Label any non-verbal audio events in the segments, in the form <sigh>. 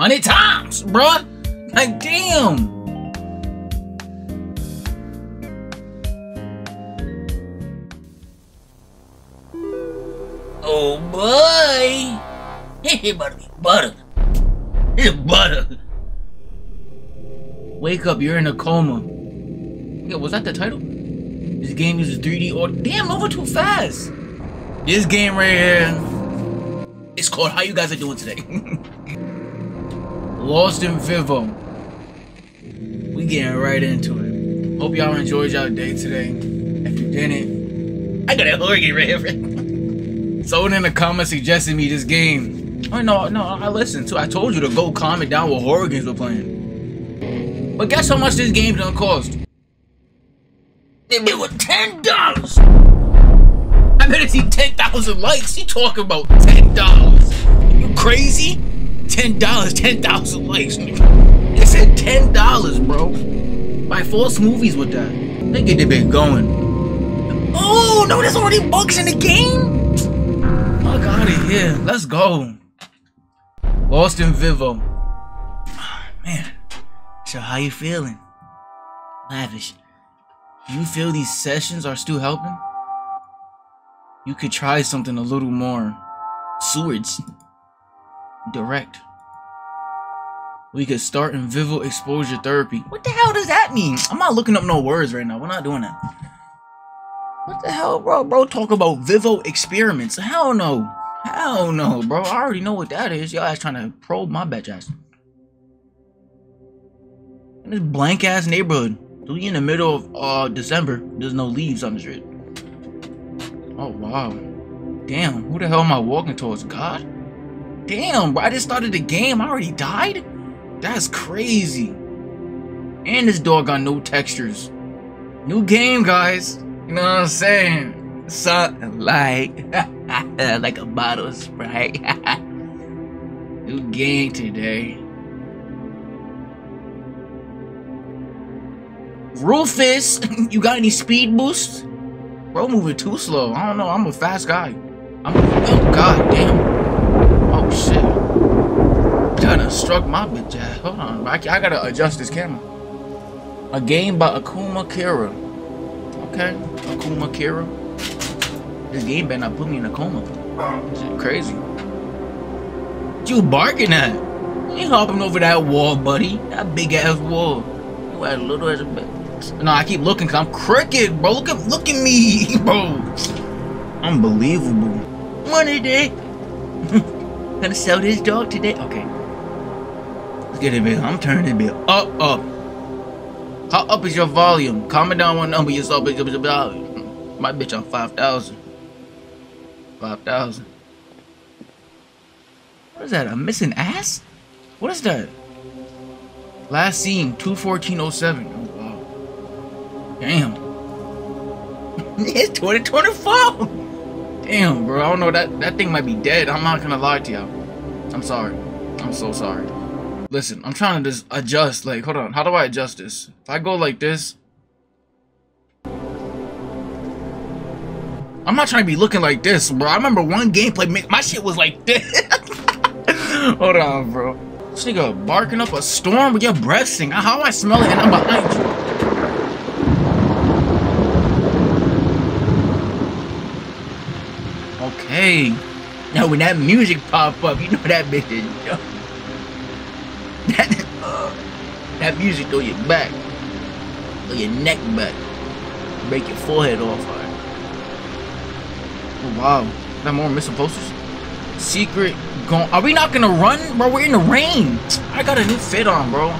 hundred times, bro. Like, damn. Oh boy! Hey, butter, butter. Hey, butter. Wake up, you're in a coma. Yeah, was that the title? This game uses 3D or Damn, over too fast. This game right here. It's called How You Guys Are Doing Today. <laughs> Lost in Vivo. We getting right into it. Hope y'all enjoyed y'all day today. If you didn't, I got a Horgan right <laughs> here. someone in the comments suggested me this game. Oh no, no, I listened to. I told you to go it down what horror games we're playing. But guess how much this game done cost? It was ten dollars. I better see 10,000 likes. You talking about $10. You crazy? $10, 10,000 likes. It said $10, bro. Buy false movies with that. Nigga, they been going. Oh, no, there's already bugs in the game? Fuck out of here. Let's go. Lost in Vivo. Ah, man. So how you feeling? Lavish. You feel these sessions are still helping? You could try something a little more sewage direct. We could start in Vivo exposure therapy. What the hell does that mean? I'm not looking up no words right now. We're not doing that. What the hell, bro? Bro, talk about Vivo experiments. Hell no. Hell no, bro. I already know what that is. Y'all ass trying to probe my bitch ass. In this blank ass neighborhood. We in the middle of uh December. There's no leaves on the street. Oh wow. Damn, who the hell am I walking towards? God? Damn, bro, I just started the game. I already died? That's crazy. And this dog got no textures. New game, guys. You know what I'm saying? Something like <laughs> like a bottle of Sprite. <laughs> New game today. Rufus, <laughs> you got any speed boosts? Bro, moving too slow. I don't know. I'm a fast guy. I'm. Oh god damn. Shit. Kinda struck my bitch ass. Hold on. I, I gotta adjust this camera. A game by Akuma Kira. Okay. Akuma Kira. This game better not put me in a coma. This is crazy. What you barking at? You ain't hopping over that wall, buddy. That big ass wall. You as little as a bit. No, I keep looking because I'm crooked, bro. Look at look at me, <laughs> bro. Unbelievable. Money day. <laughs> Gonna sell this dog today. Okay. Get it, man. I'm turning it bit up, up. How up is your volume? Comment down one number. Is about. My bitch on five thousand. Five thousand. What is that? A missing ass? What is that? Last seen 21407. Oh wow. Damn. <laughs> it's 2024. Damn, bro. I don't know that that thing might be dead. I'm not gonna lie to y'all. I'm sorry. I'm so sorry. Listen, I'm trying to just adjust. Like, hold on. How do I adjust this? If I go like this. I'm not trying to be looking like this, bro. I remember one gameplay, my shit was like this. <laughs> hold on, bro. This nigga barking up a storm with your breath stink. How I smell it and I'm behind you. Okay. Now when that music pop up, you know that bitch is that, <laughs> that music throw your back. Throw your neck back. Break your forehead off. Oh wow. that more missing posters? Secret going Are we not gonna run? Bro, we're in the rain. I got a new fit on, bro.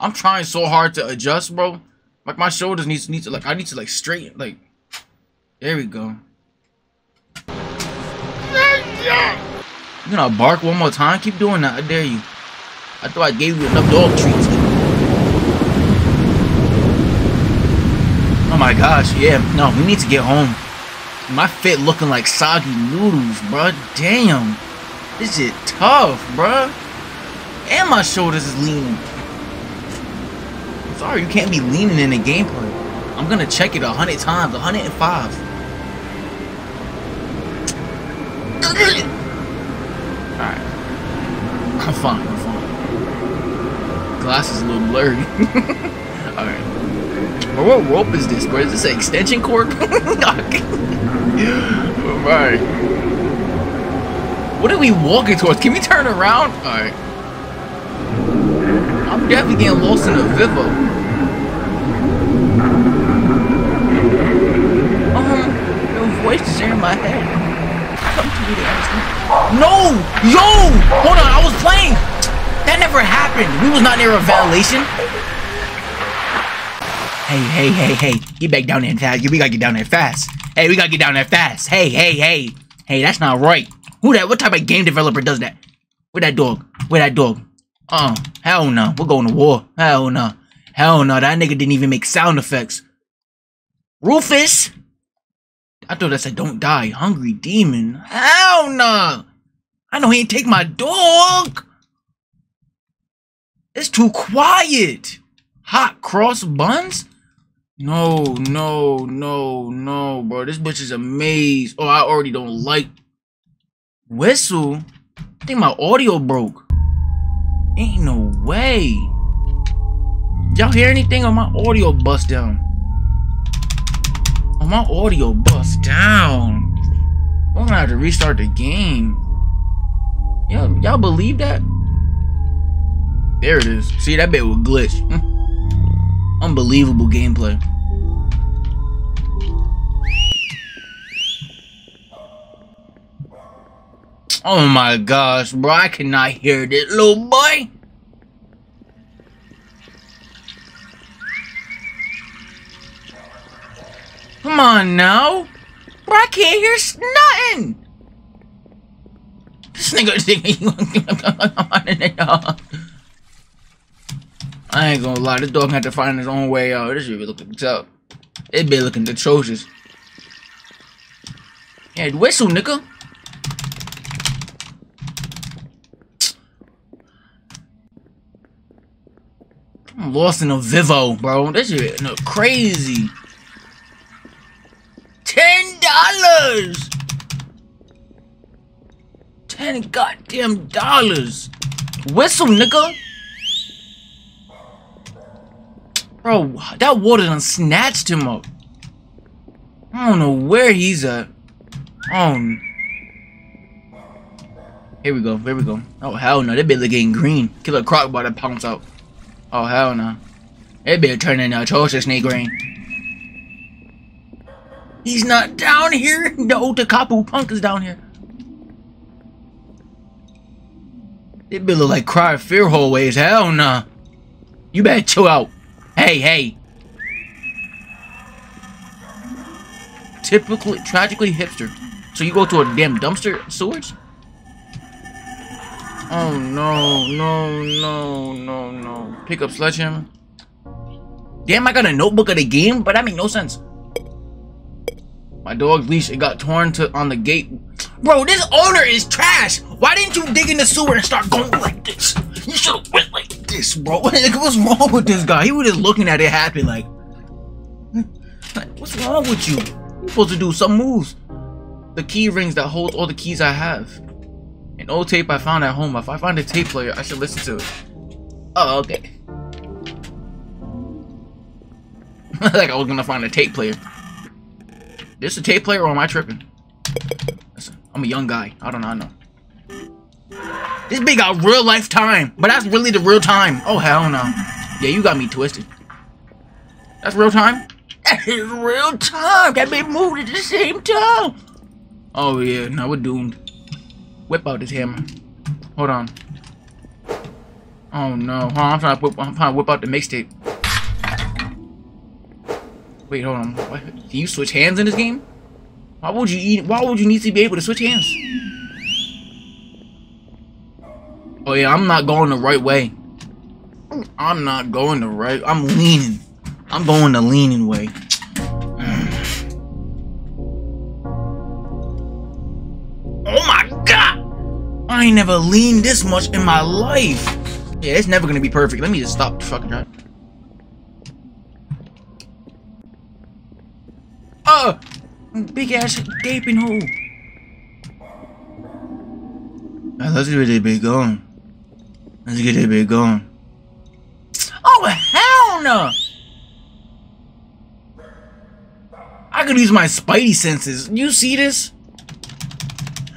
I'm trying so hard to adjust, bro. Like my shoulders needs need to like I need to like straighten like there we go. You gonna bark one more time? Keep doing that. I dare you. I thought I gave you enough dog treats. Oh my gosh, yeah. No, we need to get home. My fit looking like soggy noodles, bruh. Damn. This shit tough, bruh. And my shoulders is leaning. Sorry, you can't be leaning in the gameplay. I'm gonna check it a hundred times, a hundred and five. <clears throat> Alright. I'm fine, I'm fine. Glass is a little blurry. <laughs> Alright. Bro, what rope is this, bro? Is this an extension cord? <laughs> Alright. What are we walking towards? Can we turn around? Alright. I'm definitely getting lost in a Vivo. Um, your voice is in my head. Come to me to understand. No! Yo! Hold on, I was playing! That never happened. We was not near a ventilation. Hey, hey, hey, hey. Get back down there fast. We gotta get down there fast. Hey, we gotta get down there fast. Hey, hey, hey. Hey, that's not right. Who that? What type of game developer does that? Where that dog? Where that dog? Oh, hell no. We're going to war. Hell no. Hell no. That nigga didn't even make sound effects. Rufus! I thought that said don't die. Hungry demon. Hell no. I know he ain't take my dog. It's too quiet. Hot cross buns? No, no, no, no, bro. This bitch is a maze. Oh, I already don't like whistle. I think my audio broke. Ain't no way. Y'all hear anything on my audio bust down? Oh, my audio bust down. I'm gonna have to restart the game. Y'all, y'all believe that? There it is. See, that bit was glitch. Hmm. Unbelievable gameplay. Oh my gosh, bro, I cannot hear this little boy. Come on now. Bro, I can't hear nothing. This nigga <laughs> on. I ain't gonna lie, this dog had to find his own way out. This shit be looking tough. It be looking atrocious. Yeah, whistle, nigga. I'm lost in a Vivo, bro. This shit no, crazy. Ten dollars. Ten goddamn dollars. Whistle, nigga. Bro, that water done snatched him up. I don't know where he's at. Oh. Here we go. Here we go. Oh, hell no. That bitch getting green. Killer Croc about to pounce out. Oh, hell no. That bitch turning atrocious snake rain. He's not down here. <laughs> The Otakapu punk is down here. It bitch look like cry fear hallways. Hell nah. You better chill out. Hey, hey. Typically, tragically hipster. So you go to a damn dumpster sewers? Oh no, no, no, no, no. Pick up sledgehammer. Damn, I got a notebook of the game, but that make no sense. My dog's leash, it got torn to on the gate. Bro, this owner is trash. Why didn't you dig in the sewer and start going like this? You should have went like this, bro. <laughs> What's wrong with this guy? He was just looking at it happen like, what's wrong with you? You're supposed to do some moves. The key rings that hold all the keys I have. An old tape I found at home. If I find a tape player, I should listen to it. Oh, okay. <laughs> like I was gonna find a tape player. This a tape player or am I tripping? Listen, I'm a young guy. I don't know. I know. This big got real life time, but that's really the real time. Oh hell no. Yeah, you got me twisted. That's real time? That is real time. That big moved at the same time. Oh yeah, now we're doomed. Whip out this hammer. Hold on. Oh no. Hold on, I'm trying to whip, I'm trying to whip out the mixtape. Wait, hold on. What? You switch hands in this game? Why would you eat? Why would you need to be able to switch hands? Oh yeah, I'm not going the right way. I'm not going the right. I'm leaning. I'm going the leaning way. <sighs> oh my god! I ain't never leaned this much in my life. Yeah, it's never gonna be perfect. Let me just stop fucking. Uh, big ass gaping hole. Let's get this bit going. Let's get this bit going. Oh hell no! I could use my spidey senses. You see this?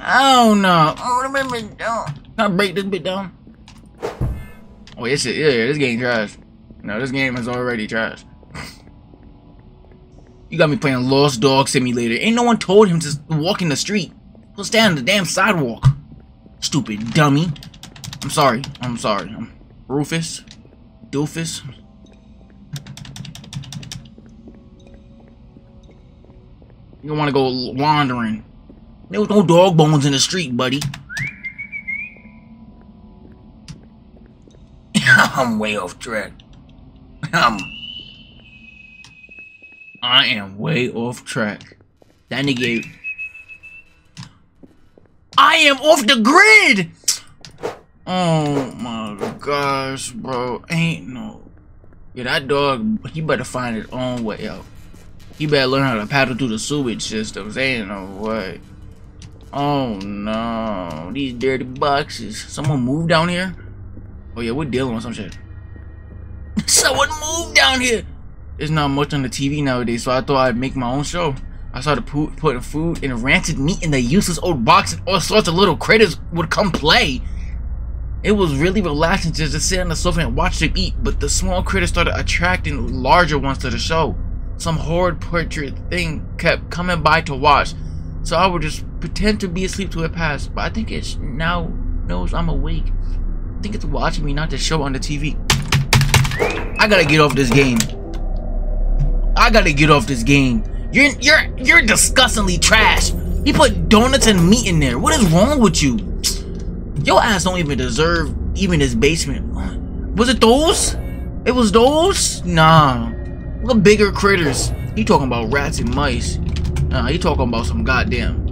Oh no! Oh, remember, don't. Can I break this bit down? Oh, yeah, yeah, this game trash. No, this game is already trash. You got me playing Lost Dog Simulator. Ain't no one told him to walk in the street. He'll stand on the damn sidewalk. Stupid dummy. I'm sorry. I'm sorry. I'm Rufus. Doofus. You don't want to go wandering. There was no dog bones in the street, buddy. <laughs> I'm way off track. <laughs> I'm. I am way off track. That nigga. I am off the grid! Oh my gosh, bro. Ain't no. Yeah, that dog, he better find his own way out. He better learn how to paddle through the sewage systems. Ain't no way. Oh no. These dirty boxes. Someone moved down here? Oh yeah, we're dealing with some shit. <laughs> Someone moved down here! There's not much on the TV nowadays, so I thought I'd make my own show. I started put, putting food and rancid meat in the useless old box and all sorts of little critters would come play. It was really relaxing just to sit on the sofa and watch them eat, but the small critters started attracting larger ones to the show. Some horrid portrait thing kept coming by to watch, so I would just pretend to be asleep till it passed, but I think it now knows I'm awake. I think it's watching me, not the show on the TV. I gotta get off this game. I gotta get off this game. You're you're you're disgustingly trash. He put donuts and meat in there. What is wrong with you? Your ass don't even deserve even this basement. Was it those? It was those? Nah. Look bigger critters. He talking about rats and mice. Nah, he talking about some goddamn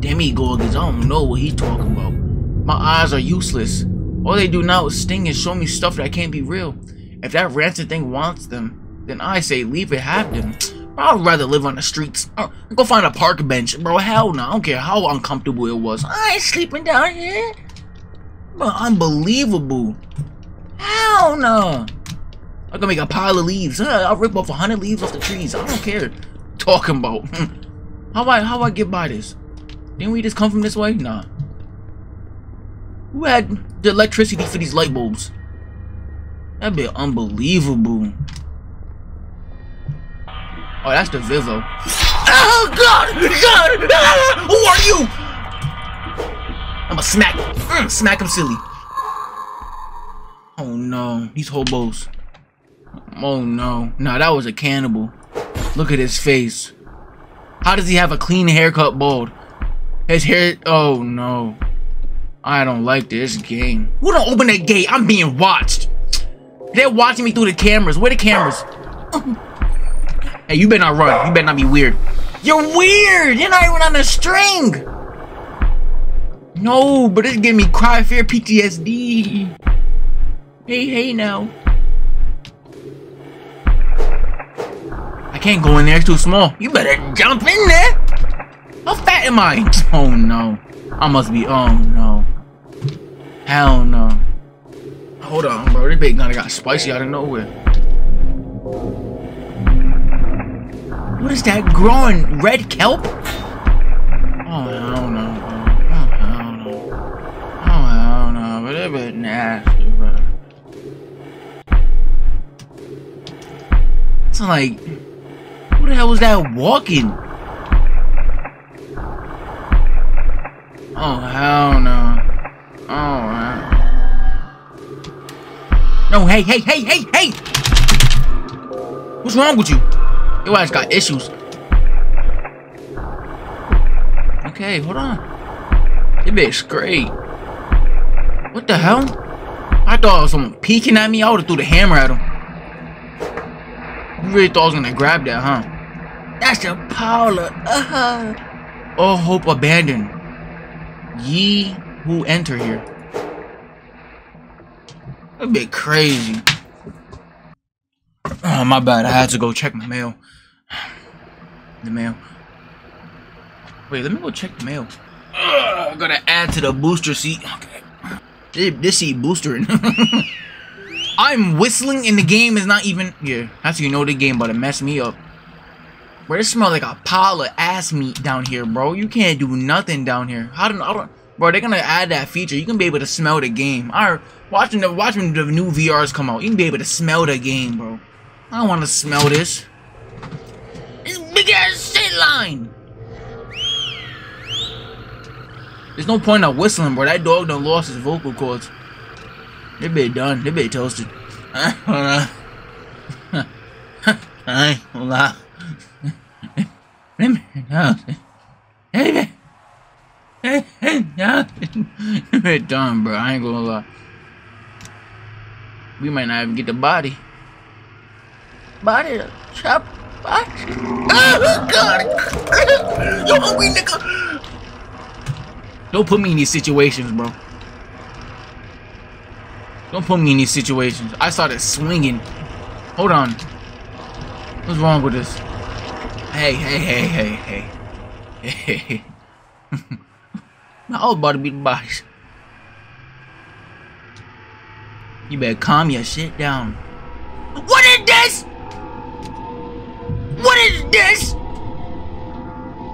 demigorgons. I don't know what he talking about. My eyes are useless. All they do now is sting and show me stuff that can't be real. If that rancid thing wants them, then I say leave it them. I'd rather live on the streets. Uh, go find a park bench. Bro, hell no. I don't care how uncomfortable it was. I ain't sleeping down here. Bro, unbelievable. Hell no. I'm gonna make a pile of leaves. Uh, I'll rip off a hundred leaves off the trees. I don't care. Talking about. <laughs> how I how I get by this? Didn't we just come from this way? Nah. Who had the electricity for these light bulbs? That'd be unbelievable. Oh, that's the Vivo. Oh God! God! <laughs> Who are you? I'ma smack, mm, smack him silly. Oh no, these hobos. Oh no, nah, that was a cannibal. Look at his face. How does he have a clean haircut bald? His hair, oh no. I don't like this game. Who don't open that gate? I'm being watched. They're watching me through the cameras. Where the cameras? Hey, you better not run. You better not be weird. You're weird. You're not even on the string. No, but it's giving me cry fear PTSD. Hey, hey now. I can't go in there. It's too small. You better jump in there. How fat am I? <laughs> Oh no. I must be. Oh no. Hell no. Hold on, bro. This bait kinda got spicy out of nowhere. What is that growing? Red kelp? Oh, hell no. Oh, hell no. Hell. But bit nasty, bro. It's like... Who the hell was that walking? Oh, hell no. Oh, man. No, hey, hey, hey, hey, hey! What's wrong with you? Your ass got issues. Okay, hold on. This bitch great. What the hell? I thought it was someone peeking at me. I would've threw the hammer at him. You really thought I was gonna grab that, huh? That's a Paula. Uh -huh. All hope abandoned. Ye who enter here. A bit crazy. Oh, my bad. I had to go check my mail. <sighs> The mail. Wait, let me go check the mail. Ugh, I gotta add to the booster seat. Okay. This, this seat boostering. <laughs> I'm whistling and the game is not even... Yeah, that's you know the game but it messed me up. Bro, it smells like a pile of ass meat down here, bro. You can't do nothing down here. How do I don't... Bro, they're gonna add that feature. You can be able to smell the game. Alright, watching the watching the new VRs come out, you can be able to smell the game, bro. I don't want to smell this. Big ass shit line. There's no point of whistling, bro. That dog done lost his vocal cords. They be done. They be toasted. <laughs> I ain't lie. <laughs> <laughs> They done, bro. I ain't gonna lie. We might not even get the body. Body, chop, body. Oh, God. Hungry, nigga? Don't put me in these situations, bro. Don't put me in these situations. I started swinging. Hold on. What's wrong with this? Hey, hey, hey, hey, hey. Hey. <laughs> I was about to beat the box. You better calm your shit down. What is this? What is this?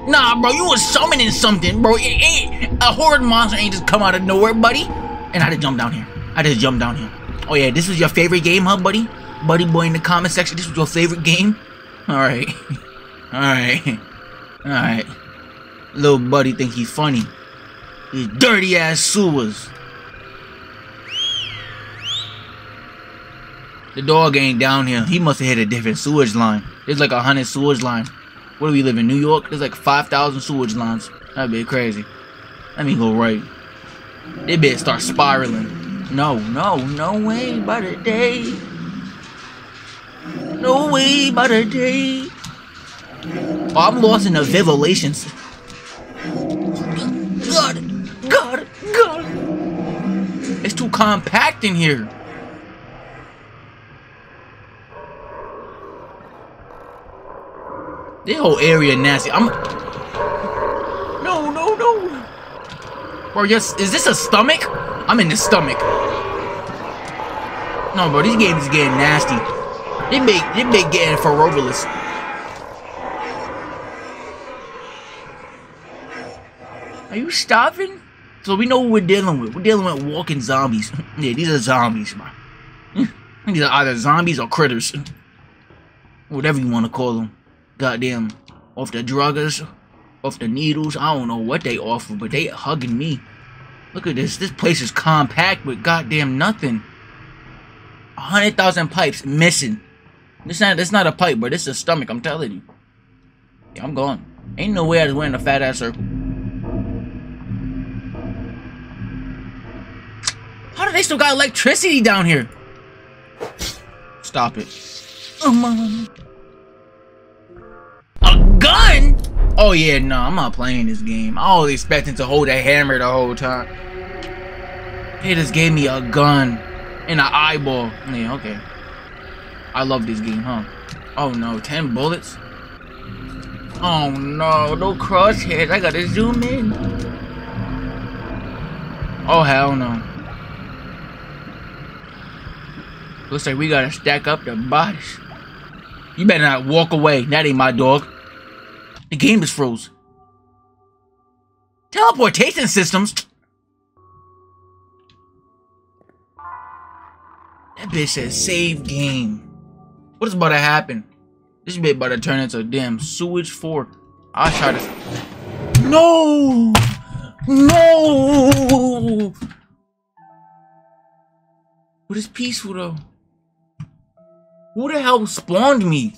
Nah, bro, you was summoning something, bro. It ain't a horde monster ain't just come out of nowhere, buddy. And I just jumped down here. I just jumped down here. Oh yeah, this was your favorite game, huh, buddy? Buddy boy in the comment section, this was your favorite game? Alright. <laughs> Alright. Alright. Little buddy think he's funny. These dirty ass sewers. The dog ain't down here. He must have hit a different sewage line. There's like a hundred sewage lines. Where do we live in New York? There's like 5,000 sewage lines. That'd be crazy. Let me go right. They better start spiraling. No, no, no way by the day. No way by the day. Oh, I'm lost in the vivolations. God, God, God. It's too compact in here. This whole area nasty. I'm. No, no, no. Bro, yes, is this a stomach? I'm in the stomach. No, bro, these games is getting nasty. They make they make getting ferocious. Are you starving? So we know what we're dealing with. We're dealing with walking zombies. <laughs> yeah, these are zombies, man. <laughs> these are either zombies or critters. Whatever you want to call them goddamn off the druggers, off the needles. I don't know what they offer, but they hugging me. Look at this. This place is compact with goddamn nothing. A hundred thousand pipes missing. This not this not a pipe, but this is a stomach. I'm telling you. Yeah, I'm gone. Ain't no way I was wearing a fat ass circle. How do they still got electricity down here? Stop it. Oh, Come on. Gun? Oh yeah, no, I'm not playing this game. I was expecting to hold a hammer the whole time. They just gave me a gun and an eyeball. Yeah, okay. I love this game, huh? Oh no, 10 bullets? Oh no, no crosshairs. I gotta zoom in. Oh hell no. Looks like we gotta stack up the bodies. You better not walk away. That ain't my dog. The game is froze. Teleportation systems? That bitch says save game. What is about to happen? This bitch about to turn into a damn sewage fort. I'll try to... No! No! But it's peaceful though. Who the hell spawned me?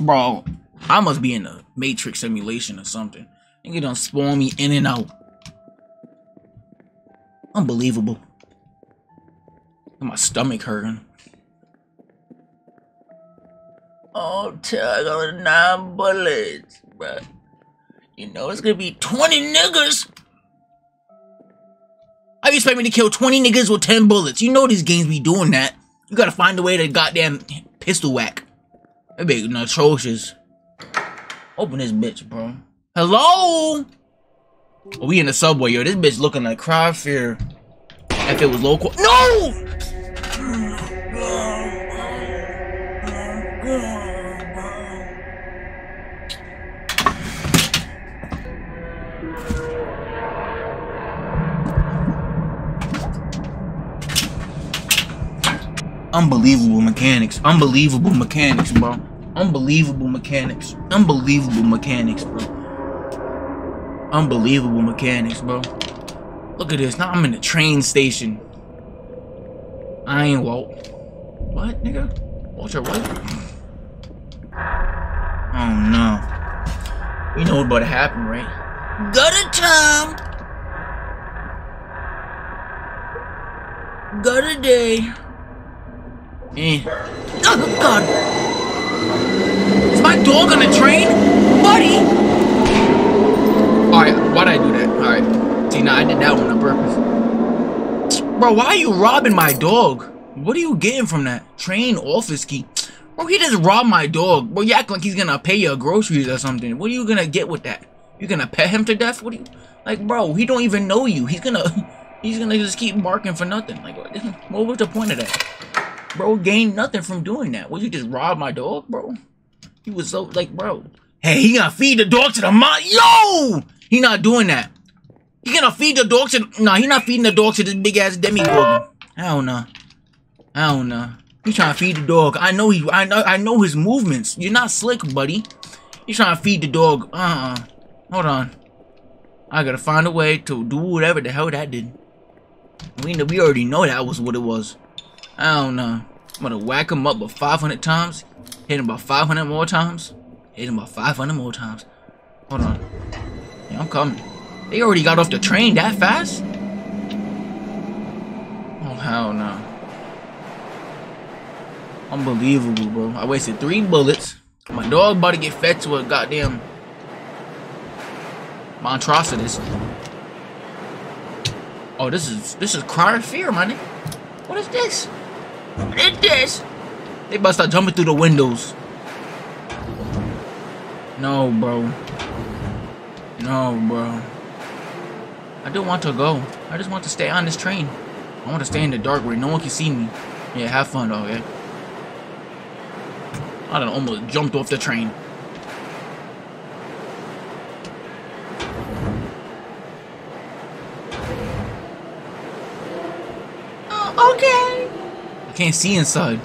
Bro, I must be in a Matrix simulation or something. And you don't spawn me in and out. Unbelievable. My stomach hurting. Oh, I got nine bullets, bro. You know it's gonna be 20 niggas. you expect me to kill 20 niggas with 10 bullets? You know these games be doing that. You gotta find a way to goddamn pistol whack. That'd be atrocious. Open this bitch, bro. Hello? Oh, we in the subway, yo. This bitch looking like cry fear. If it was local. No! Unbelievable mechanics. Unbelievable mechanics, bro. Unbelievable mechanics. Unbelievable mechanics, bro. Unbelievable mechanics, bro. Look at this. Now I'm in the train station. I ain't Walt. What, nigga? Walter what? Oh no. We know what about to happen, right? Got a time. Got a day. Eh. Oh, God. Is my dog on the train? Buddy! Alright, why'd I do that? Alright. See, now I did that one on purpose. Bro, why are you robbing my dog? What are you getting from that? Train office key. Bro, he just robbed my dog. Bro, you act like he's gonna pay your groceries or something. What are you gonna get with that? You gonna pet him to death? What do you... Like, bro, he don't even know you. He's gonna... <laughs> He's gonna just keep barking for nothing. Like, what, <laughs> what was the point of that? Bro gained nothing from doing that. Would you just rob my dog, bro? He was so like, bro. Hey, he gonna feed the dog to the mom. Yo! He not doing that. He gonna feed the dog to nah, he not feeding the dog to this big ass demigorgon. I don't know. I don't know. He trying to feed the dog. I know he I know I know his movements. You're not slick, buddy. He's trying to feed the dog. Uh-uh. Hold on. I gotta find a way to do whatever the hell that did. We we already know that was what it was. I don't know. I'm gonna whack him up about 500 times, hit him about 500 more times, hit him about 500 more times. Hold on. Yeah, I'm coming. They already got off the train that fast? Oh, hell no. Unbelievable, bro. I wasted three bullets. My dog about to get fed to a goddamn monstrosities. Oh, this is this is cry fear, money. What is this? Is this? They must start jumping through the windows. No, bro. No, bro. I don't want to go. I just want to stay on this train. I want to stay in the dark where no one can see me. Yeah, have fun, though, yeah? I done almost jumped off the train. Oh, okay. I can't see inside.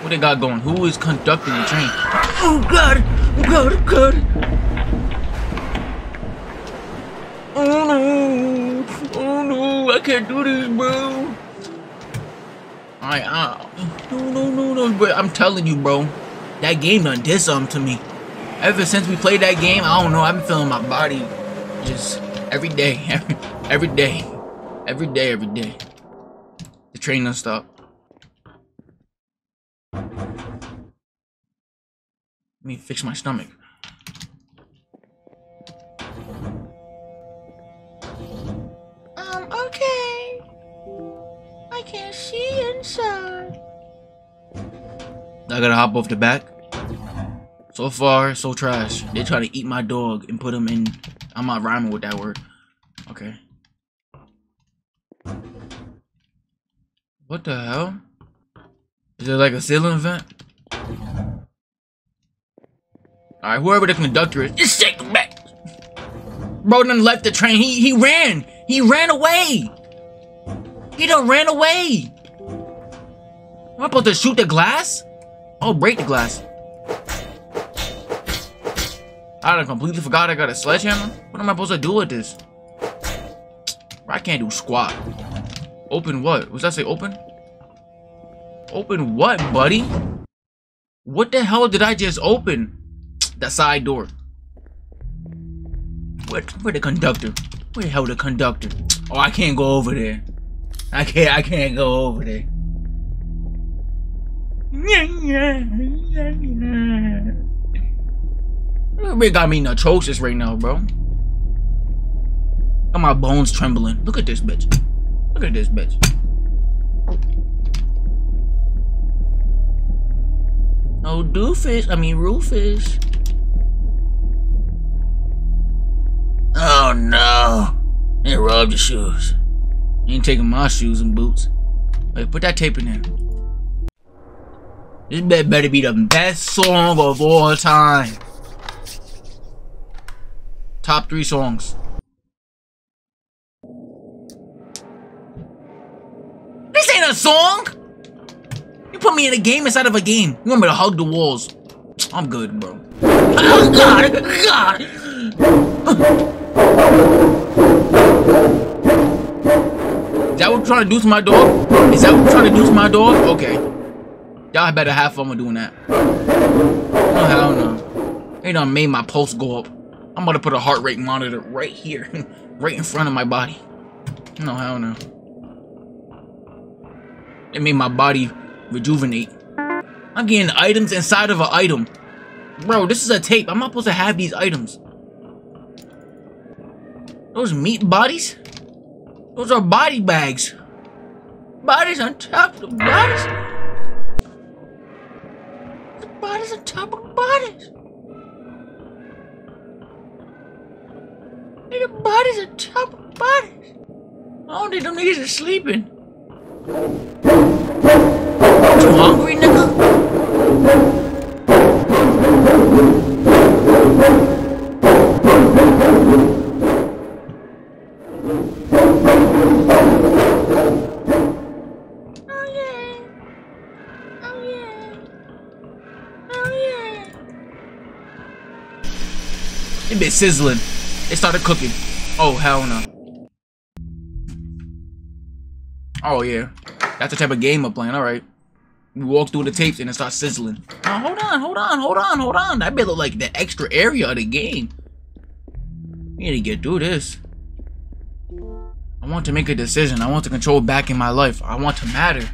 What they got going? Who is conducting the train? Oh god! Oh god! Oh god! Oh no! Oh no! I can't do this, bro. I uh, no no no no. But I'm telling you, bro, that game done did something to me. Ever since we played that game, I don't know. I've been feeling my body just every day, <laughs> every, every day, every day, every day. The train don't stop. Let me fix my stomach. Um, okay. I can't see inside. I gotta hop off the back. So far, so trash. They try to eat my dog and put him in. I'm not rhyming with that word. Okay. What the hell? Is it like a ceiling vent? Alright, whoever the conductor is, just take him back. Bro done left the train. He he ran. He ran away. He done ran away. Am I to shoot the glass? Oh, break the glass. I done completely forgot I got a sledgehammer. What am I supposed to do with this? I can't do squat. Open what? Was that say open? Open what, buddy? What the hell did I just open? <tsk> That side door. Where, where the conductor? Where the hell the conductor? <tsk> Oh, I can't go over there. I can't. I can't go over there. It got me atrocious right now, bro. Got my bones trembling. Look at this bitch. Look at this bitch. Oh, doofus. I mean, Rufus. Oh no. They robbed your shoes. You ain't taking my shoes and boots. Wait, put that tape in there. This bet better be the best song of all time. Top three songs. This ain't a song! Put me in a game inside of a game. You want me to hug the walls. I'm good, bro. Oh, God! God! Is that what you're trying to do to my dog? Is that what you're trying to do to my dog? Okay. Y'all better have fun with doing that. Oh, hell no. They done made my pulse go up. I'm gonna put a heart rate monitor right here. <laughs> right in front of my body. No, hell no. It made my body rejuvenate. I'm getting items inside of an item. Bro, this is a tape. I'm not supposed to have these items. Those meat bodies? Those are body bags. Bodies on top of bodies. The bodies on top of bodies. The bodies on top of bodies. I don't think them niggas are sleeping. You hungry, nigga? Oh yeah. Oh yeah. Oh yeah. It been sizzling. It started cooking. Oh hell no. Oh yeah. That's the type of game I'm playing, alright. We walk through the tapes and it starts sizzling. Oh, hold on, hold on, hold on, hold on. That bit look like the extra area of the game. We need to get through this. I want to make a decision. I want to control back in my life. I want to matter.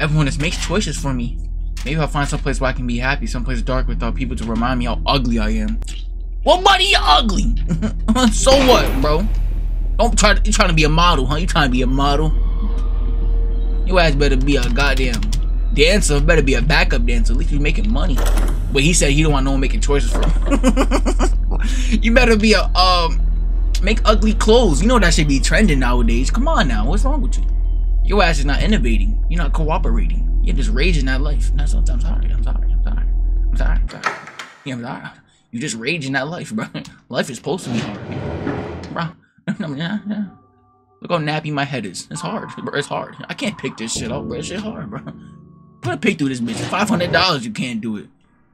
Everyone just makes choices for me. Maybe I'll find some place where I can be happy, someplace dark without people to remind me how ugly I am. Well, buddy, you're ugly. <laughs> so what, bro? Don't try to, you trying to be a model, huh? You trying to be a model? Your ass better be a goddamn dancer. Better be a backup dancer. At least you're making money. But he said he don't want no one making choices for him. <laughs> you better be a um make ugly clothes. You know that should be trending nowadays. Come on now, what's wrong with you? Your ass is not innovating. You're not cooperating. You're just raging that life. I'm sorry. I'm sorry. I'm sorry. I'm sorry. I'm sorry. Yeah, I'm sorry. You just raging that life, bro. <laughs> Life is supposed to be hard, bro. <laughs> yeah, yeah. Look how nappy my head is. It's hard, bro. It's hard. I can't pick this shit up, bro. It's shit hard, bro. <laughs> Put a pick through this bitch. Five hundred dollars, you can't do it.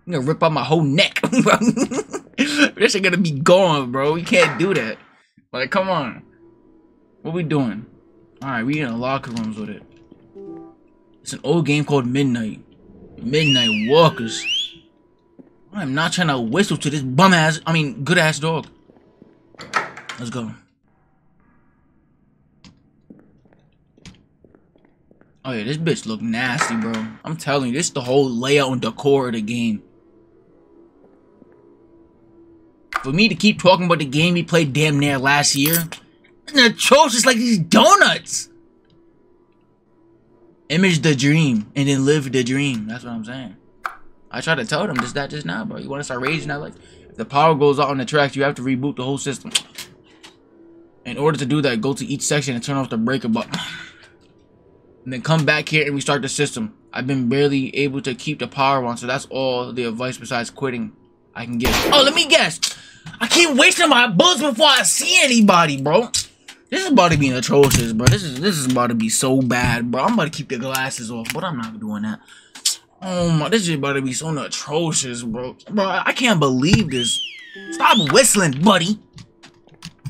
I'm gonna rip out my whole neck, <laughs> this shit gonna be gone, bro. You can't do that. Like, come on. What we doing? All right, we in the locker rooms with it. It's an old game called Midnight. Midnight Walkers. I'm not trying to whistle to this bum ass, I mean, good ass dog. Let's go. Oh yeah, this bitch look nasty, bro. I'm telling you, this is the whole layout and decor of the game. For me to keep talking about the game we played damn near last year, the atrocious like these donuts. Image the dream and then live the dream. That's what I'm saying. I tried to tell them just that just now, bro. You want to start raging that like if the power goes out on the tracks, you have to reboot the whole system. In order to do that, go to each section and turn off the breaker button. And then come back here and restart the system. I've been barely able to keep the power on, so that's all the advice besides quitting I can give. Oh, let me guess. I keep wasting my bullets before I see anybody, bro. This is about to be atrocious, bro. This is this is about to be so bad, bro. I'm about to keep the glasses off, but I'm not doing that. Oh my, this is about to be so atrocious, bro. Bro, I can't believe this. Stop whistling, buddy.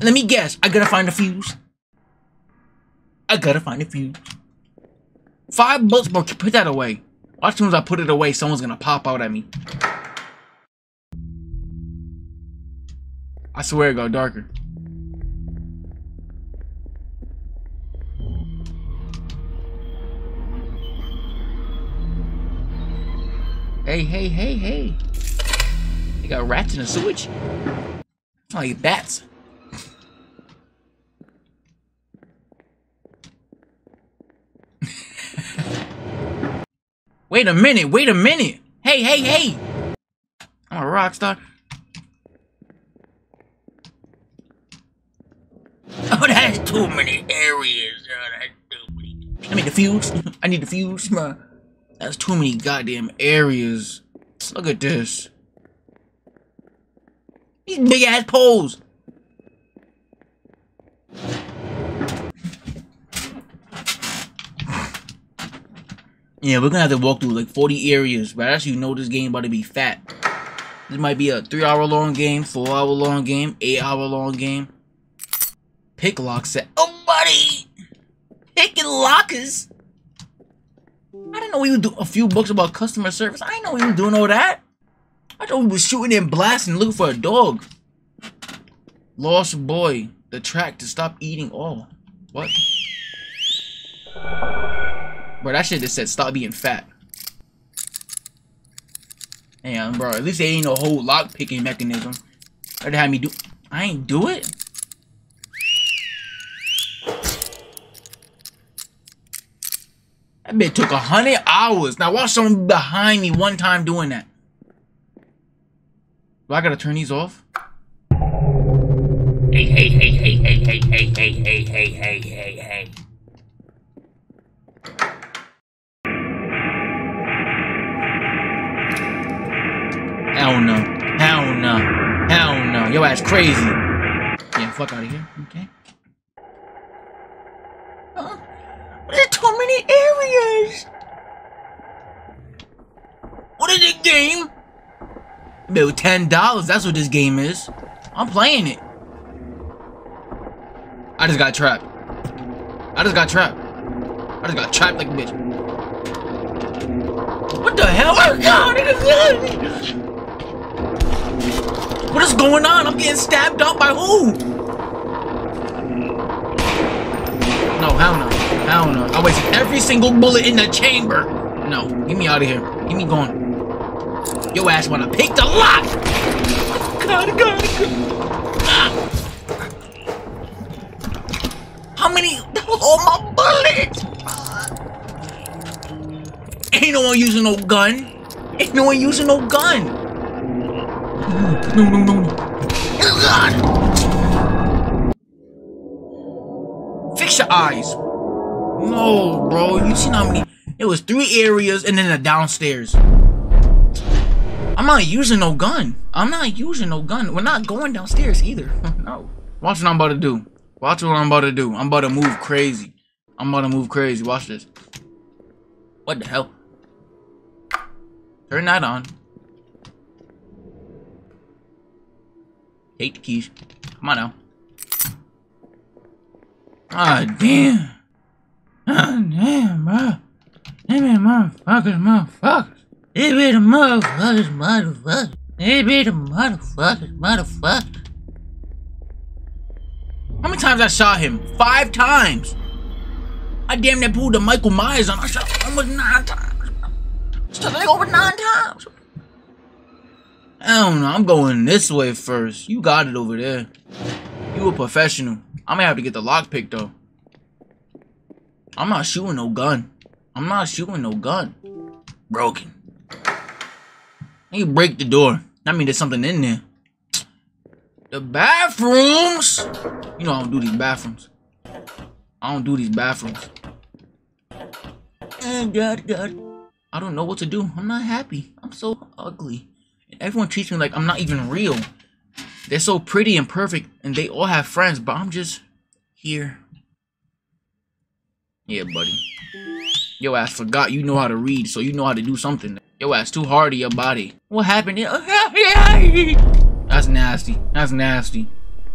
Let me guess. I gotta find a fuse. I gotta find a fuse. Five bullets, bro. Put that away. Watch as soon as I put it away, someone's gonna pop out at me. I swear it got darker. Hey, hey, hey, hey. You got rats in the sewage? It's like bats. Wait a minute, wait a minute. Hey, hey, hey. I'm a rock star. <laughs> Oh, that's too many areas. Oh, that's too many. I need the fuse. <laughs> I need the fuse. That's too many goddamn areas. Look at this. These big ass poles. Yeah, we're gonna have to walk through like 40 areas, but as you know this game about to be fat. This might be a three hour long game, four hour long game, eight hour long game. Pick lock set. Oh, buddy! Picking lockers! I didn't know we would do a few books about customer service. I didn't know we were doing all that. I thought we was shooting and blasting looking for a dog. Lost boy. The track to stop eating all. What? Bro, that shit just said stop being fat. Damn, bro. At least there ain't no whole lock picking mechanism. That had me do. I ain't do it. That bit took a hundred hours. Now watch someone behind me one time doing that. Do I gotta turn these off? Hey, hey, hey, hey, hey, hey, hey, hey, hey, hey, hey, hey, hey. Hell no. Hell no. Hell no. Your ass crazy. Yeah, fuck out of here. Okay. Huh? There's too many areas. What is this game? Bill, ten dollars. That's what this game is. I'm playing it. I just got trapped. I just got trapped. I just got trapped like a bitch. What the hell? Oh god, it is What is going on? I'm getting stabbed up by who? No, hell no. Hell no. I wasted every single bullet in the chamber. No, get me out of here. Get me going. Your ass wanna pick the lock! God, God, God. How many? Oh, my bullets! Ain't no one using no gun. Ain't no one using no gun. No, no, no, no. Fix your eyes. No, bro. You seen how many? It was three areas and then the downstairs. I'm not using no gun. I'm not using no gun. We're not going downstairs either. <laughs> no. Watch what I'm about to do. Watch what I'm about to do. I'm about to move crazy. I'm about to move crazy. Watch this. What the hell? Turn that on. The keys. Come on now. Ah, damn. Ah, damn, bro. They be motherfuckers, motherfuckers. They be the motherfuckers, motherfuckers. They be the motherfuckers, motherfuckers. How many times I shot him? Five times. I damn near pulled the Michael Myers on. I shot almost nine times. Shot like over nine times. I don't know. I'm going this way first. You got it over there. You a professional. I'm gonna have to get the lockpick though. I'm not shooting no gun. I'm not shooting no gun. Broken. You break the door. That means there's something in there. The bathrooms! You know I don't do these bathrooms. I don't do these bathrooms. Oh. I don't know what to do. I'm not happy. I'm so ugly. Everyone treats me like I'm not even real. They're so pretty and perfect, and they all have friends, but I'm just here. Yeah, buddy. Yo ass forgot you know how to read, so you know how to do something. Yo ass too hard to your body. What happened? <laughs> That's nasty. That's nasty.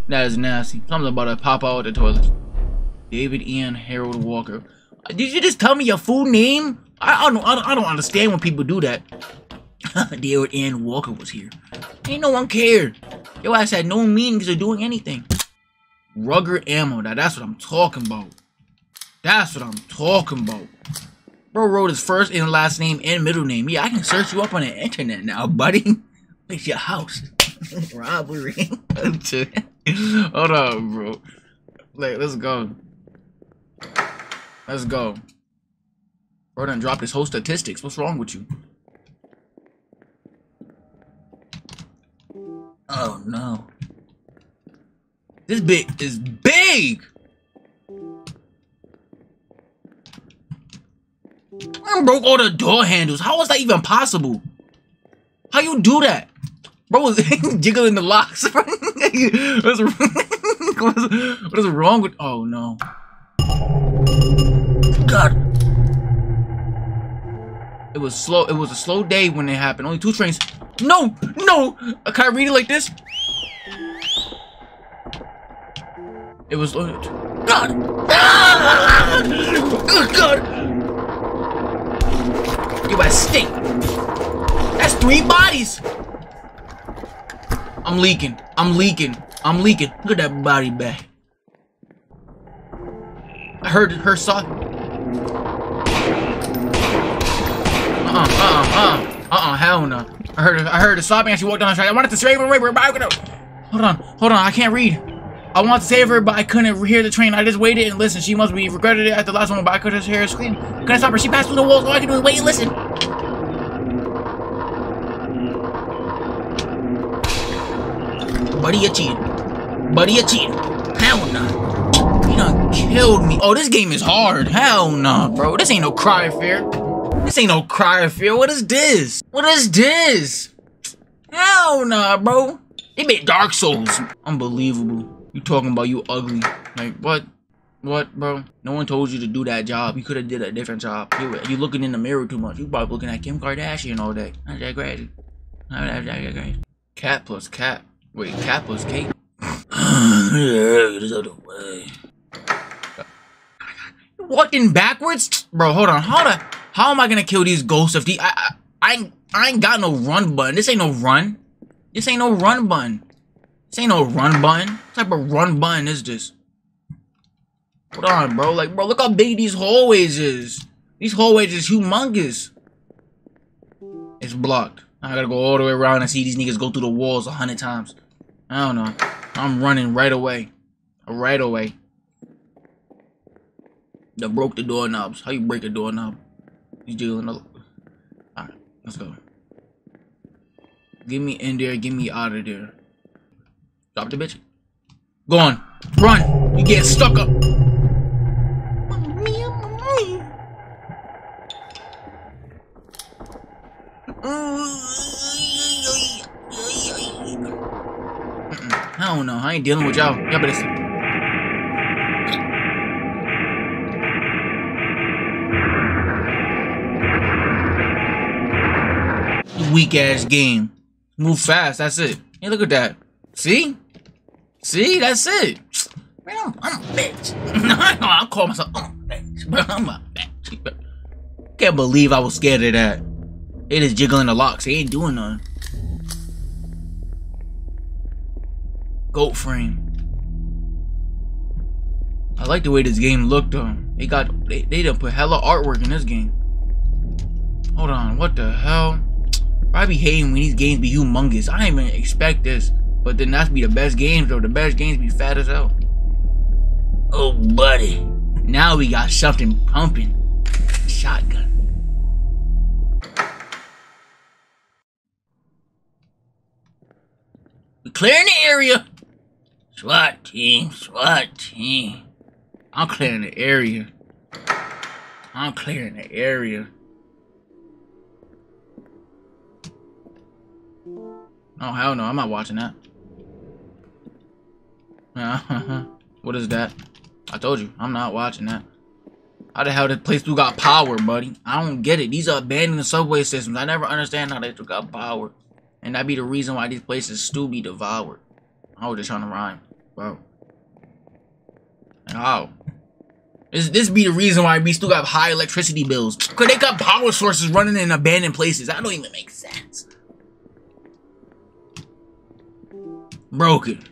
That is nasty. Something about to pop out of the toilet. David Ian Harold Walker. Did you just tell me your full name? I, I don't. I don't, I don't understand when people do that. <laughs> Ian Walker was here. Ain't no one cared. Your ass had no meaning of doing anything. Ruger ammo. Now that's what I'm talking about. That's what I'm talking about. Bro wrote his first and last name and middle name. Yeah, I can search you up on the internet now, buddy. <laughs> It's your house. <laughs> Robbery. Hold on, bro. Like, let's go. Let's go. Bro done dropped his whole statistics. What's wrong with you? Oh no. This bit is big! I broke all the door handles. How was that even possible? How you do that? Bro was <laughs> jiggling the locks. <laughs> what is wrong with? Oh no! God! It was slow. It was a slow day when it happened. Only two trains. No, no. Uh, can I read it like this? It was. loaded. God. Ah! Oh, God. You better stink. That's three bodies. I'm leaking. I'm leaking. I'm leaking. Look at that body bag. I heard her saw. Uh uh uh uh uh uh hell no. I heard I heard her sobbing as she walked down the street. I wanted to save her, but I could Hold on, hold on. I can't read. I wanted to save her, but I couldn't hear the train. I just waited and listened. She must be regretted it at the last moment, but I could just hear her scream. Couldn't stop her. She passed through the walls. All I could do was wait and listen. Buddy, you cheating. Buddy, you cheating. Hell no. Nah. You done killed me. Oh, this game is hard. Hell no, nah, bro. This ain't no cry fear. This ain't no cry fear. What is this? What is this? Hell nah, bro. They made Dark Souls. Unbelievable. You talking about you ugly. Like, what? What, bro? No one told you to do that job. You could have did a different job. You, you looking in the mirror too much. You probably looking at Kim Kardashian all day. Not that crazy. Not that crazy. Cat plus cat. Wait, cat plus cake? <sighs> Walking backwards? Bro, hold on. Hold the how am I gonna kill these ghosts if the I, I I ain't I ain't got no run button. This ain't no run. This ain't no run button. This ain't no run button. What type of run button is this? Hold on, bro. Like, bro, look how big these hallways is. These hallways is humongous. It's blocked. I gotta go all the way around and see these niggas go through the walls a hundred times. I don't know. I'm running right away. Right away. They broke the doorknobs. How you break a doorknob? You doing a... Alright, let's go. Get me in there, get me out of there. Drop the bitch. Go on. Run! You get stuck up. Mm-hmm. I don't know. I ain't dealing with y'all. Y'all better Weak ass game. Move fast. That's it. Hey, look at that. See? See? That's it. Man, I'm, I'm a bitch. <laughs> I call myself I'm a bitch. But I'm a bitch. Can't believe I was scared of that. They just jiggling the locks. They ain't doing nothing. Goat frame. I like the way this game looked though. They got they, they done put hella artwork in this game. Hold on, what the hell? I be hating when these games be humongous. I didn't even expect this. But then that's be the best games though. The best games be fat as hell. Oh buddy. Now we got something pumping. Shotgun. We clearing the area. SWAT team, SWAT team. I'm clearing the area. I'm clearing the area. Oh, hell no. I'm not watching that. <laughs> what is that? I told you. I'm not watching that. How the hell did place still got power, buddy? I don't get it. These are abandoned subway systems. I never understand how they still got power. And that be the reason why these places still be devoured. I was just trying to rhyme. Bro. How? This, this be the reason why we still got high electricity bills. Cause they got power sources running in abandoned places. That don't even make sense. Broken.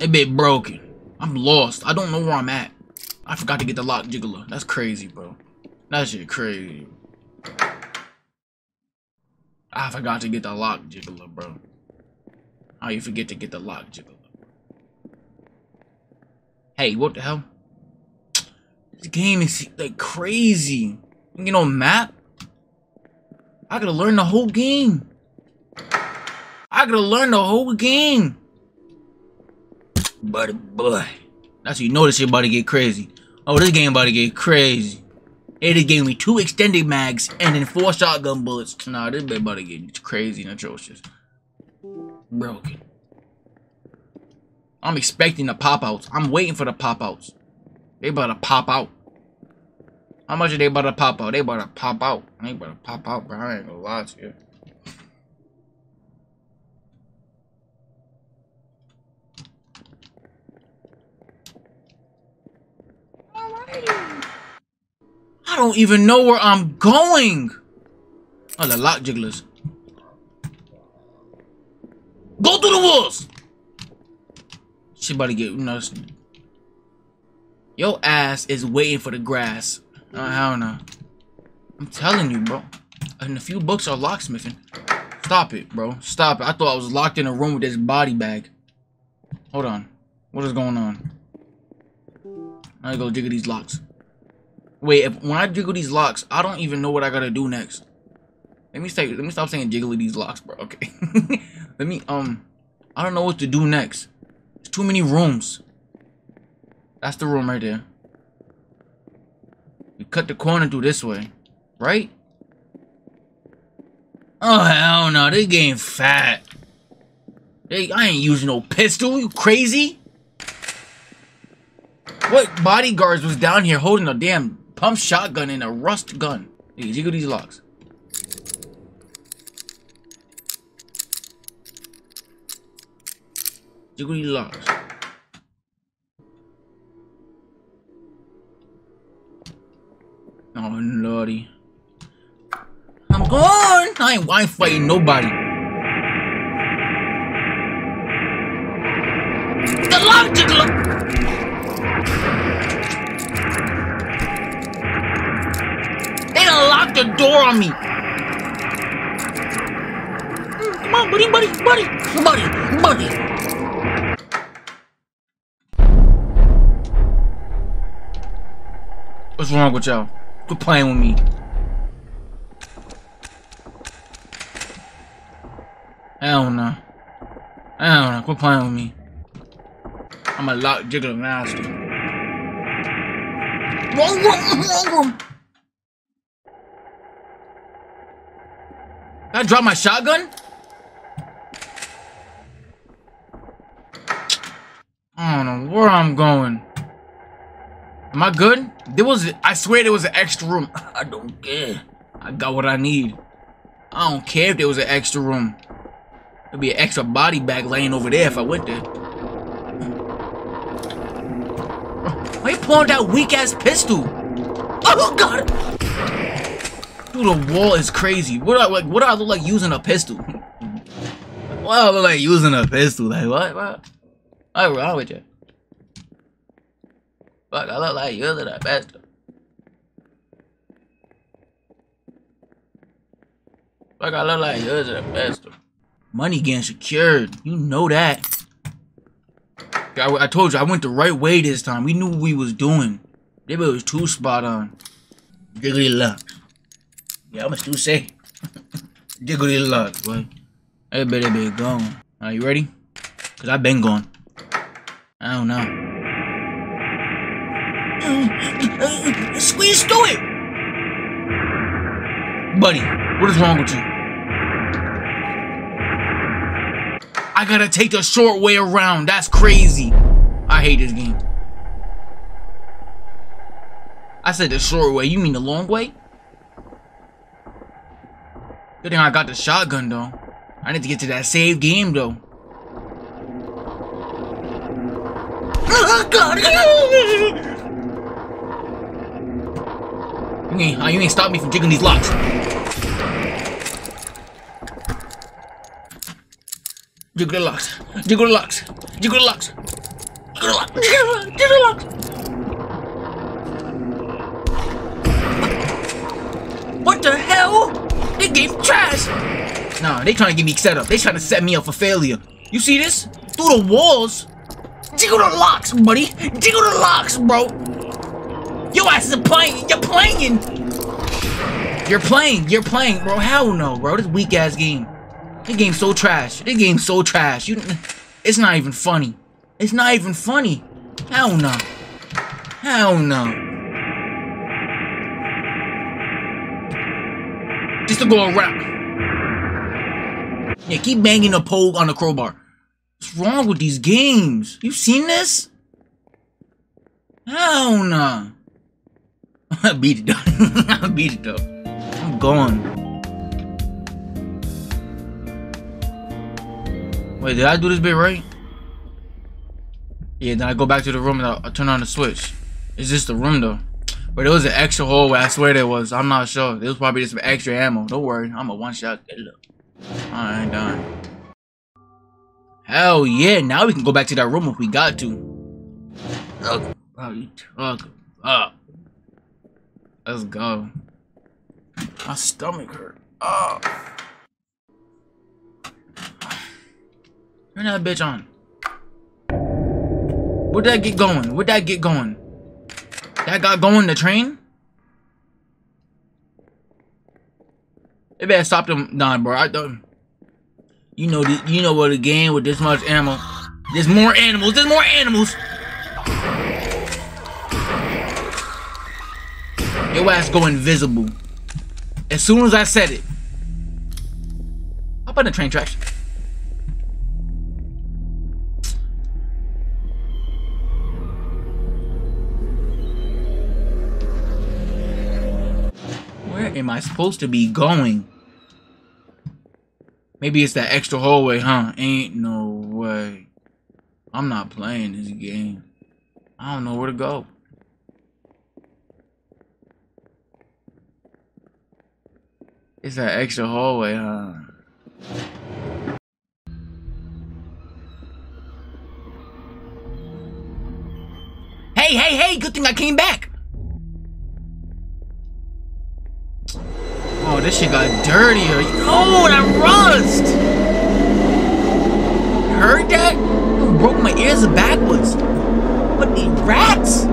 It bit broken. I'm lost. I don't know where I'm at. I forgot to get the lock jiggler. That's crazy, bro. That shit crazy. I forgot to get the lock jiggler, bro. How you forget to get the lock jiggler? Hey, what the hell? This game is like crazy. You know, map. I gotta learn the whole game. I gotta learn the whole game. But boy, that's how you know this shit about to get crazy. Oh, this game about to get crazy. It just gave me two extended mags and then four shotgun bullets. Nah, this bit about to get crazy and atrocious. Broken. I'm expecting the pop outs. I'm waiting for the pop outs. They about to pop out. How much are they about to pop out? They about to pop out. They about to pop out, bro. I ain't gonna lie to you. I don't even know where I'm going. Oh, the lock jigglers. Go through the walls. She about to get, know, your ass is waiting for the grass. I don't know. I'm telling you, bro. And a few books are locksmithing. Stop it, bro. Stop it. I thought I was locked in a room with this body bag. Hold on. What is going on? I go jiggle these locks. Wait, if, when I jiggle these locks, I don't even know what I gotta do next. Let me say, let me stop saying jiggly these locks, bro. Okay. <laughs> let me um, I don't know what to do next. There's too many rooms. That's the room right there. You cut the corner through this way, right? Oh hell no, this game fat. Hey, I ain't using no pistol. You crazy? What bodyguards was down here holding a damn pump shotgun and a rust gun? Hey, jiggle these locks. Jiggle these locks. Oh lordy. I'm gone! I ain't, I ain't fighting nobody. The door on me. Come on, buddy, buddy, buddy, buddy, buddy. What's wrong with y'all? Quit playing with me. i don't Hell no. Hell no. Quit playing with me. I'm a lock jiggler master. Wrong room, wrong room. Did I drop my shotgun? I don't know where I'm going. Am I good? There was, I swear there was an extra room. <laughs> I don't care. I got what I need. I don't care if there was an extra room. There'd be an extra body bag laying over there if I went there. Why you pulling that weak ass pistol? Oh god! Through the wall is crazy. What I like? What I look like using a pistol? <laughs> what I look like using a pistol? Like what? What? What's wrong with you? Fuck, I look like using a pistol. Fuck, I look like using a pistol. Money getting secured. You know that. I, I told you, I went the right way this time. We knew what we was doing. They was too spot on. Jiggly luck. Yeah, I'ma still say. <laughs> Jiggly luck, boy. I better be gone. Are you ready? Cause I've been gone. I don't know. <laughs> Squeeze through it! Buddy, what is wrong with you? I gotta take the short way around. That's crazy. I hate this game. I said the short way. You mean the long way? Good thing I got the shotgun, though. I need to get to that save game, though. Oh, God. You ain't, uh, you ain't stop me from jiggling these locks. Jiggle the locks. Jiggle the locks. Jiggle the locks. Jiggle the locks. Jiggle the locks. Jiggle the locks. What the hell? This game trash. Nah, they trying to get me set up. They trying to set me up for failure. You see this? Through the walls. Jiggle the locks, buddy. Jiggle the locks, bro. Your ass is playing. You're playing. You're playing. You're playing, bro. Hell no, bro. This weak ass game. This game's so trash. This game's so trash. You, it's not even funny. It's not even funny. Hell no. Hell no. Just to go around. Yeah, keep banging the pole on the crowbar. What's wrong with these games? You seen this? Hell no. <laughs> I beat it though. <laughs> I beat it though. I'm gone. Wait, did I do this bit right? Yeah, then I go back to the room and I, I turn on the switch. Is this the room though. But it was an extra hole. I swear there was. I'm not sure. It was probably just some extra ammo. Don't worry, I'm a one shot killer. Alright, done. Hell yeah, now we can go back to that room if we got to. Oh, oh you talk up. Let's go. My stomach hurt. Oh. Turn that bitch on. Where'd that get going? Where'd that get going? That got going the train? It better stop them. Nah, bro. I don't. You know, the, you know what a game with this much ammo. There's more animals. There's more animals. Your ass go invisible. As soon as I said it. Hop on the train tracks. Am I supposed to be going? Maybe it's that extra hallway, huh? Ain't no way. I'm not playing this game. I don't know where to go. It's that extra hallway, huh? Hey, hey, hey! Good thing I came back! Oh, this shit got dirtier. Oh, that rust! Heard that? Broke my ears backwards. What the rats?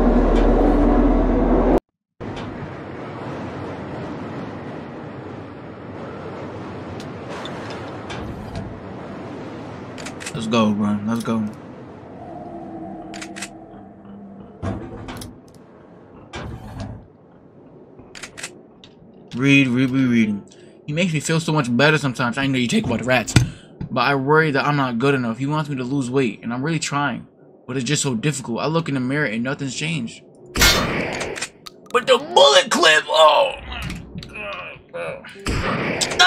Let's go, bro. Let's go. Read, read, read, reading. He makes me feel so much better sometimes. I know you take about the rats. But I worry that I'm not good enough. He wants me to lose weight, and I'm really trying. But it's just so difficult. I look in the mirror and nothing's changed. But the bullet clip! Oh!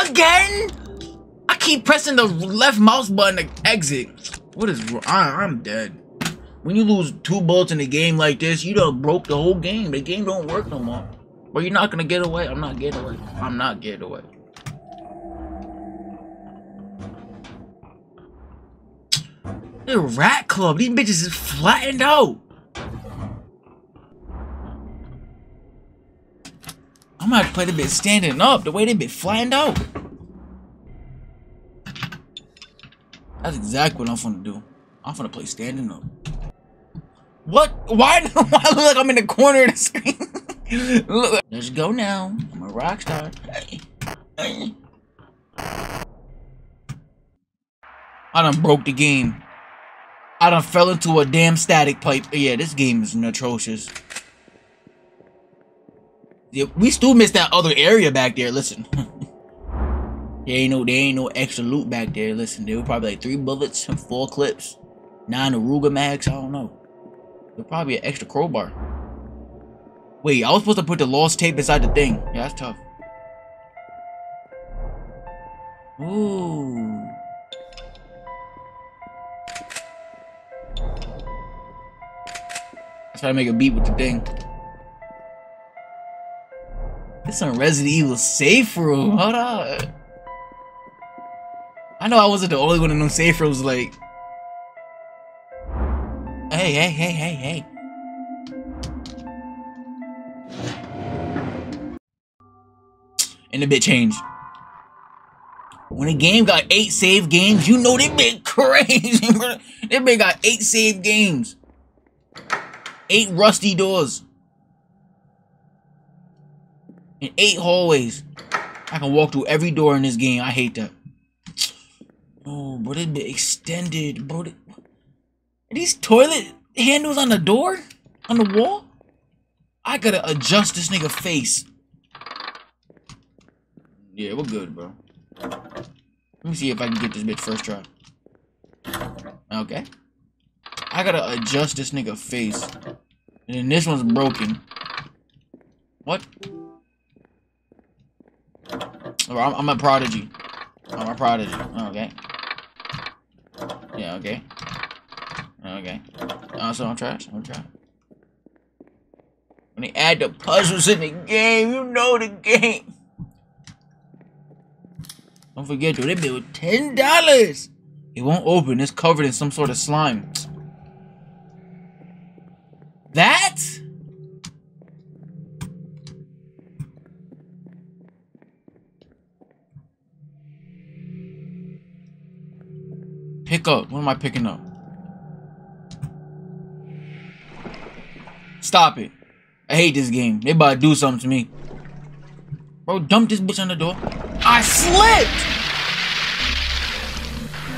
Again? I keep pressing the left mouse button to exit. What is wrong? I, am dead. When you lose two bullets in a game like this, you done broke the whole game. The game don't work no more. But you're not gonna get away. I'm not getting away. I'm not getting away. The rat club. These bitches is flattened out. I'm gonna have to play the bit standing up. The way they been flattened out. That's exactly what I'm gonna do. I'm gonna play standing up. What? Why? <laughs> Why look like I'm in the corner of the screen? Let's go now. I'm a rock star. I done broke the game. I done fell into a damn static pipe. Yeah, this game is atrocious. Yeah, we still missed that other area back there. Listen. <laughs> there ain't no there ain't no extra loot back there. Listen, there were probably like three bullets and four clips. Nine Aruga mags, I don't know. There's probably an extra crowbar. Wait, I was supposed to put the lost tape inside the thing. Yeah, that's tough. Ooh. Try to make a beat with the thing. This is some Resident Evil safe room. Hold on. I know I wasn't the only one in them safe rooms. Like, hey, hey, hey, hey, hey. And the bit changed. When a game got eight save games, you know they been <laughs> crazy. they been got eight save games. Eight rusty doors. And eight hallways. I can walk through every door in this game. I hate that. Oh, but it be extended, bro. Are these toilet handles on the door? On the wall? I gotta adjust this nigga face. Yeah, we're good, bro. Let me see if I can get this bitch first try. Okay. I gotta adjust this nigga face. And then this one's broken. What? Oh, I'm, I'm a prodigy. I'm a prodigy. Okay. Yeah, okay. Okay. Also, so I'm trash. I'm trash. When they add the puzzles in the game, you know the game. Don't forget, though, they ten dollars. It won't open. It's covered in some sort of slime. That? Pick up. What am I picking up? Stop it. I hate this game. They about to do something to me. Bro, dump this bitch on the door. I slipped!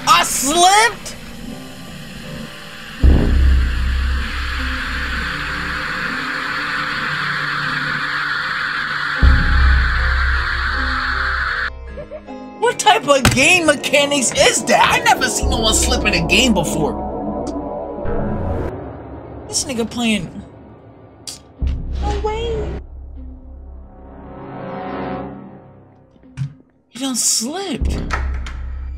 I slipped? What type of game mechanics is that? I never seen no one slip in a game before. This nigga playing. You done slipped.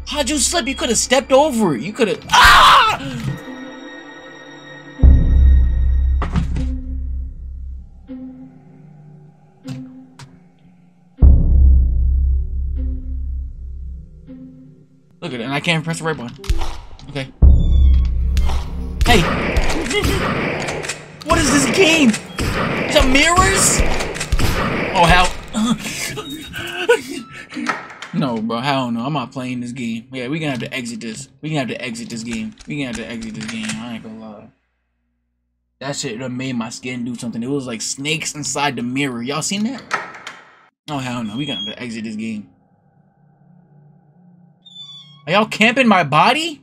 How'd you slip? You could have stepped over it. You could have. Ah! Look at it, and I can't press the right button. Okay. Hey! What is this game? The mirrors? Oh, hell. <laughs> no, bro, hell no. I'm not playing this game. Yeah, we gonna have to exit this. We gonna have to exit this game. We gonna have to exit this game. I ain't gonna lie. That shit done made my skin do something. It was like snakes inside the mirror. Y'all seen that? Oh, hell no. We gonna have to exit this game. Are y'all camping my body?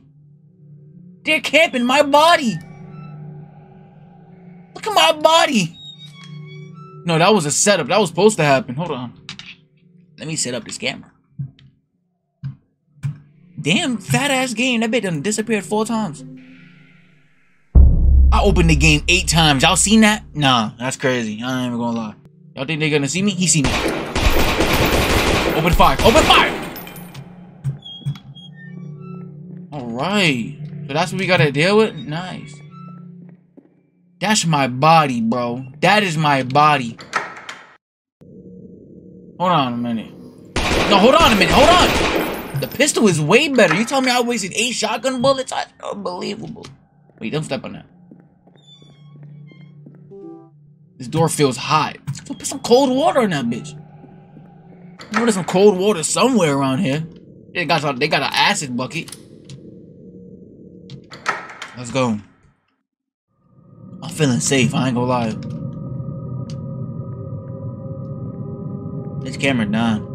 They're camping my body. Look at my body. No, that was a setup. That was supposed to happen. Hold on. Let me set up this camera. Damn, fat ass game. That bit done disappeared four times. I opened the game eight times. Y'all seen that? Nah, that's crazy. I ain't even gonna lie. Y'all think they're gonna see me? He see me. Open fire. Open fire! Alright. So that's what we gotta deal with? Nice. That's my body, bro. That is my body. Hold on a minute. No, hold on a minute. Hold on. The pistol is way better. You tell me I wasted eight shotgun bullets? Unbelievable. Wait, don't step on that. This door feels hot. So put some cold water in that bitch. I know there's some cold water somewhere around here. They got some, they got an acid bucket. Let's go. I'm feeling safe, I ain't gonna lie. This camera done.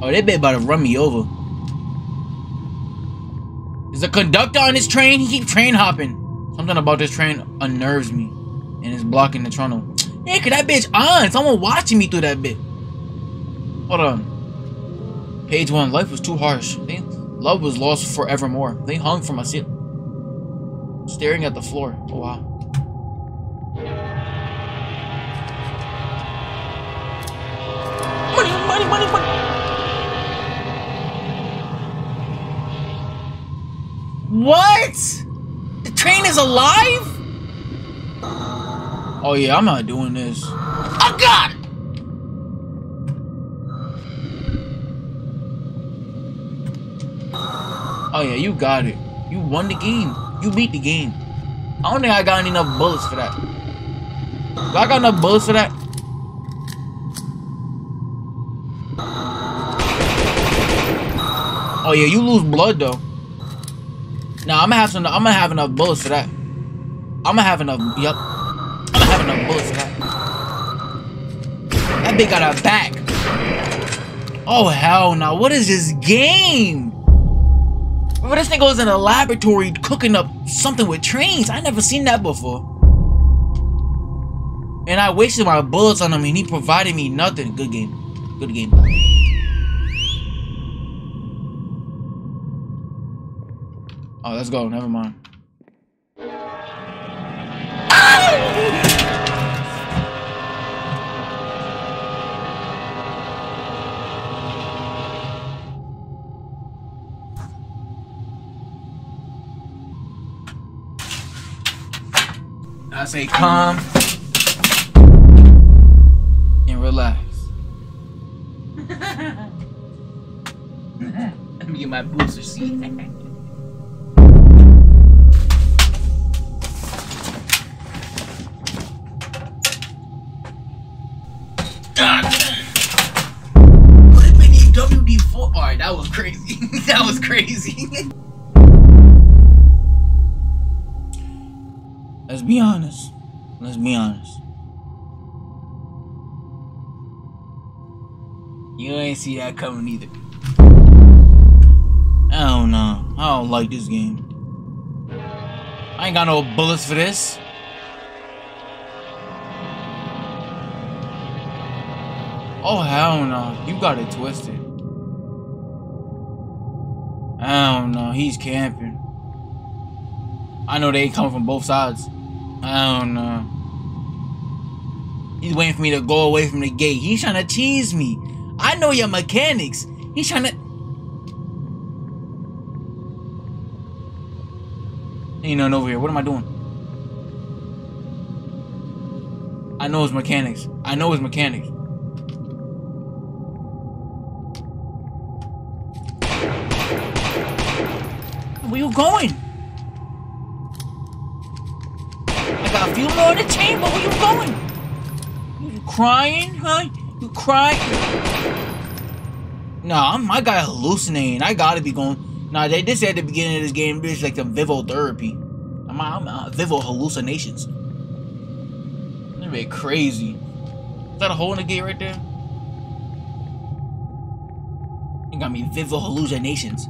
Oh, they bet about to run me over. Is the conductor on this train? He keep train hopping. Something about this train unnerves me. And it's blocking the tunnel. <tsk> Yeah, cause that bitch on. Someone watching me through that bit. Hold on. Page one. Life was too harsh. They, love was lost forevermore. They hung from a seat. Staring at the floor. Oh wow. What? The train is alive? Oh yeah, I'm not doing this. Oh god! Oh yeah, you got it. You won the game. You beat the game. I don't think I got enough bullets for that. Do I got enough bullets for that? Oh yeah, you lose blood though. Nah, I'm gonna have some. I'm gonna have enough bullets for that. I'm gonna have enough. Yep. I'm gonna have enough bullets for that. That bitch got a back. Oh hell no! What is this game? Bro, this nigga was in a laboratory cooking up something with trains. I never seen that before. And I wasted my bullets on him and he provided me nothing. Good game. Good game. Oh, let's go. Never mind. I say calm and relax. <laughs> Let me get my booster seat. <laughs> crazy. Let's be honest. Let's be honest. You ain't see that coming either. I don't know. I don't like this game. I ain't got no bullets for this. Oh hell no. You got it twisted. I don't know. He's camping. I know they come from both sides. I don't know. He's waiting for me to go away from the gate. He's trying to tease me. I know your mechanics. He's trying to. Ain't nothing over here. What am I doing? I know his mechanics. I know his mechanics. Where you going? I got a few more in the chamber. Where you going? You crying, huh? You crying? Nah, I'm my guy hallucinating. I gotta be going. Nah, they did say at the beginning of this game, it's like the Vivo therapy. I'm, I'm uh, Vivo hallucinations. That be crazy. Is that a hole in the gate right there? You got me Vivo hallucinations.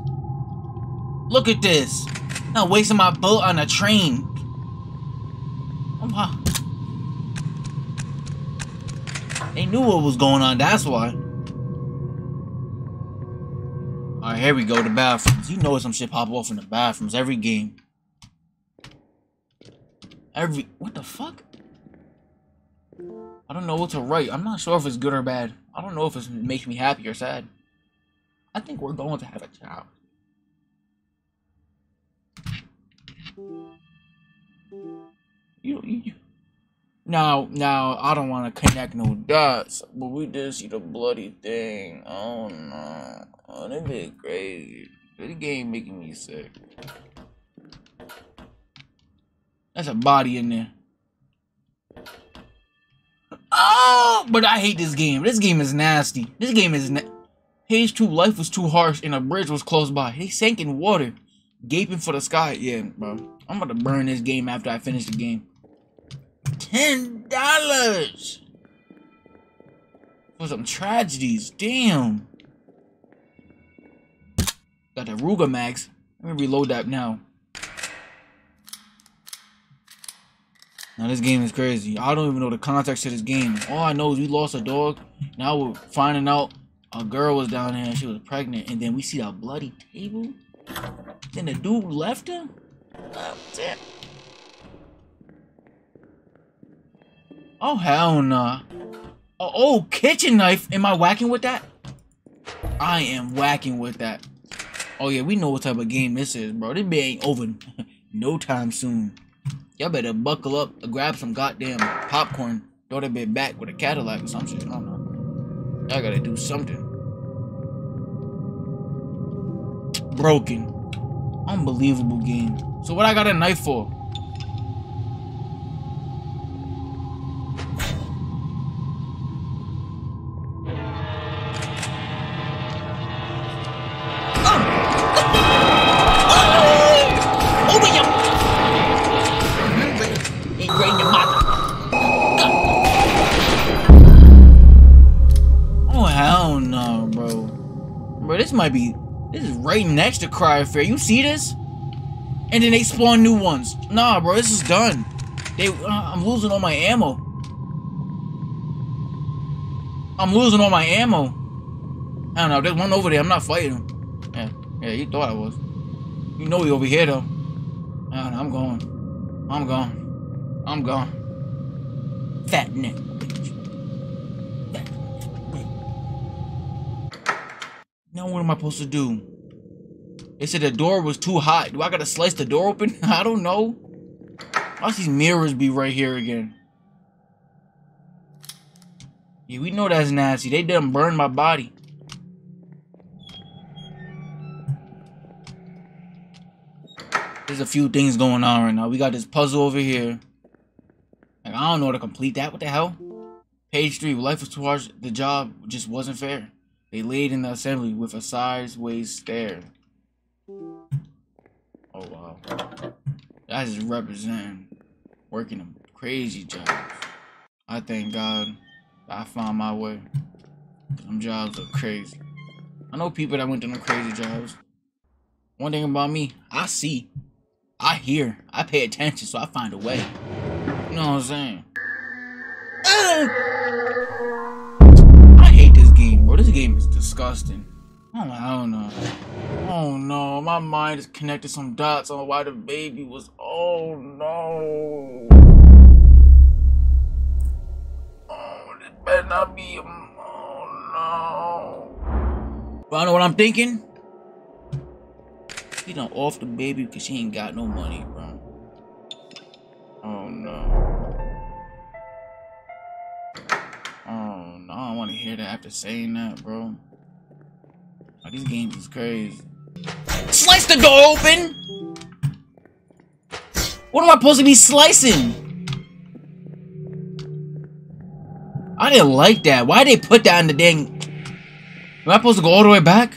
Look at this. Not wasting my boat on a train. Oh. They knew what was going on, that's why. Alright, here we go, the bathrooms. You know some shit pop off in the bathrooms every game. Every what the fuck? I don't know what to write. I'm not sure if it's good or bad. I don't know if it makes me happy or sad. I think we're going to have a child. You, you now, now I don't want to connect no dots, but we did see the bloody thing. Oh no, oh that bit crazy. The game making me sick. That's a body in there. Oh, but I hate this game. This game is nasty. This game is. Na Page 2 life was too harsh and a bridge was close by. He sank in water, gaping for the sky. Yeah, bro. I'm about to burn this game after I finish the game. Ten dollars for some tragedies. Damn. Got the Ruger Max. Let me reload that now. Now this game is crazy. I don't even know the context of this game. All I know is we lost a dog. Now we're finding out a girl was down there and she was pregnant. And then we see that bloody table. Then the dude left her. Damn. Oh hell nah. Oh, oh, kitchen knife. Am I whacking with that? I am whacking with that. Oh yeah, we know what type of game this is, bro. This be ain't over <laughs> no time soon. Y'all better buckle up, grab some goddamn popcorn, throw that bit back with a Cadillac or some shit. I don't know. Y'all gotta do something. Broken. Unbelievable game. So what I got a knife for? Right next to Cryo Fair. You see this? And then they spawn new ones. Nah, bro, this is done. They, uh, I'm losing all my ammo. I'm losing all my ammo. I don't know. There's one over there. I'm not fighting him. Yeah, yeah. You thought I was. You know he over here though. I am going. I'm gone. I'm gone. Fat neck. Now what am I supposed to do? They said the door was too hot. Do I gotta slice the door open? <laughs> I don't know. Why these mirrors be right here again? Yeah, we know that's nasty. They done burned my body. There's a few things going on right now. We got this puzzle over here. Like, I don't know how to complete that. What the hell? Page 3. Life was too hard. The job just wasn't fair. They laid in the assembly with a sideways stare. Oh, wow. That's just representing working a crazy job. I thank God I found my way. Them jobs are crazy. I know people that went to them crazy jobs. One thing about me, I see. I hear. I pay attention, so I find a way. You know what I'm saying? Ah! I hate this game, bro. This game is disgusting. I don't know. Oh no, my mind is connected some dots on why the baby was. Oh no. Oh, this better not be. A... Oh no. But I know what I'm thinking. He done off the baby because she ain't got no money, bro. Oh no. Oh no, I don't want to hear that after saying that, bro. Oh, these games is crazy. Slice the door open! What am I supposed to be slicing? I didn't like that. Why they put that in the dang... Am I supposed to go all the way back?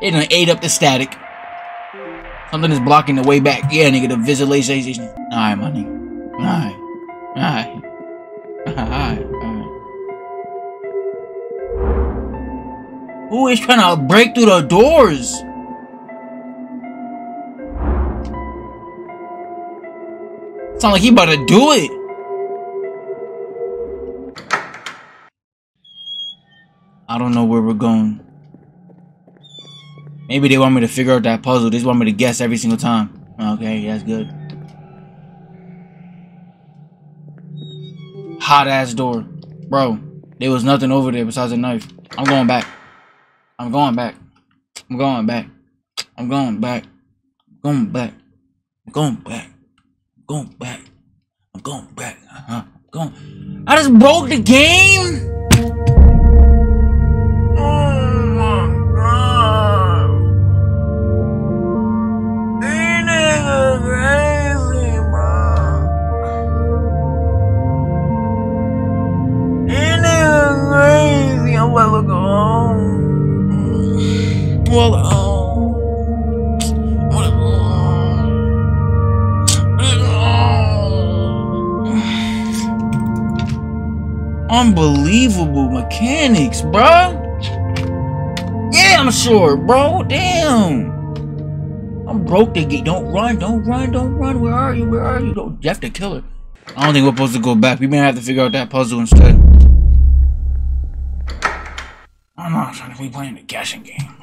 It done ate up the static. Something is blocking the way back. Yeah, nigga, the visualization. Alright, my nigga. Alright. Alright. Alright. Who is trying to break through the doors? Sound like he about to do it. I don't know where we're going. Maybe they want me to figure out that puzzle. They just want me to guess every single time. Okay, that's good. Hot ass door. Bro, there was nothing over there besides a knife. I'm going back. I'm going back. I'm going back. I'm going back. I'm going back. I'm going back. I'm going back. I'm going back. Uh-huh. I'm going. I just broke the game? Oh my Well, um, um, <sighs> Unbelievable mechanics, bruh. Yeah, I'm sure, bro. Damn. I'm broke the gate. Don't run, don't run, don't run. Where are you? Where are you? Don't Jeff the killer. I don't think we're supposed to go back. We may have to figure out that puzzle instead. I'm not trying to be playing the guessing game.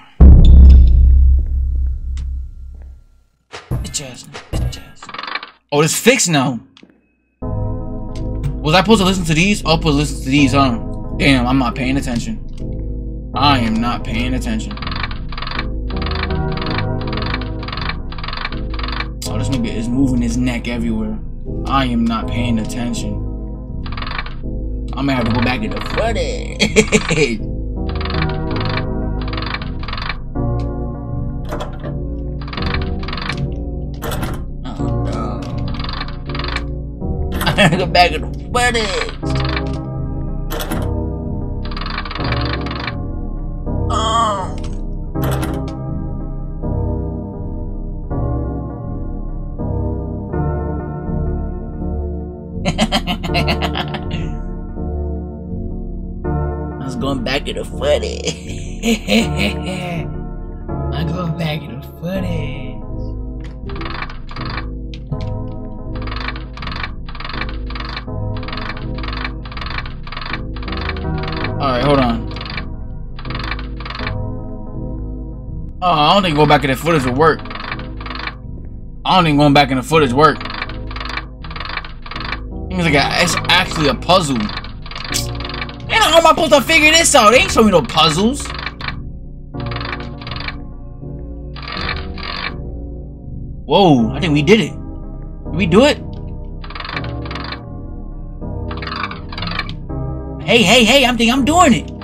Oh, it's fixed now. Was I supposed to listen to these? I'll put listen to these, huh? Damn, I'm not paying attention. I am not paying attention. Oh, this nigga is moving his neck everywhere. I am not paying attention. I'm gonna have to go back to the footage. <laughs> go back in the wedding. Um. <laughs> I was going back to the footy. <laughs> Going back in the footage will work. I don't even going back in the footage work. Seems like a, it's actually a puzzle. And how am I supposed to figure this out? They ain't showing me no puzzles. Whoa, I think we did it. Did we do it? Hey, hey, hey, I'm think I'm doing it.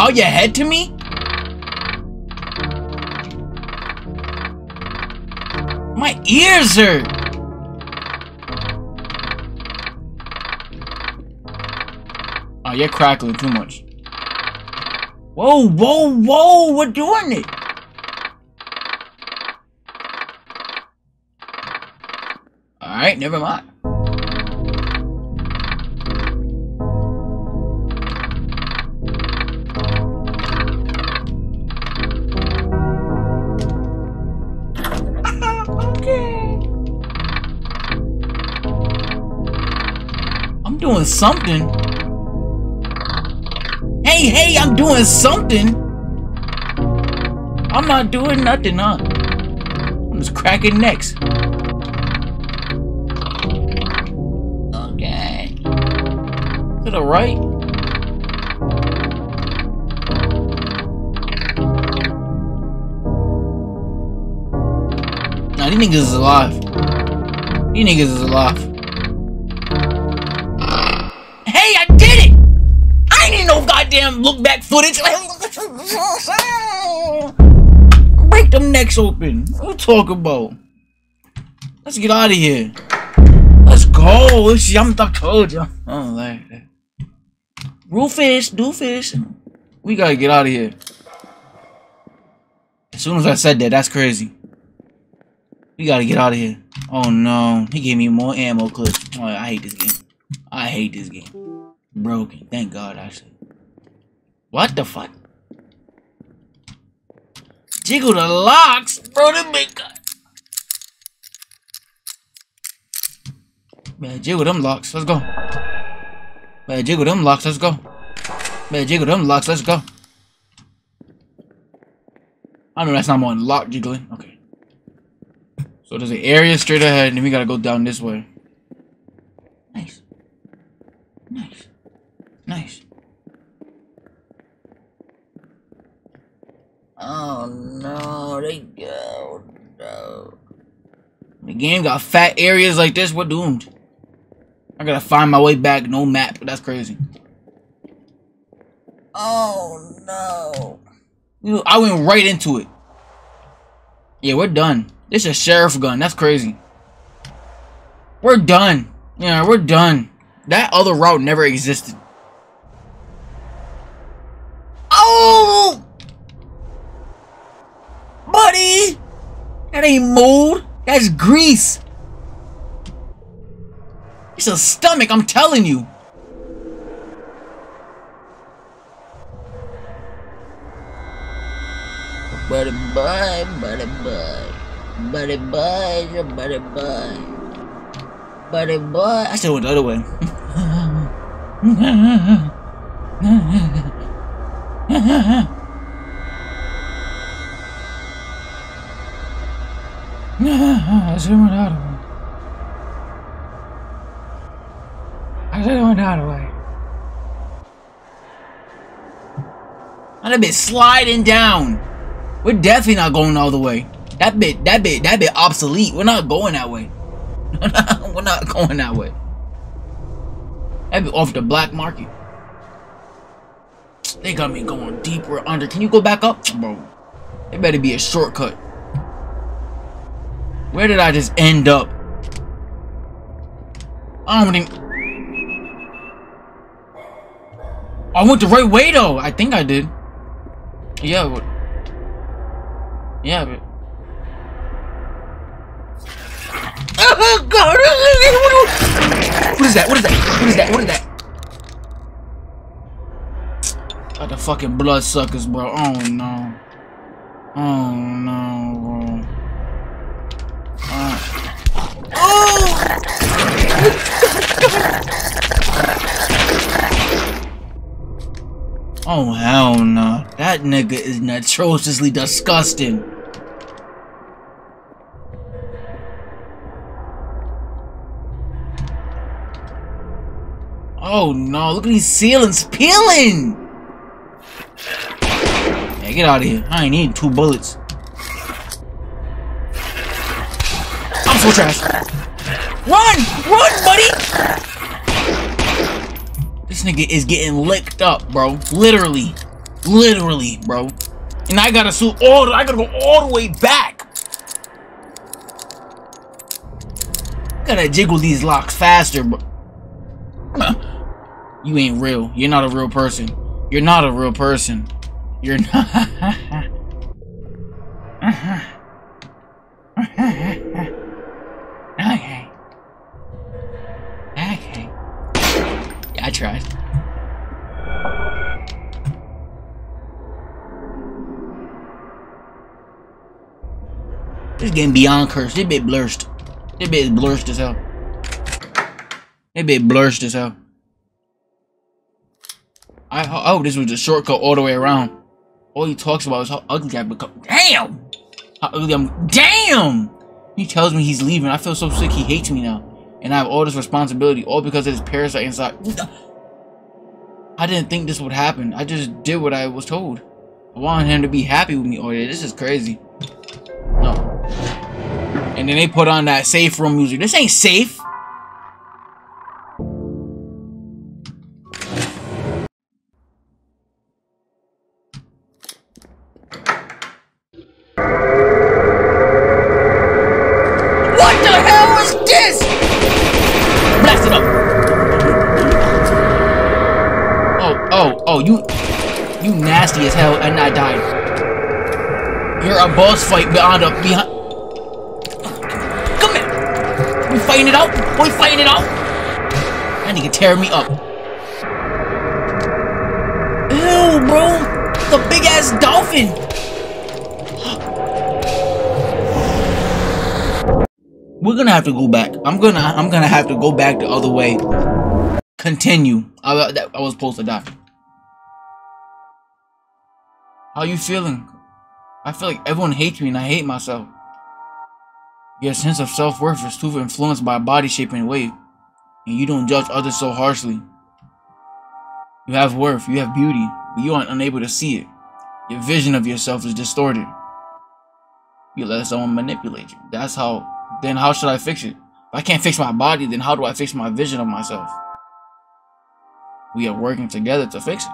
Bow your head to me? My ears hurt. Oh, you're crackling too much. Whoa, whoa, whoa, we're doing it. Alright, never mind. Doing something. Hey, hey, I'm doing something. I'm not doing nothing, huh? I'm just cracking necks. Okay. To the right. Nah, these niggas is alive. These niggas is alive. Look back footage. Break them necks open. What talk about? Let's get out of here. Let's go. Let's, I'm, I told you. Oh, like that. Rufus, doofus. We gotta get out of here. As soon as I said that, that's crazy. We gotta get out of here. Oh no, he gave me more ammo clips. Oh, I hate this game. I hate this game. Broken. Thank God, actually. What the fuck? Jiggle the locks, bro. The guy. Man, jiggle them locks. Let's go. Man, jiggle them locks. Let's go. Man, jiggle them locks. Let's go. I know that's not more lock jiggling. Okay. So there's an area straight ahead, and then we gotta go down this way. Nice. Nice. Nice. Oh no, they go. No. The game got fat areas like this, we're doomed. I gotta find my way back, no map, that's crazy. Oh no. You know, I went right into it. Yeah, we're done. This is a sheriff gun, that's crazy. We're done. Yeah, we're done. That other route never existed. Oh! Buddy! That ain't mold. That's grease. It's a stomach, I'm telling you. Buddy boy, buddy boy. Buddy boy, buddy boy. Buddy boy. I should have went the other way. <laughs> <laughs> Have went the other way. Have went the other way. That bit sliding down. We're definitely not going all the way. That bit, that bit, that bit obsolete. We're not going that way. <laughs> We're not going that way. That bit off the black market. They got me going deeper under. Can you go back up? Bro, it better be a shortcut. Where did I just end up? I don't even... I went the right way though. I think I did. Yeah, but... Yeah, but... Oh <laughs> god! What is that? What is that? What is that? What is that? Got the fucking blood suckers, bro. Oh no. Oh no, bro. Uh. Oh! Hell no. That nigga is atrociously disgusting. Oh no, look at these ceilings peeling! Get out of here. I ain't need two bullets. I'm so trash. Run! Run, buddy! This nigga is getting licked up, bro. Literally. Literally, bro. And I gotta suit all the, I gotta go all the way back. Gotta jiggle these locks faster, bro. <laughs> You ain't real. You're not a real person. You're not a real person. You're not. <laughs> <laughs> okay. Okay. Yeah, I tried. This game beyond cursed. This bit blurred. This bit blurred as hell. This bit blurred as hell. I oh this was a shortcut all the way around. All he talks about is how ugly I become. Damn! How ugly I'm. Damn! He tells me he's leaving. I feel so sick. He hates me now, and I have all this responsibility, all because of this parasite inside. I didn't think this would happen. I just did what I was told. I wanted him to be happy with me. Oh yeah, this is crazy. No. And then they put on that safe room music. This ain't safe. Fight beyond a behind. Come here. We fighting it out. We fighting it out. That nigga tear me up. Ew, bro. The big ass dolphin. We're gonna have to go back. I'm gonna I'm gonna have to go back the other way. Continue. I, I was supposed to die. How you feeling? I feel like everyone hates me and I hate myself. Your sense of self-worth is too influenced by body shape and weight. And you don't judge others so harshly. You have worth, you have beauty, but you aren't unable to see it. Your vision of yourself is distorted. You let someone manipulate you. That's how then how should I fix it? If I can't fix my body, then how do I fix my vision of myself? We are working together to fix it.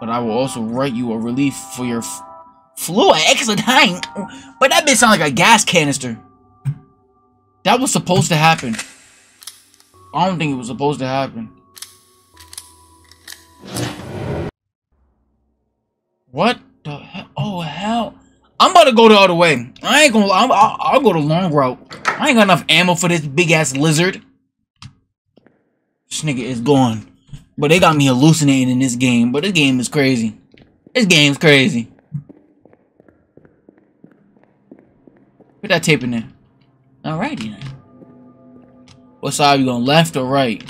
But I will also write you a relief for your flu time. But that bitch sound like a gas canister. That was supposed to happen. I don't think it was supposed to happen. What the hell? Oh, hell. I'm about to go the other way. I ain't gonna. I'll, I'll, I'll go the long route. I ain't got enough ammo for this big ass lizard. This nigga is gone. But they got me hallucinating in this game. But this game is crazy. This game's crazy. Put that tape in there. Alrighty then. What side you going, left or right?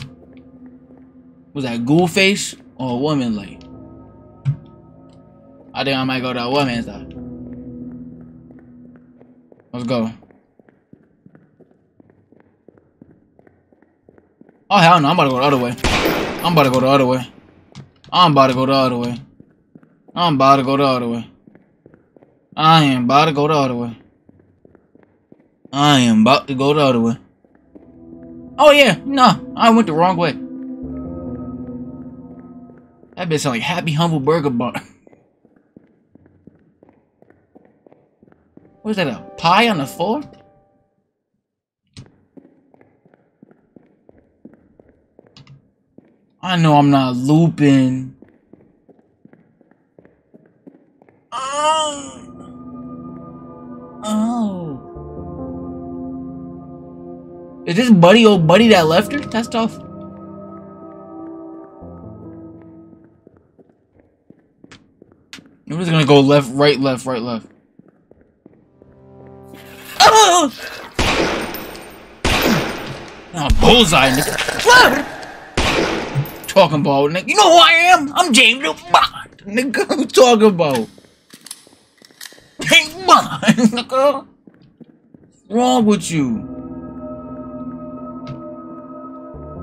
Was that ghoul face or a woman like? I think I might go to a woman's side. Let's go. Oh hell no, I'm about to go the other way. I'm about to go the other way. I'm about to go the other way. I'm about to go the other way. I am about to go the other way. I am about to go the other way. Oh yeah, no, I went the wrong way. That bitch sound like Happy Humble Burger Bar. <laughs> What is that, a pie on the floor? I know I'm not looping. Oh. Oh. Is this buddy old buddy that left her? That's tough. We're just gonna go left, right, left, right, left. Oh! Oh, bullseye, nigga. Talking about, nigga. You know who I am? I'm James Bond, nigga. You talking about? James Bond, <laughs> nigga. What's wrong with you?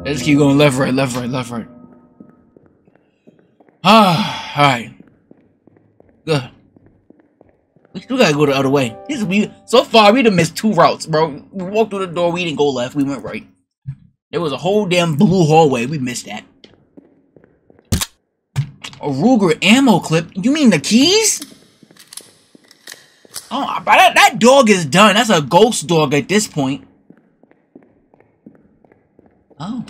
Let's keep going left, right, left, right, left, right. Ah, <sighs> alright. Good. We still gotta go the other way. This we so far we done missed two routes, bro. We walked through the door, we didn't go left, we went right. There was a whole damn blue hallway, we missed that. A Ruger ammo clip? You mean the keys? Oh, that, that dog is done. That's a ghost dog at this point. Oh.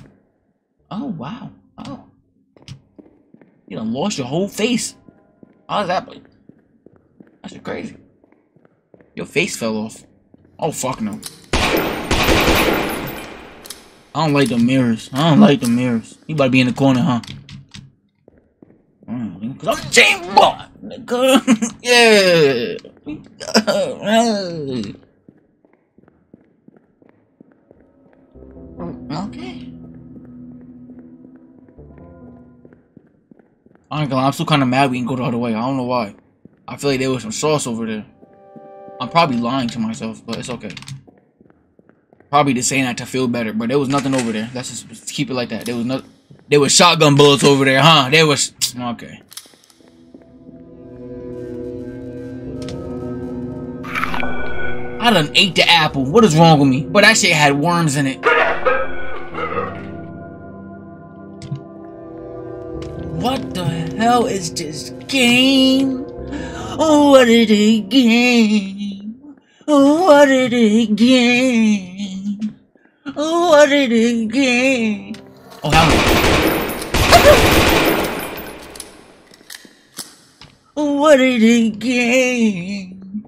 Oh, wow. Oh. You done lost your whole face. How's that? That's crazy. Your face fell off. Oh, fuck no. I don't like the mirrors. I don't like the mirrors. You to be in the corner, huh? Mm, Cause I'm James Bond, nigga. yeah. <laughs> okay. I ain't gonna lie, I'm still kind of mad we didn't go the other way. I don't know why. I feel like there was some sauce over there. I'm probably lying to myself, but it's okay. Probably just saying that to feel better, but there was nothing over there. Let's just keep it like that. There was no, there was shotgun bullets over there, huh? There was okay. I done ate the apple. What is wrong with me? But that shit had worms in it. What the hell is this game? Oh, what is it game? Oh, what is it game? Oh, what is it game? Oh no. What is it game?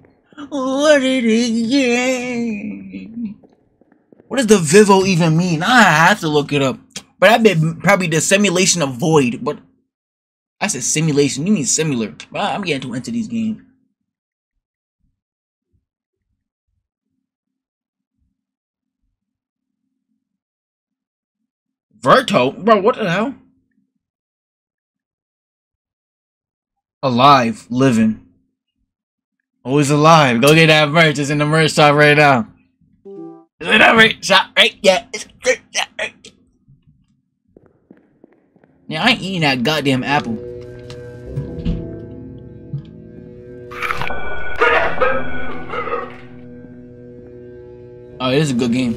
What is it game? What does the Vivo even mean? I have to look it up. But I've been probably the simulation of void, but I said simulation. You mean similar? I'm getting too into these games. Verto, bro. What the hell? Alive, living. Always alive. Go get that merch. It's in the merch shop right now. It's in the merch shop right? Yeah. It's right. Yeah, I ain't eating that goddamn apple. Oh, this is a good game.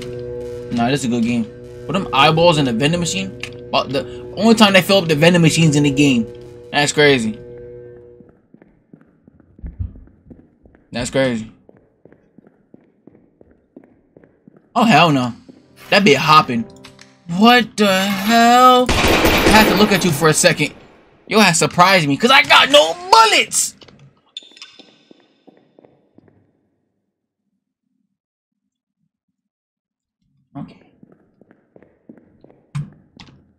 Nah, this is a good game. Put them eyeballs in the vending machine. Oh, the only time they fill up the vending machines in the game. That's crazy. That's crazy. Oh hell no. That be hopping. What the hell? I had to look at you for a second. You had surprised me because I got no bullets.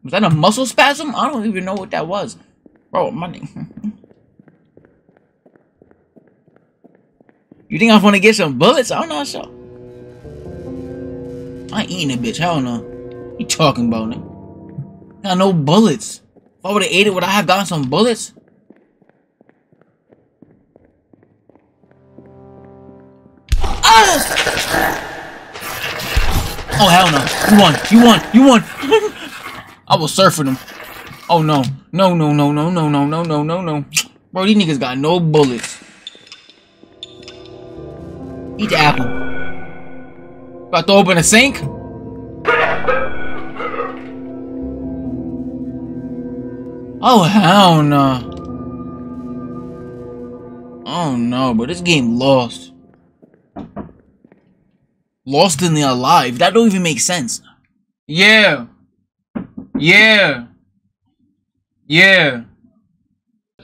Was that a muscle spasm? I don't even know what that was. Bro, money. <laughs> you think I'm gonna get some bullets? I'm not sure. I ain't eating a bitch. Hell no. You talking about it? Got no bullets. If I would have ate it, would I have gotten some bullets? Ah! Oh hell no! You won! You won! You won! <laughs> I was surfing them. Oh no! No! No! No! No! No! No! No! No! No! No! Bro, these niggas got no bullets. Eat the apple. About to open a sink? Oh hell no. Oh no, but this game lost. Lost in the alive. That don't even make sense. Yeah. Yeah. Yeah.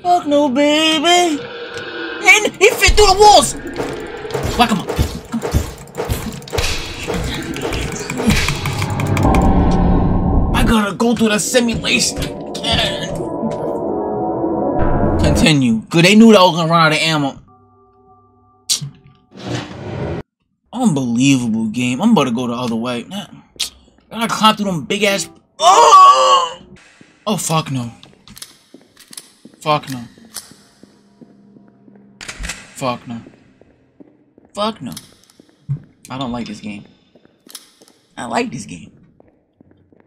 Fuck no, baby. And he fit through the walls. Whack him up. I gotta go through the simulation again. Continue. Cause they knew that I was gonna run out of ammo. Unbelievable game. I'm about to go the other way. I gotta climb through them big ass. Oh! Oh fuck no. Fuck no. Fuck no. Fuck no. I don't like this game. I like this game.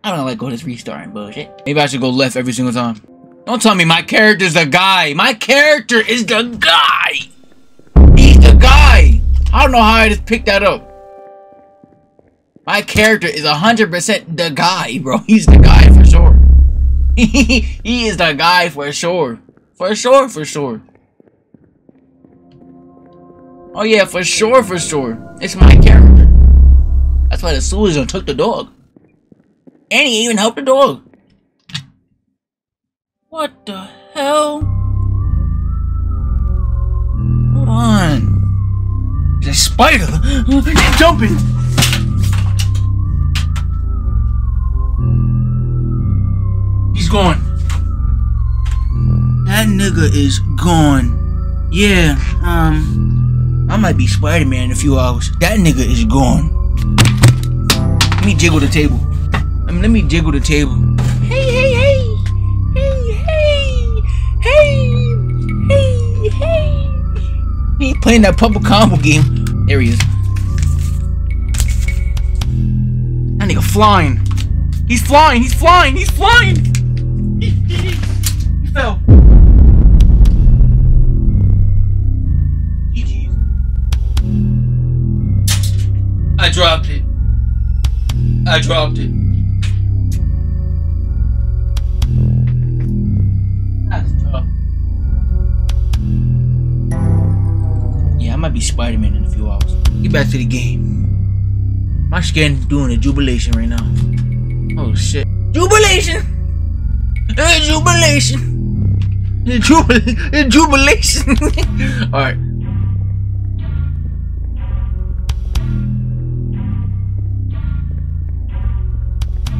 I don't like all this restarting bullshit. Maybe I should go left every single time. Don't tell me my character's the guy. My character is the guy. He's the guy. I don't know how I just picked that up. My character is 100% the guy, bro. <laughs> He's the guy for sure. <laughs> he is the guy for sure. For sure, for sure. Oh yeah, for sure, for sure. It's my character. That's why the Susan took the dog. And he even helped the dog. What the hell? Hold on. A spider! <laughs> Jumping! Gone. That nigga is gone. Yeah, um, I might be Spider-Man in a few hours. That nigga is gone. Let me jiggle the table. I mean, let me jiggle the table. Hey, hey, hey! Hey, hey! Hey! Hey, hey! He playing that Puppet Combo game. There he is. That nigga flying. He's flying, he's flying, he's flying! He, fell. I dropped it. I dropped it. That's tough. Yeah, I might be Spider-Man in a few hours. Get back to the game. My skin doing a jubilation right now. Oh shit. Jubilation! <laughs> Uh, jubilation! <laughs> Jubil jubilation! <laughs> Alright.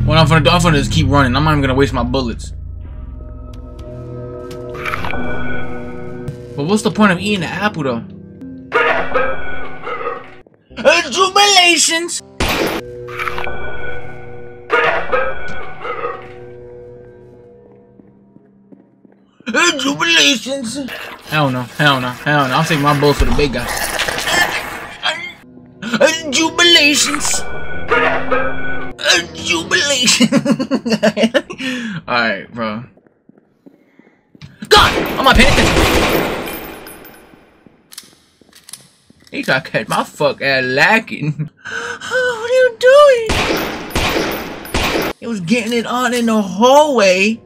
What I'm gonna do, I'm gonna just keep running. I'm not even gonna waste my bullets. But what's the point of eating the apple though? <laughs> Jubilations! Jubilations! Hell no, hell no, hell no. I'll take my bullets for the big guy. Uh, jubilations! Uh, jubilation! <laughs> Alright, bro. God! I'm not paying attention! He got catch my fuck ass lacking. <gasps> what are you doing? It was getting it on in the hallway.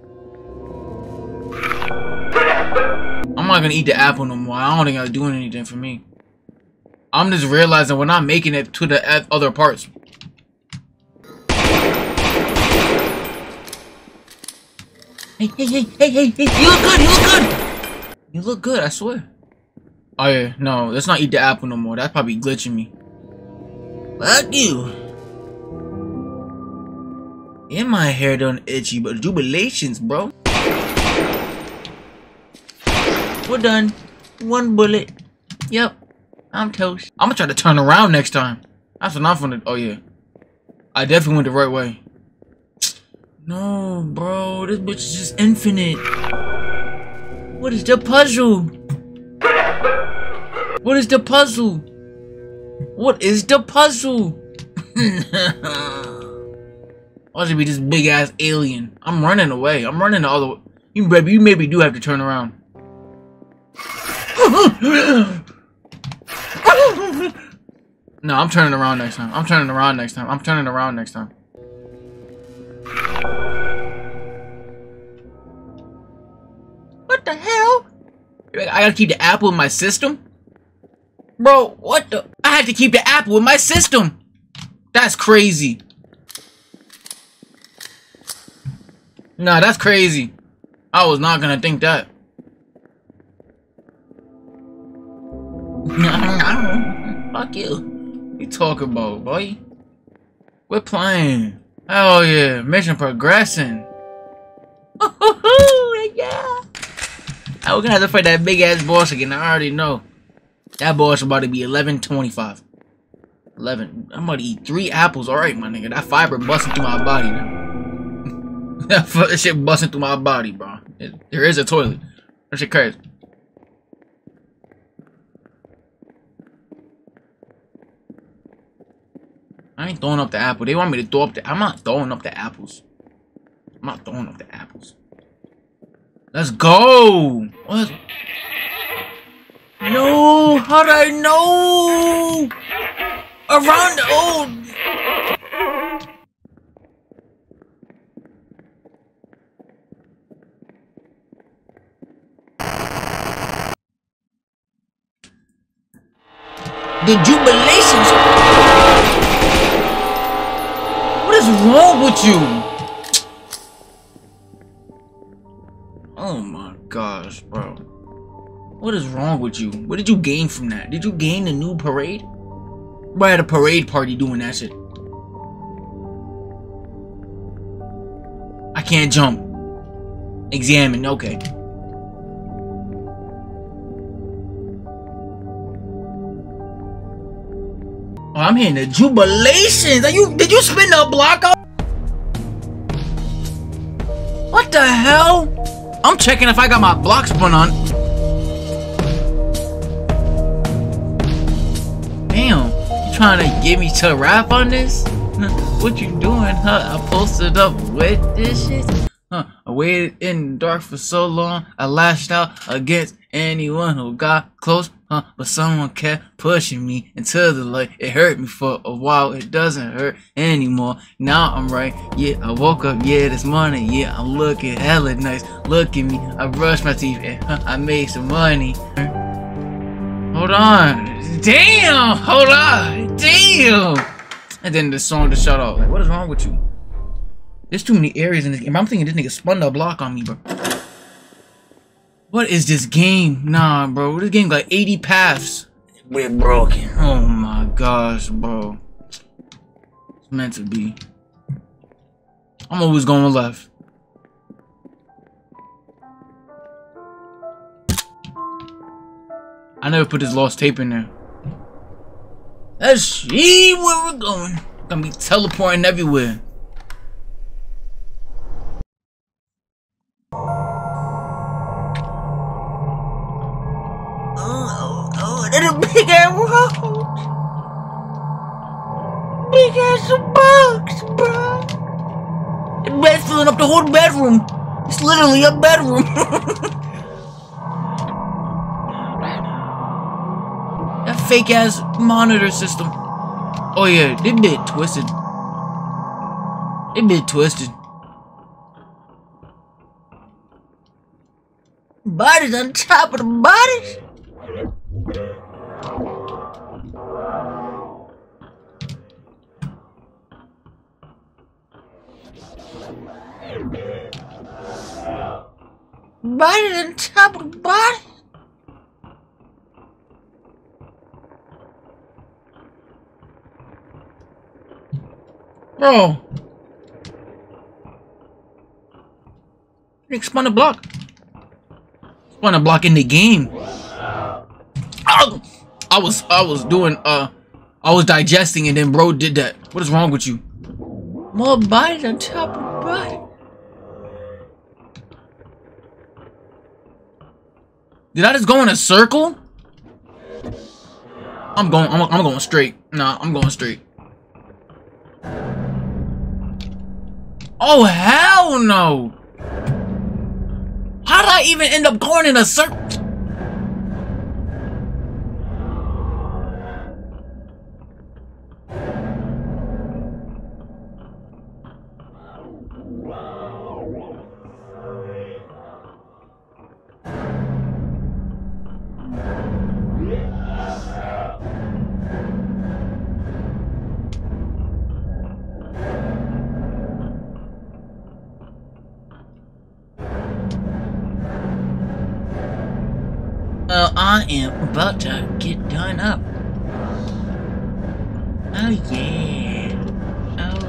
I'm not gonna eat the apple no more. I don't think it's doing anything for me. I'm just realizing we're not making it to the other parts. Hey, hey, hey, hey, hey, hey, you look good, you look good! You look good, I swear. Oh yeah, no, let's not eat the apple no more. That's probably glitching me. Fuck you. And my hair done itchy, but jubilations, bro. We're done. One bullet. Yep. I'm toast. I'm gonna try to turn around next time. That's what I'm gonna. Oh yeah. I definitely went the right way. No, bro. This bitch is just infinite. What is the puzzle? What is the puzzle? What is the puzzle? Why should be this big ass alien? I'm running away. I'm running all the way. You baby, you maybe do have to turn around. No, I'm turning around next time. I'm turning around next time. I'm turning around next time. What the hell? I gotta keep the apple in my system? Bro, what the? I had to keep the apple in my system. That's crazy. Nah, that's crazy. I was not gonna think that. <laughs> Fuck you. You talk about, boy? We're playing. Oh yeah, mission progressing. <laughs> yeah. I we're gonna have to fight that big ass boss again. I already know. That boss about to be 1125. 11. I'm about to eat three apples. Alright, my nigga. That fiber busting through my body now. <laughs> that shit busting through my body, bro. It, there is a toilet. That shit crazy. I ain't throwing up the apple. They want me to throw up the... I'm not throwing up the apples. I'm not throwing up the apples. Let's go! What? No! How'd I know? Around... Oh! The jubilations. Is wrong with you? Oh my gosh, bro. What is wrong with you? What did you gain from that? Did you gain a new parade? We're at a parade party doing that shit. I can't jump. Examine, okay. Oh, I'm hearing the jubilations. Are you did you spin the block out? What the hell? I'm checking if I got my block spun on. Damn, you trying to get me to rap on this? What you doing, huh? I posted up with this shit. Huh? I waited in the dark for so long. I lashed out against anyone who got close huh? But someone kept pushing me into the light. It hurt me for a while. It doesn't hurt anymore. Now I'm right. Yeah, I woke up. Yeah, this morning. Yeah, I'm looking hella nice. Look at me. I brushed my teeth and huh, I made some money. Hold on. Damn. Hold on. Damn. And then the song just shut off. Like, what is wrong with you? There's too many areas in this game. I'm thinking this nigga spun the block on me, bro. What is this game? Nah, bro. This game got 80 paths. We're broken. Oh my gosh, bro. It's meant to be. I'm always going left. I never put this lost tape in there. Let's see where we're going. Gonna be teleporting everywhere. A big ass road. Big ass box, bro. The bed's filling up the whole bedroom. It's literally a bedroom. <laughs> that fake ass monitor system. Oh yeah, they bit twisted. They bit twisted. Bodies on top of the bodies. On top of the body? Bro. Spun a block. Spawn a block in the game. Oh, I was I was doing uh I was digesting and then bro did that. What is wrong with you? More bodies on top of body. Did I just go in a circle? I'm going I'm, I'm going straight. Nah, I'm going straight. Oh hell no! How did I even end up going in a circle? I am about to get done up. Oh yeah. Oh.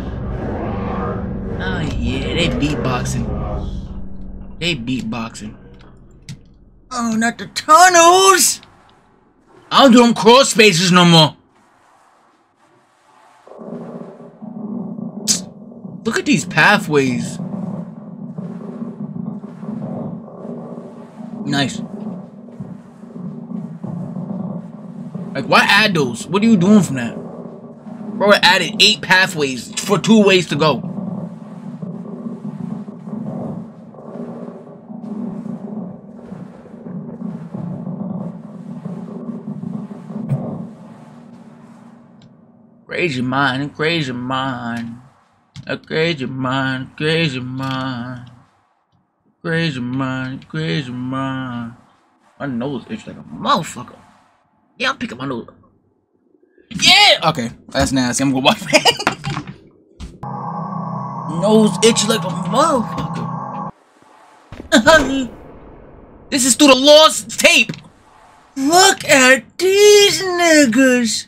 oh. Yeah, they beatboxing. They beatboxing. Oh, not the tunnels! I don't do them crawl spaces no more. Look at these pathways. Nice. Like, why add those? What are you doing from that? Bro, I added eight pathways for two ways to go. Crazy mind, crazy mind. A crazy mind, crazy mind. Crazy mind, crazy mind. My nose itch like a motherfucker. Yeah, I'm picking my nose. Yeah! Okay, that's nasty. I'm gonna go wash <laughs> Nose itch like a motherfucker. this is through the lost tape. Look at these niggas.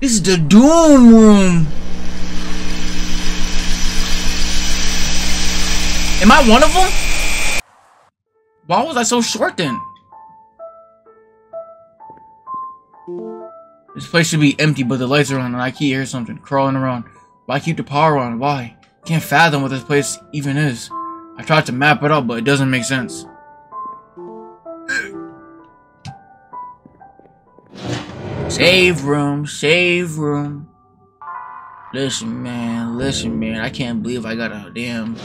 This is the Doom Room. Am I one of them? Why was I so short then? This place should be empty, but the lights are on and I keep hearing something crawling around. Why keep the power on? Why? Can't fathom what this place even is. I tried to map it out, but it doesn't make sense. Save room, save room. Listen, man, listen, man. I can't believe I got a damn.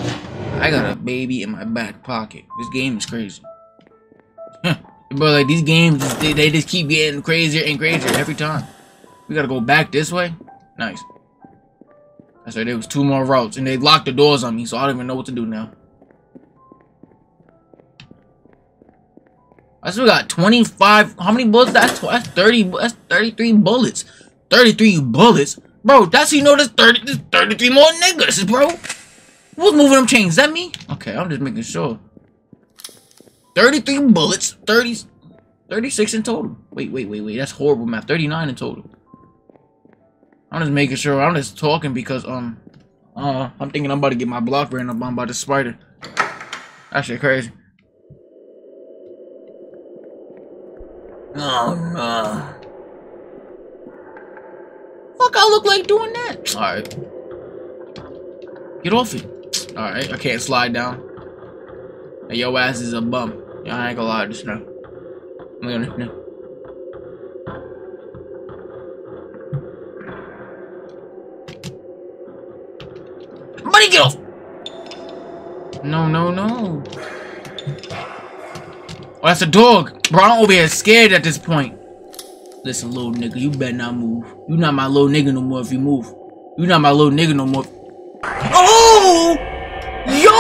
I got a baby in my back pocket. This game is crazy. <laughs> but like these games, they, they just keep getting crazier and crazier every time. We gotta go back this way. Nice. I said there was two more routes, and they locked the doors on me, so I don't even know what to do now. I still got 25. How many bullets? That's, that's 30. That's 33 bullets. 33 bullets? Bro, that's you know there's 30, there's 33 more niggas, bro. Who's moving them chains? That me? Okay, I'm just making sure. 33 bullets. 30, 36 in total. Wait, wait, wait, wait. That's horrible math. 39 in total. I'm just making sure. I'm just talking because, um, uh, I'm thinking I'm about to get my block ran up on by the spider. That shit crazy. Oh no. Fuck, I look like doing that. Alright. Get off it. Alright, I can't slide down. And your ass is a bum. I ain't gonna lie, just know. I'm gonna know. Buddy, get off! No, no, no. Oh, that's a dog. Bro, I'm over here scared at this point. Listen, little nigga, you better not move. You not my little nigga no more if you move. You not my little nigga no more. Oh! Yo!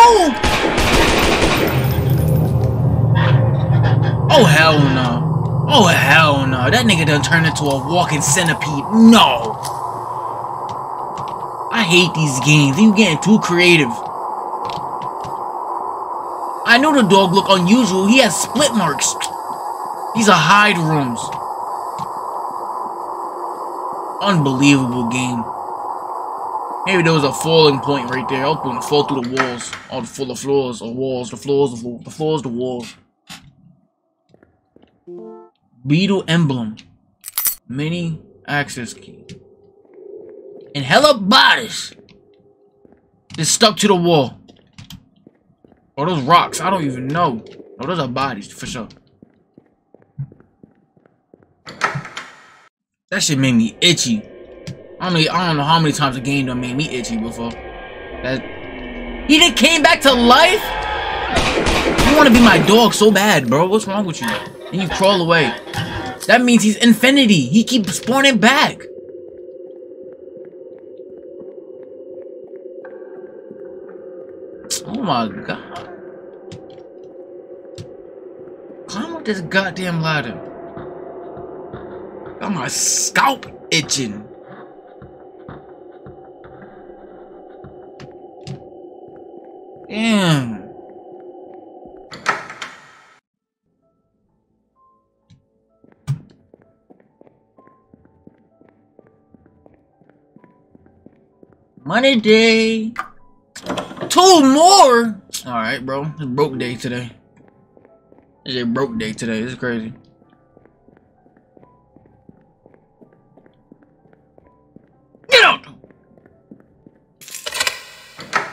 Oh, hell no. Oh, hell no. That nigga done turned into a walking centipede. No! I hate these games. You getting too creative. I know the dog look unusual. He has split marks. These are hide rooms. Unbelievable game. Maybe there was a falling point right there. I was going to fall through the walls. All the of floors or walls. The floors, the, floor, the floors, the walls. Beetle emblem. Mini access key. And hella bodies. Just stuck to the wall. Or those rocks. I don't even know. Oh, those are bodies, for sure. That shit made me itchy. I mean, I don't know how many times a game done made me itchy before. That he did came back to life. You want to be my dog so bad, bro? What's wrong with you? And you crawl away. That means he's infinity. He keeps spawning back. Oh my god. Climb up this goddamn ladder. Got my scalp itching. Damn. Money day. Two more. All right, bro. It's broke day today. It's a broke day today. It's crazy.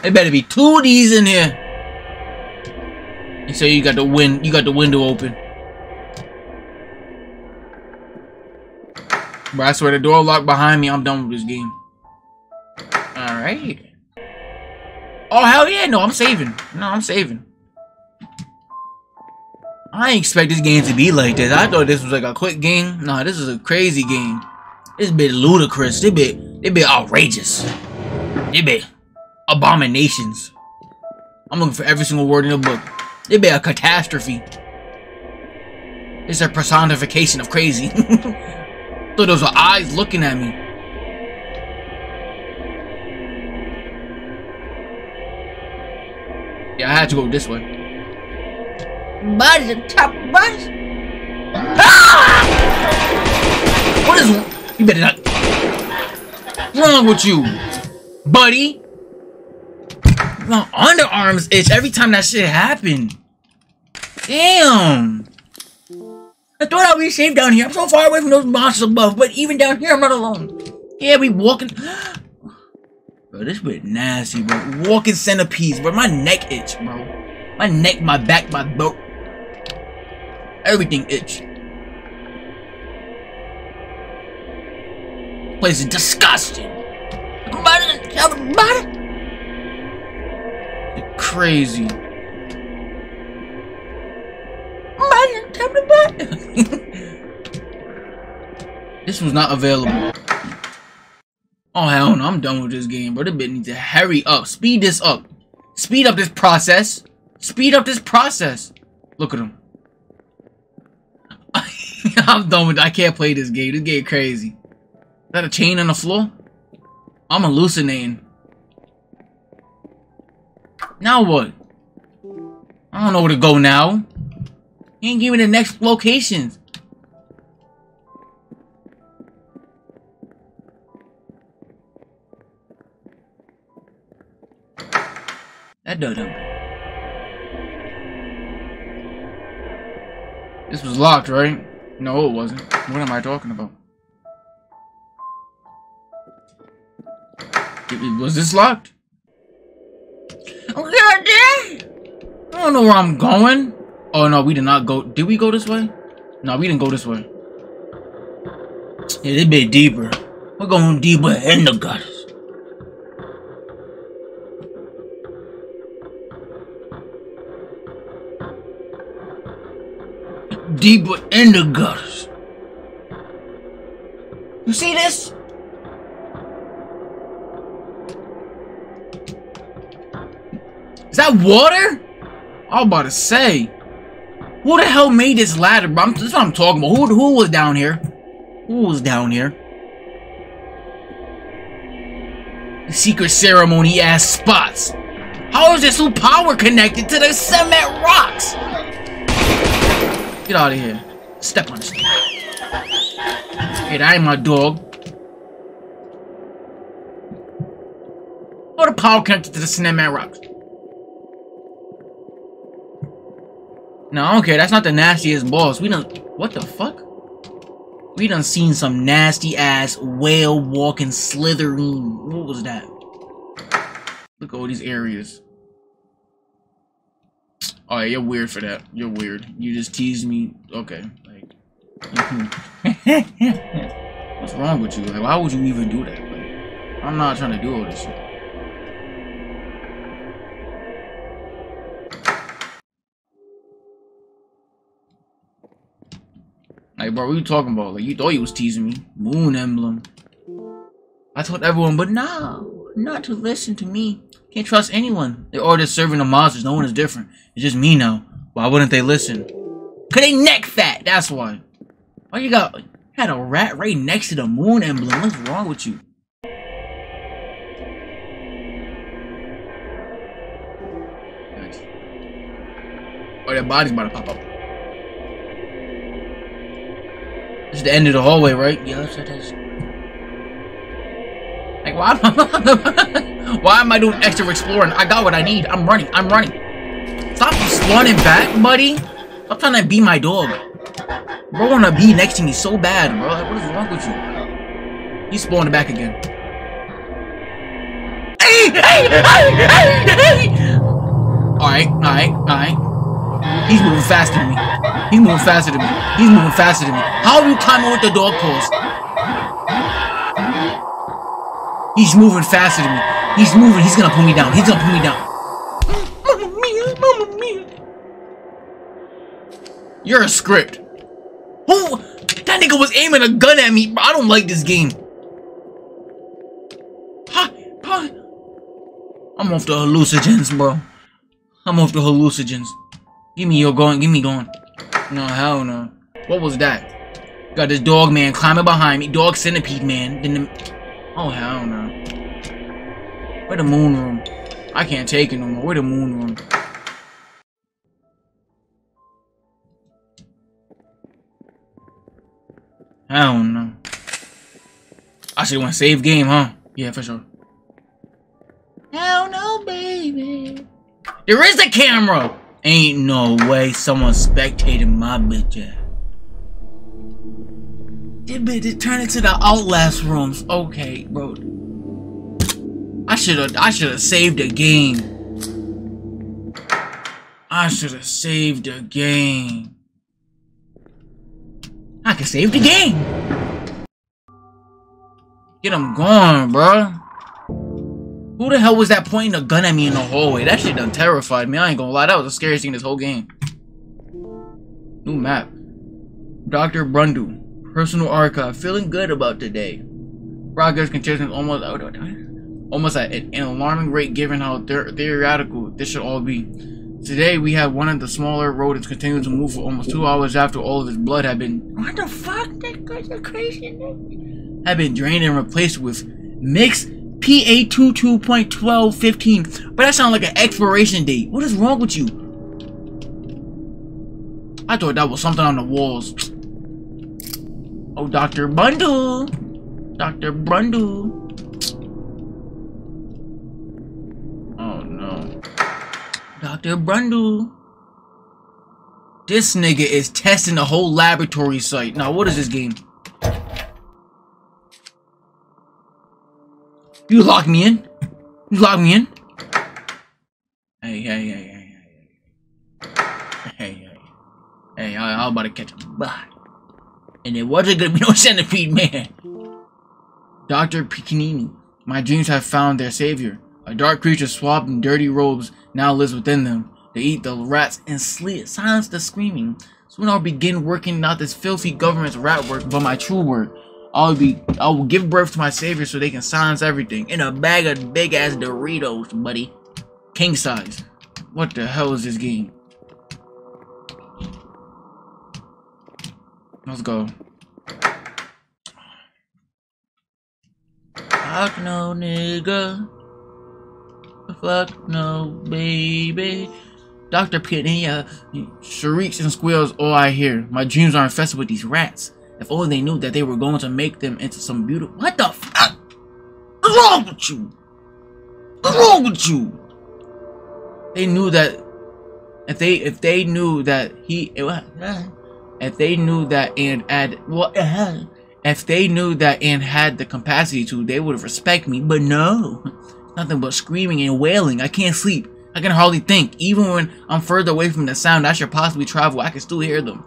There better be two of these in here. You say you got the win you got the window open. Bro, I swear the door locked behind me. I'm done with this game. Alright. Oh, hell yeah. No, I'm saving. No, I'm saving. I expect this game to be like this. I thought this was like a quick game. Nah, this is a crazy game. This bit ludicrous. This bit, this bit outrageous. This bit abominations. I'm looking for every single word in the book. This be a catastrophe. It's a personification of crazy. <laughs> so those are eyes looking at me. Yeah, I had to go this way. Buzz, the top buzz. Ah! What is you better not What's wrong with you, buddy? My underarms itch every time that shit happened. Damn. I thought I'd be safe down here. I'm so far away from those monsters above, but even down here, I'm not alone. Yeah, we walking. <gasps> Bro, this bit nasty, bro. Walking centipedes, bro. My neck itch, bro. My neck, my back, my boat. Everything itch. Place is disgusting. You're crazy. <laughs> this was not available. Oh hell no, I'm done with this game, bro. The bit needs to hurry up. Speed this up. Speed up this process. Speed up this process. Look at him. <laughs> I'm done with I can't play this game. This game crazy. Is that a chain on the floor? I'm hallucinating. Now what? I don't know where to go now. He ain't give me the next locations. That doesn't. This was locked, right? No, it wasn't. What am I talking about? Was this locked? I don't know where I'm going. Oh no, we did not go. Did we go this way? No, we didn't go this way. Yeah, they bit deeper. We're going deeper in the gutters. Deeper in the gutters. You see this? Is that water? I was about to say. Who the hell made this ladder, bro? That's what I'm talking about. Who, who was down here? Who was down here? Secret ceremony ass spots. How is this who power connected to the cement rocks? Get out of here. Step on this. Hey, that ain't my dog. How the power connected to the cement rocks? No, okay, that's not the nastiest boss. We done... What the fuck? We done seen some nasty ass whale walking slithering. What was that? Look at all these areas. Oh, yeah, you're weird for that. You're weird. You just teased me. Okay. Like, <laughs> What's wrong with you? Like, why would you even do that? Like, I'm not trying to do all this shit. Like, bro, what you talking about? Like, you thought you was teasing me. Moon emblem. I told everyone, but no, not to listen to me. Can't trust anyone. They're all just serving the monsters. No one is different. It's just me now. Why wouldn't they listen? Cause they neck fat. That's why. Why you got had a rat right next to the moon emblem? What's wrong with you? Oh, that body's about to pop up. This is the end of the hallway, right? Yeah, that's, that's. Like, why am I, <laughs> why am I doing extra exploring? I got what I need. I'm running. I'm running. Stop spawning back, buddy. Stop trying to be my dog. Bro wanna be next to me so bad, bro. Like, what is wrong with you? He's spawning back again. Hey, hey, hey, hey, hey! Alright, alright, alright. He's moving faster than me. He's moving faster than me. He's moving faster than me. How are you climbing with the dog paws? He's moving faster than me. He's moving. He's gonna pull me down. He's gonna pull me down. Mamma mia, mamma mia. You're a script. Who? That nigga was aiming a gun at me. I don't like this game. I'm off the hallucinogens, bro. I'm off the hallucinogens. Give me your going. Give me going. No, hell no. What was that? Got this dog man climbing behind me. Dog centipede man. Then the... Oh, hell no. Where the moon room? I can't take it no more. Where the moon room? Don't know. I should want save game, huh? Yeah, for sure. Hell no, baby. There is a camera! Ain't no way someone spectating my bitch ass. It bitch turned into the Outlast rooms. Okay, bro. I should've I should've saved the game. I should've saved the game. I can save the game. Get him going, bro. Who the hell was that pointing a gun at me in the hallway? That shit done terrified me. I ain't gonna lie. That was the scariest thing in this whole game. New map. Dr. Brundu. Personal archive. Feeling good about today. Progress continues almost oh, almost at an alarming rate given how theoretical this should all be. Today we have one of the smaller rodents continuing to move for almost two hours after all of his blood had been What the fuck? That guy's crazy Had been drained and replaced with mixed PA22.1215. But that sounds like an expiration date. What is wrong with you? I thought that was something on the walls. Oh, Dr. Bundle. Dr. Bundle. Oh, no. Dr. Brundle. This nigga is testing the whole laboratory site. Now, what is this game? You lock me in? You lock me in? Hey, hey, hey, hey, hey. Hey, hey. Hey, I, I'm about to catch a bot. And it wasn't gonna be no <laughs> centipede man. Dr. Piccinini. My dreams have found their savior. A dark creature swathed in dirty robes now lives within them. They eat the rats and sleep, silence the screaming. Soon I'll begin working not this filthy government's rat work, but my true work. I'll be I will give birth to my savior so they can silence everything in a bag of big ass Doritos, buddy. King size. What the hell is this game? Let's go. Fuck no nigga. Fuck no baby. Dr. Piania, shrieks and squeals all I hear. My dreams are infested with these rats. If only they knew that they were going to make them into some beautiful. What the fuck? What's wrong with you? What's wrong with you? They knew that if they if they knew that he eh, eh, if they knew that and had what eh, if they knew that and had the capacity to, they would respect me. But no, <laughs> nothing but screaming and wailing. I can't sleep. I can hardly think. Even when I'm further away from the sound I should possibly travel, I can still hear them.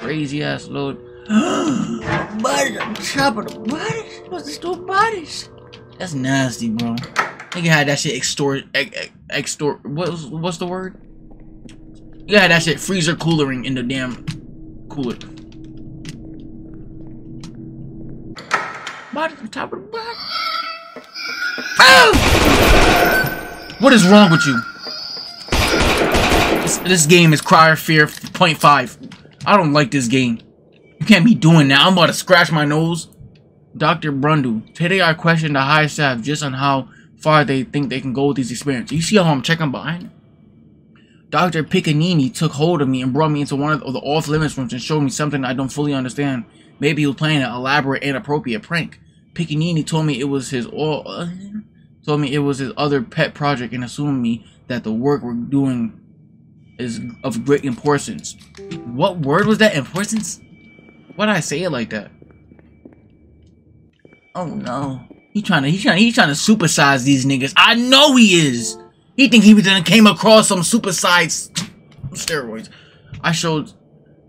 Crazy ass load. Bodies on top of the bodies? What's the store bodies? That's nasty, bro. Nigga had that shit extort, ex, extort. What's what's the word? You had that shit freezer coolering in the damn cooler. Bodies on top of the body. Ah! What is wrong with you? This, this game is Cry of Fear 0.5. I don't like this game. You can't be doing that. I'm about to scratch my nose. Dr. Brundle. Today I questioned the high staff just on how far they think they can go with these experiments. You see how I'm checking behind? Dr. Piccinini took hold of me and brought me into one of the off-limits rooms and showed me something I don't fully understand. Maybe he was playing an elaborate and appropriate prank. Piccinini told me it was his all. Uh, told me it was his other pet project and assumed me that the work we're doing is of great importance. What word was that? Importance? Why did I say it like that? Oh no. He trying to he trying he trying to supersize these niggas. I know he is. He think he was gonna came across some supersized steroids. I showed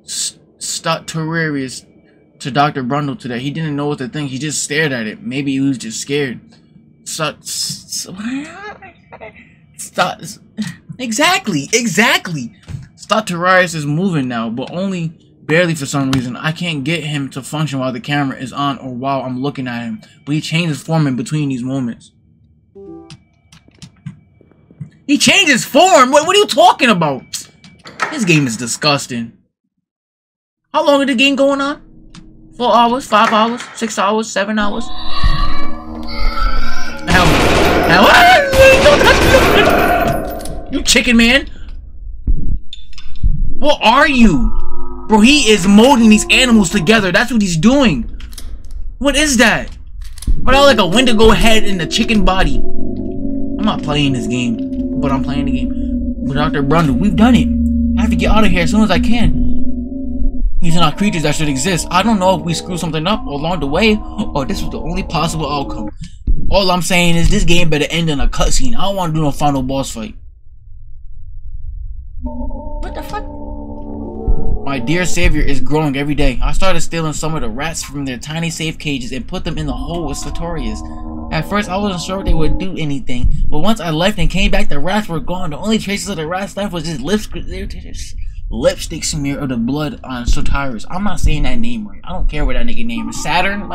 Stott Terrarius to Dr. Brundle today. He didn't know what to think. He just stared at it. Maybe he was just scared. Stott <laughs> Exactly, exactly. Stott Terrarius is moving now, but only barely for some reason. I can't get him to function while the camera is on or while I'm looking at him. But he changes form in between these moments. He changes form? What, what are you talking about? This game is disgusting. How long is the game going on? Four hours? Five hours? Six hours? Seven hours? Don't me! Ah! You chicken man! What are you? Bro, he is molding these animals together. That's what he's doing. What is that? But I like a Wendigo head in a chicken body. I'm not playing this game, but I'm playing the game. But Dr. Brundle, we've done it. I have to get out of here as soon as I can. These are not creatures that should exist. I don't know if we screwed something up along the way, or this was the only possible outcome. All I'm saying is this game better end in a cutscene. I don't want to do no final boss fight. What the? My dear savior is growing every day. I started stealing some of the rats from their tiny safe cages and put them in the hole with Sartorius. At first, I wasn't sure they would do anything, but once I left and came back, the rats were gone. The only traces of the rats left was just lipstick smear of the blood on Sartorius. I'm not saying that name right. I don't care what that nigga name is. Saturn?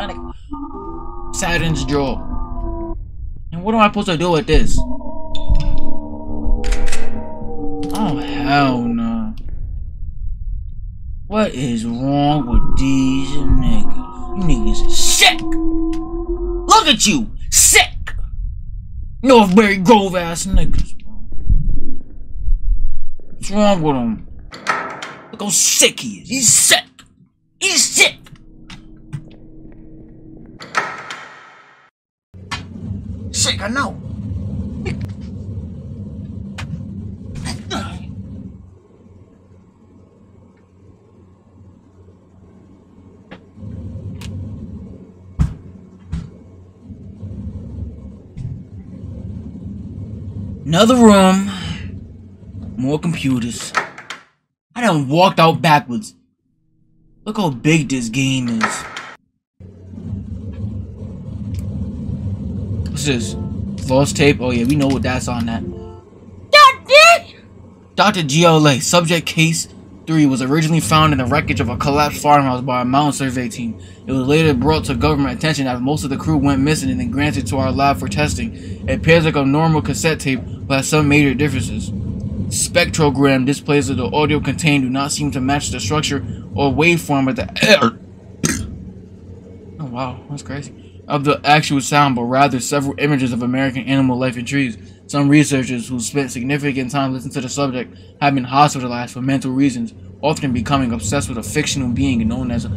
Saturn's jaw. And what am I supposed to do with this? Oh, hell no. What is wrong with these niggas? You niggas sick! Look at you! Sick! Northbury Grove ass niggas, What's wrong with him? Look how sick he is. He's sick! He's sick! Sick, I know. Another room. More computers. I done walked out backwards. Look how big this game is. What's this? Lost tape? Oh yeah, we know what that's on that. Dr. GLA, subject case 3 was originally found in the wreckage of a collapsed farmhouse by a mountain survey team. It was later brought to government attention as most of the crew went missing and then granted to our lab for testing. It appears like a normal cassette tape, but has some major differences. Spectrogram displays of the audio contained do not seem to match the structure or waveform of the Oh wow, that's crazy. Of the actual sound, but rather several images of American animal life and trees. Some researchers who spent significant time listening to the subject have been hospitalized for mental reasons, often becoming obsessed with a fictional being known as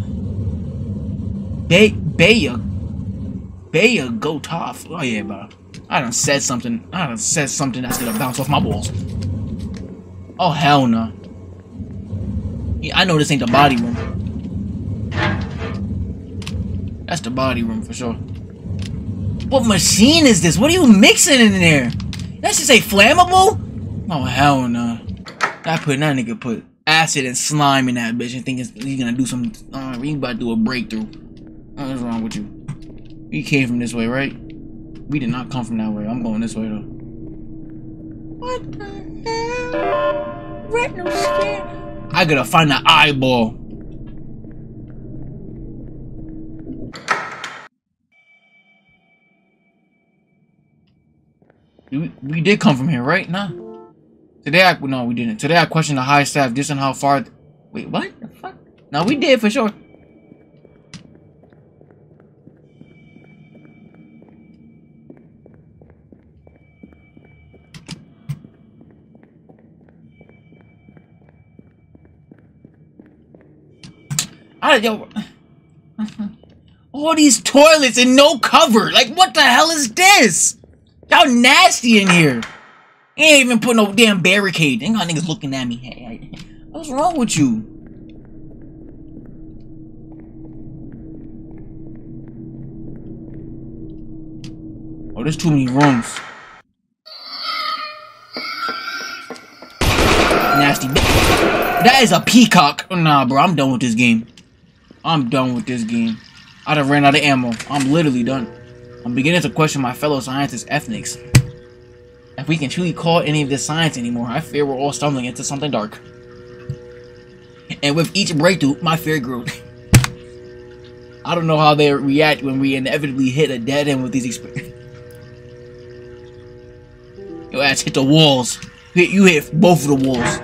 Bay Baya Baya Gotov. Oh yeah, bro. I done said something. I done said something that's gonna bounce off my balls. Oh hell no. Yeah, I know this ain't the body room. That's the body room for sure. What machine is this? What are you mixing in there? That should say flammable? Oh, hell no. I put that nigga put acid and slime in that bitch and think he's gonna do some. Uh, we about to do a breakthrough. What's wrong with you? We came from this way, right? We did not come from that way. I'm going this way though. What the hell? Retinal scan. I gotta find that eyeball. We, we did come from here, right? Nah. Today I no, we didn't. Today I questioned the high staff just on how far. Wait, what the fuck? No, we did for sure. I yo. <laughs> All these toilets and no cover. Like, what the hell is this? Y'all nasty in here. ain't even put no damn barricade. Ain't got niggas looking at me. Hey, what's wrong with you? Oh, there's too many rooms. Nasty. That is a peacock. Nah, bro, I'm done with this game. I'm done with this game. I done ran out of ammo. I'm literally done. I'm beginning to question my fellow scientists' ethnics. If we can truly call any of this science anymore, I fear we're all stumbling into something dark. And with each breakthrough, my fear grew. <laughs> I don't know how they react when we inevitably hit a dead end with these experiments. <laughs> Your ass hit the walls. You hit both of the walls.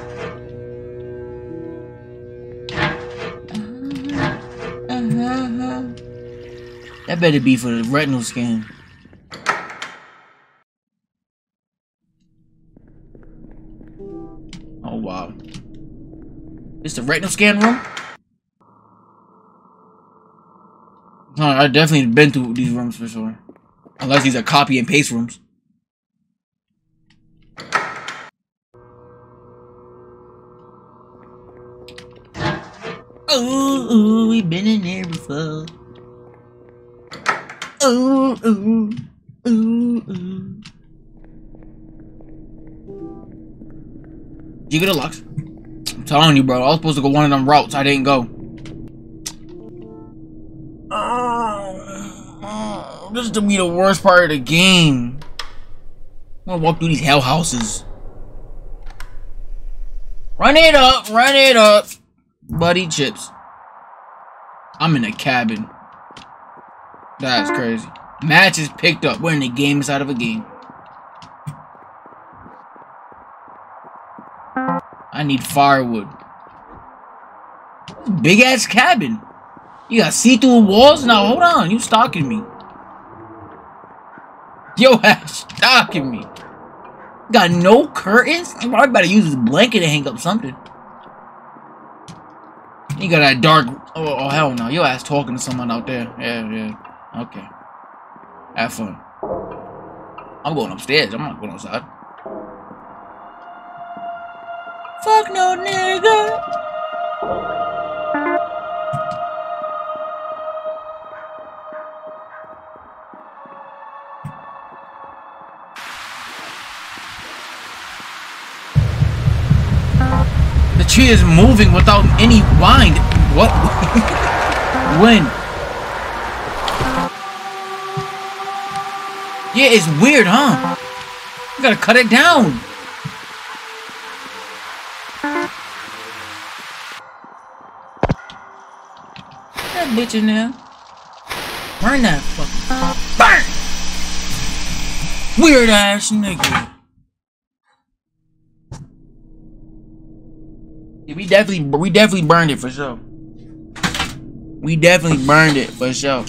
That better be for the retinal scan. Oh wow. This the retinal scan room? I definitely been through these rooms for sure. Unless these are copy and paste rooms. Ooh, ooh, we've been in there before. Ooh, ooh, ooh, ooh. You get a lux. I'm telling you, bro. I was supposed to go one of them routes. I didn't go. Oh, this is to be the worst part of the game. I'm gonna walk through these hell houses. Run it up, run it up. Buddy chips. I'm in a cabin. That's crazy. Match is picked up. We're in the game inside of a game. I need firewood. Big ass cabin. You got see-through walls? Now hold on, you stalking me. Yo <laughs> ass stalking me. Got no curtains? I probably better use this blanket to hang up something. You got that dark. Oh, oh, hell no. Your ass talking to someone out there. Yeah, yeah. Okay. Have fun. I'm going upstairs. I'm not going outside. Fuck no nigga. The tree is moving without any wind. What? <laughs> when? Yeah, it's weird, huh? You gotta cut it down. That bitch in there. Burn that fucking. Burn! Weird ass nigga. Yeah, we definitely we definitely burned it for sure. We definitely burned it for sure.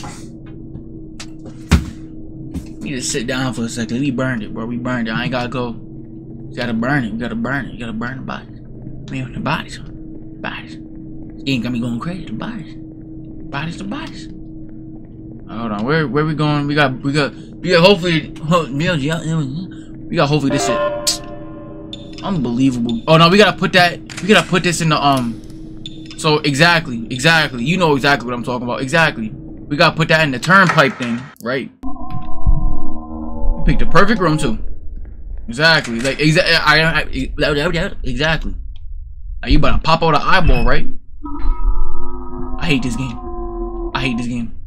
We just sit down for a second. We burned it, bro. We burned it. I ain't gotta go. You gotta burn it. You gotta burn it. You gotta burn the bodies. I mean, the bodies. Bodies. You ain't got me going crazy. The bodies. Bodies. The bodies. Hold on. Where where we going? We got we got we got hopefully we got hopefully this shit. Unbelievable. Oh no, we gotta put that. We gotta put this in the um. So exactly, exactly. You know exactly what I'm talking about. Exactly. We gotta put that in the turnpike thing, right? Pick the perfect room too. Exactly. Like exactly. I, I, exactly. Are you to pop out an eyeball, right? I hate this game. I hate this game.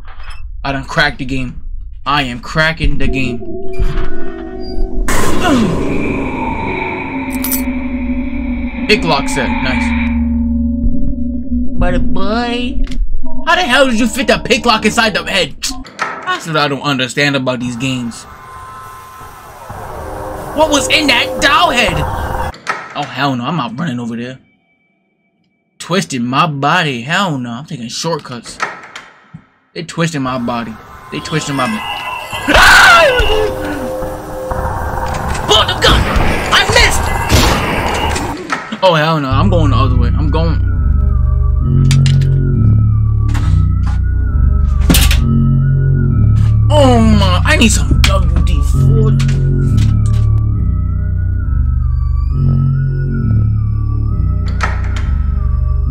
I done cracked the game. I am cracking the game. <sighs> Pick lock set. Nice. But boy, how the hell did you fit that pick lock inside the head? That's what I don't understand about these games. What was in that doll head? Oh hell no, I'm not running over there. Twisting my body. Hell no, I'm taking shortcuts. They twisting my body. They twisting my <laughs> body. Pull the gun! I missed! Oh hell no, I'm going the other way. I'm going. Oh my, I need some WD-40.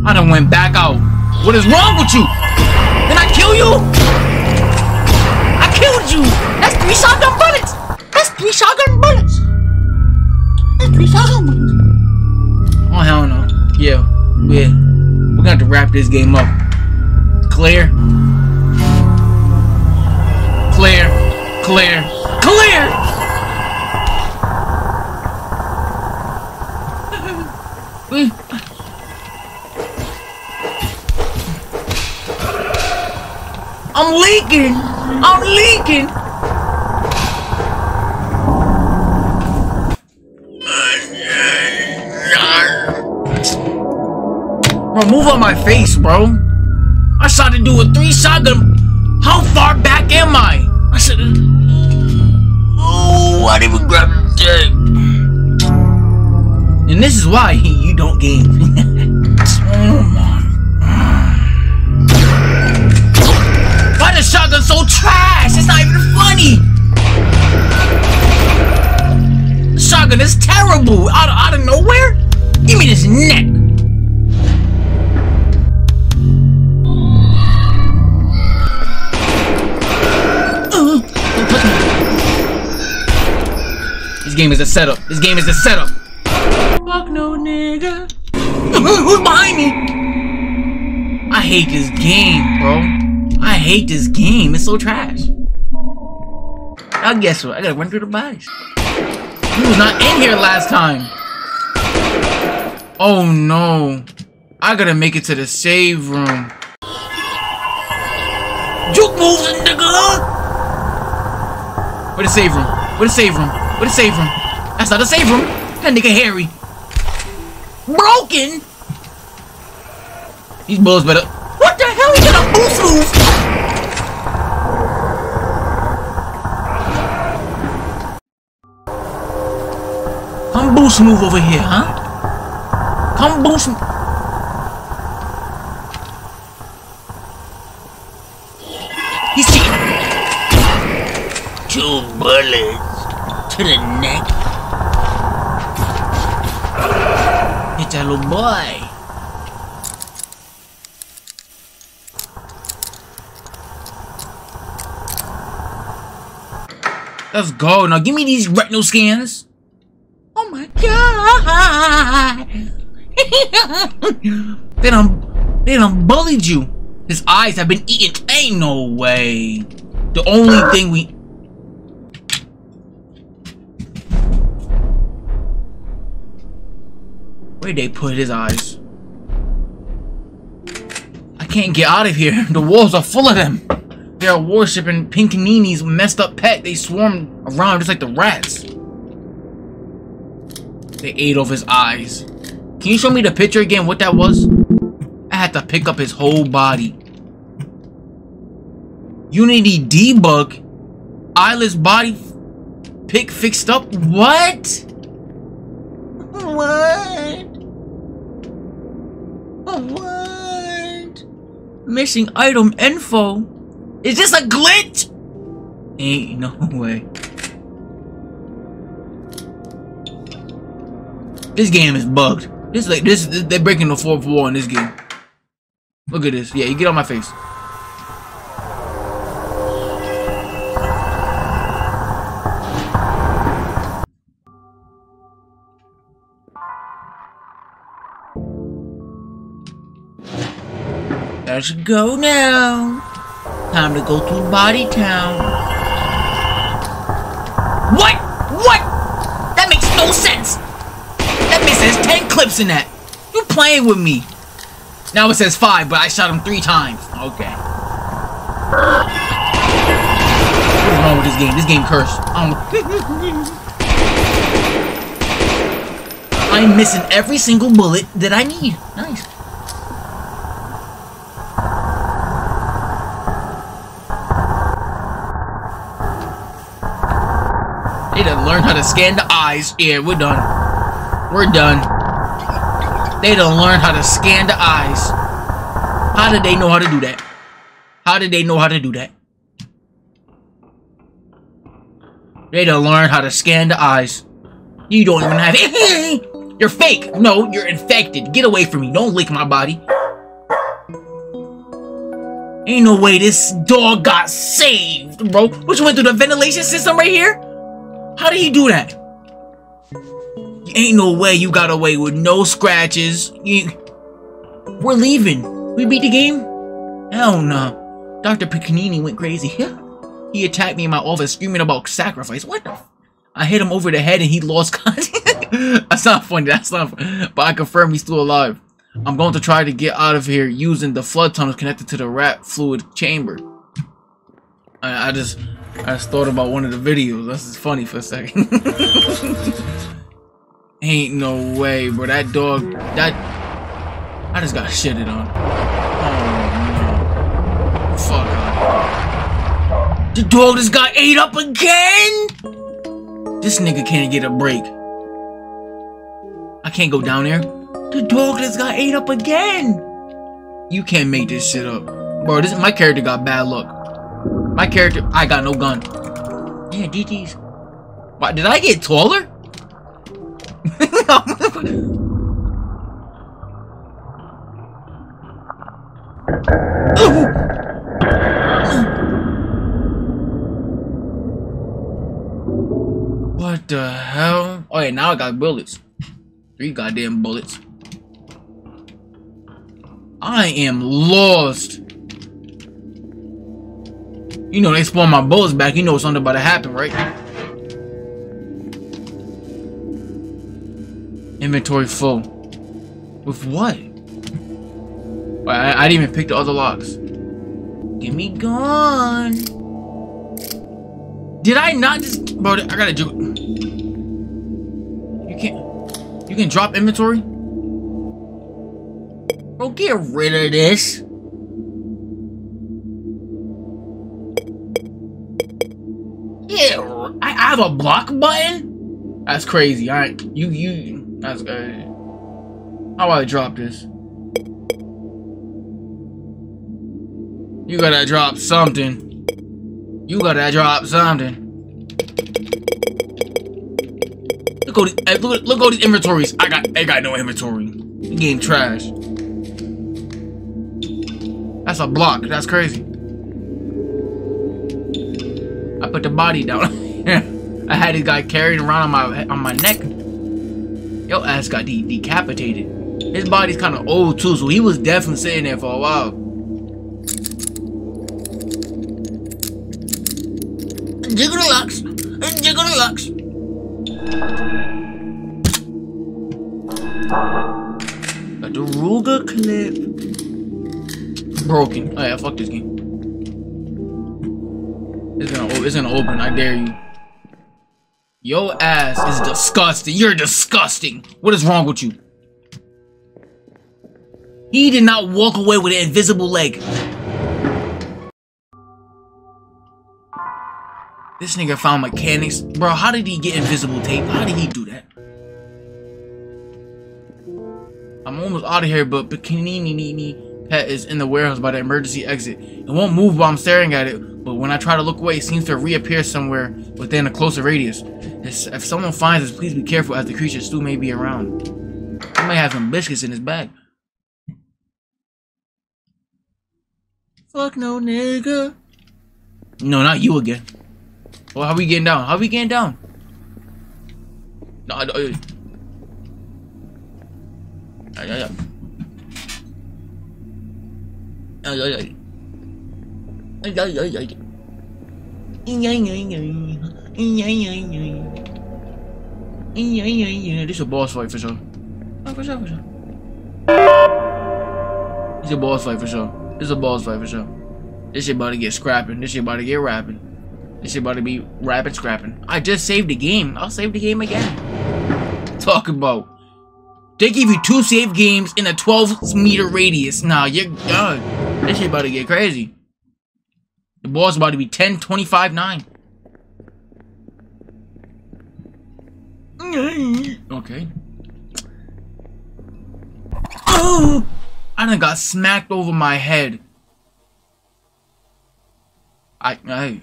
I done went back out. What is wrong with you? Did I kill you? I killed you. That's three shotgun bullets. That's three shotgun bullets. That's three shotgun bullets. Oh hell no. Yeah, yeah. We're gonna have to wrap this game up. Clear. Clear. Clear. Clear. <laughs> Hmm. I'm leaking. I'm leaking. Bro, move on my face, bro. I shot to do a three shotgun. How far back am I? I said. Oh, I didn't even grab the. And this is why <laughs> you don't game. <laughs> Why the shotgun so trash? It's not even funny. The shotgun is terrible. Out of, out of nowhere? Give me this neck. Uh, don't touch me. This game is a setup. This game is a setup. Fuck no nigga. Who's behind me? I hate this game, bro. I hate this game. It's so trash. Now guess what? I gotta run through the bodies. He was not in here last time. Oh no. I gotta make it to the save room. Juke moves, nigga! Where the save room? Where the save room? Where the save room? That's not the save room. That nigga Harry. Broken? These bulls better. What the hell? He got a boost move! Move over here, huh? Come boost move. He's cheating. Two bullets to the neck. It's a little boy. Let's go. Now give me these retinal scans. God. <laughs> they done, they done bullied you. His eyes have been eaten. Ain't no way. The only <laughs> thing we... Where'd they put his eyes? I can't get out of here. <laughs> The walls are full of them. They are worshipping Pinkanini's messed up pet. They swarm around just like the rats. They ate off his eyes. Can you show me the picture again what that was? I had to pick up his whole body. Unity debug. Eyeless body pick fixed up. What? What? What? Missing item info. Is this a glitch? Ain't no <laughs> way. This game is bugged. This like this they're breaking the fourth wall in this game. Look at this. Yeah, you get on my face. Let's go now. Time to go to Body Town. What? What? That makes no sense. Clips in that. You playing with me? Now it says five, but I shot him three times. Okay. What's wrong with this game? This game cursed. Um, <laughs> I'm missing every single bullet that I need. Nice. They done learn how to scan the eyes. Yeah, we're done. We're done. They done learn how to scan the eyes. How did they know how to do that? How did they know how to do that? They to learn how to scan the eyes. You don't even have it. <laughs> You're fake. No, you're infected. Get away from me. Don't lick my body. Ain't no way this dog got saved, bro. Which went through the ventilation system right here? How did he do that? Ain't no way you got away with no scratches. You... We're leaving. We beat the game? Hell no. Dr. Piccinini went crazy. he attacked me in my office screaming about sacrifice. What the I hit him over the head and he lost contact. <laughs> That's not funny. That's not funny. But I confirm he's still alive. I'm going to try to get out of here using the flood tunnels connected to the rat fluid chamber. I, I just I just thought about one of the videos. That's just funny for a second. <laughs> Ain't no way, bro. That dog, that I just got shitted on. Oh no. Fuck. The dog just got ate up again? This nigga can't get a break. I can't go down there. The dog just got ate up again. You can't make this shit up. Bro, this my character got bad luck. My character, I got no gun. Yeah, GG's. Why, did I get taller? <laughs> what the hell? Oh yeah, now I got bullets. Three goddamn bullets. I am lost. You know, they spawn my bullets back. You know something about to happen, right? Inventory full. With what? I, I didn't even pick the other locks. Give me gone. Did I not just... Bro, I gotta do. You can't... You can drop inventory? Bro, get rid of this. Yeah, I, have a block button? That's crazy. Alright, you, you, that's good. How do I drop this? You gotta drop something. You gotta drop something. Look at these, eh, look, look at all these inventories. I got I got no inventory. Game trash. That's a block. That's crazy. I put the body down. <laughs> I had this guy carried around on my on my neck. Yo ass got de decapitated. His body's kind of old too, so he was definitely sitting there for a while. Jiggle the locks. Jiggle the locks. Got the Ruger clip broken. Oh yeah, fuck this game. It's gonna it's gonna open. I dare you. Yo ass is disgusting. You're disgusting. What is wrong with you? He did not walk away with an invisible leg. This nigga found mechanics. Bro, how did he get invisible tape? How did he do that? I'm almost out of here, but Bikini pet is in the warehouse by the emergency exit. It won't move while I'm staring at it, but when I try to look away, it seems to reappear somewhere within a closer radius. If someone finds us, please be careful as the creature still may be around. He might have some biscuits in his bag. Fuck no nigga. No, not you again. Well, how we getting down? How we getting down? No, I, I. Ay, ay, ay. Ay, ay, ay, This is a boss fight for sure. Oh, for sure, for sure. This is a boss fight for sure. This is a boss fight for sure. This shit about to get scrapping. This shit about to get rapping. This shit about to be rapping, scrapping. I just saved the game. I'll save the game again. Talk about. They give you two save games in a 12 meter radius. Nah, you're done. This shit about to get crazy. The ball's about to be 10, 25, 9. Okay. Oh! I done got smacked over my head. I, I.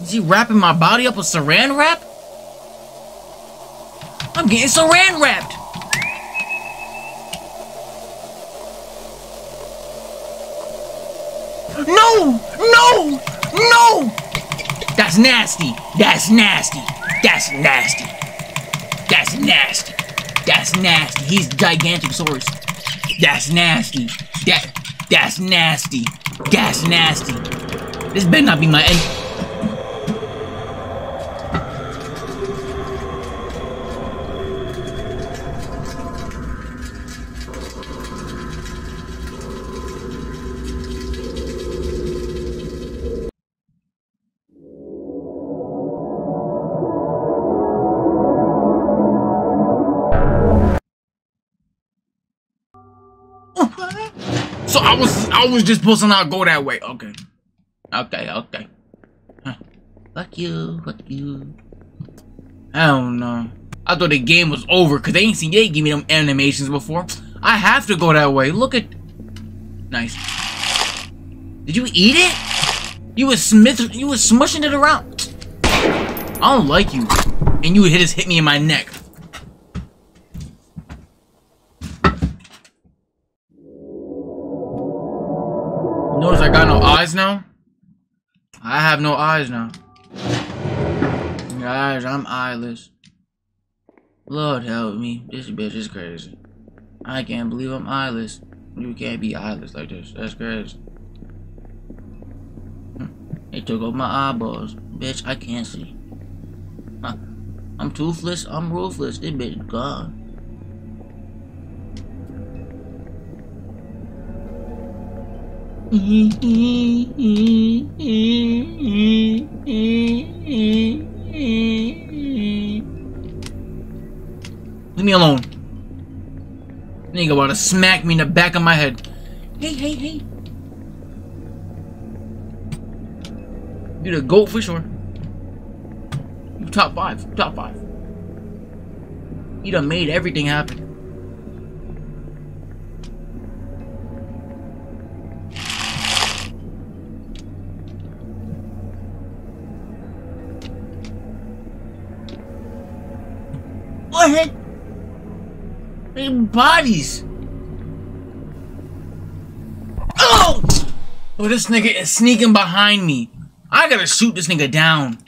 Is he wrapping my body up with saran wrap? I'm getting saran wrapped! That's nasty. That's nasty. That's nasty. That's nasty. That's nasty. He's Gigantosaurus. That's nasty. That that's nasty. That's nasty. This better not be my end. Was just supposed to not go that way. Okay. Okay, okay. Huh. Fuck you, fuck you. I don't know. I thought the game was over because they ain't seen they give me them animations before. I have to go that way. Look at Nice. Did you eat it? You was smith you was smushing it around. I don't like you. And you hit just hit me in my neck. Have no eyes now. Guys, I'm eyeless. Lord help me. This bitch is crazy. I can't believe I'm eyeless. You can't be eyeless like this. That's crazy. They took off my eyeballs. Bitch, I can't see. I'm toothless. I'm ruthless. This bitch gone. Leave me alone. Nigga about to smack me in the back of my head. Hey, hey, hey. You the goat for sure. You top five. Top five. You done made everything happen. Bodies. Oh! Oh, this nigga is sneaking behind me. I gotta shoot this nigga down.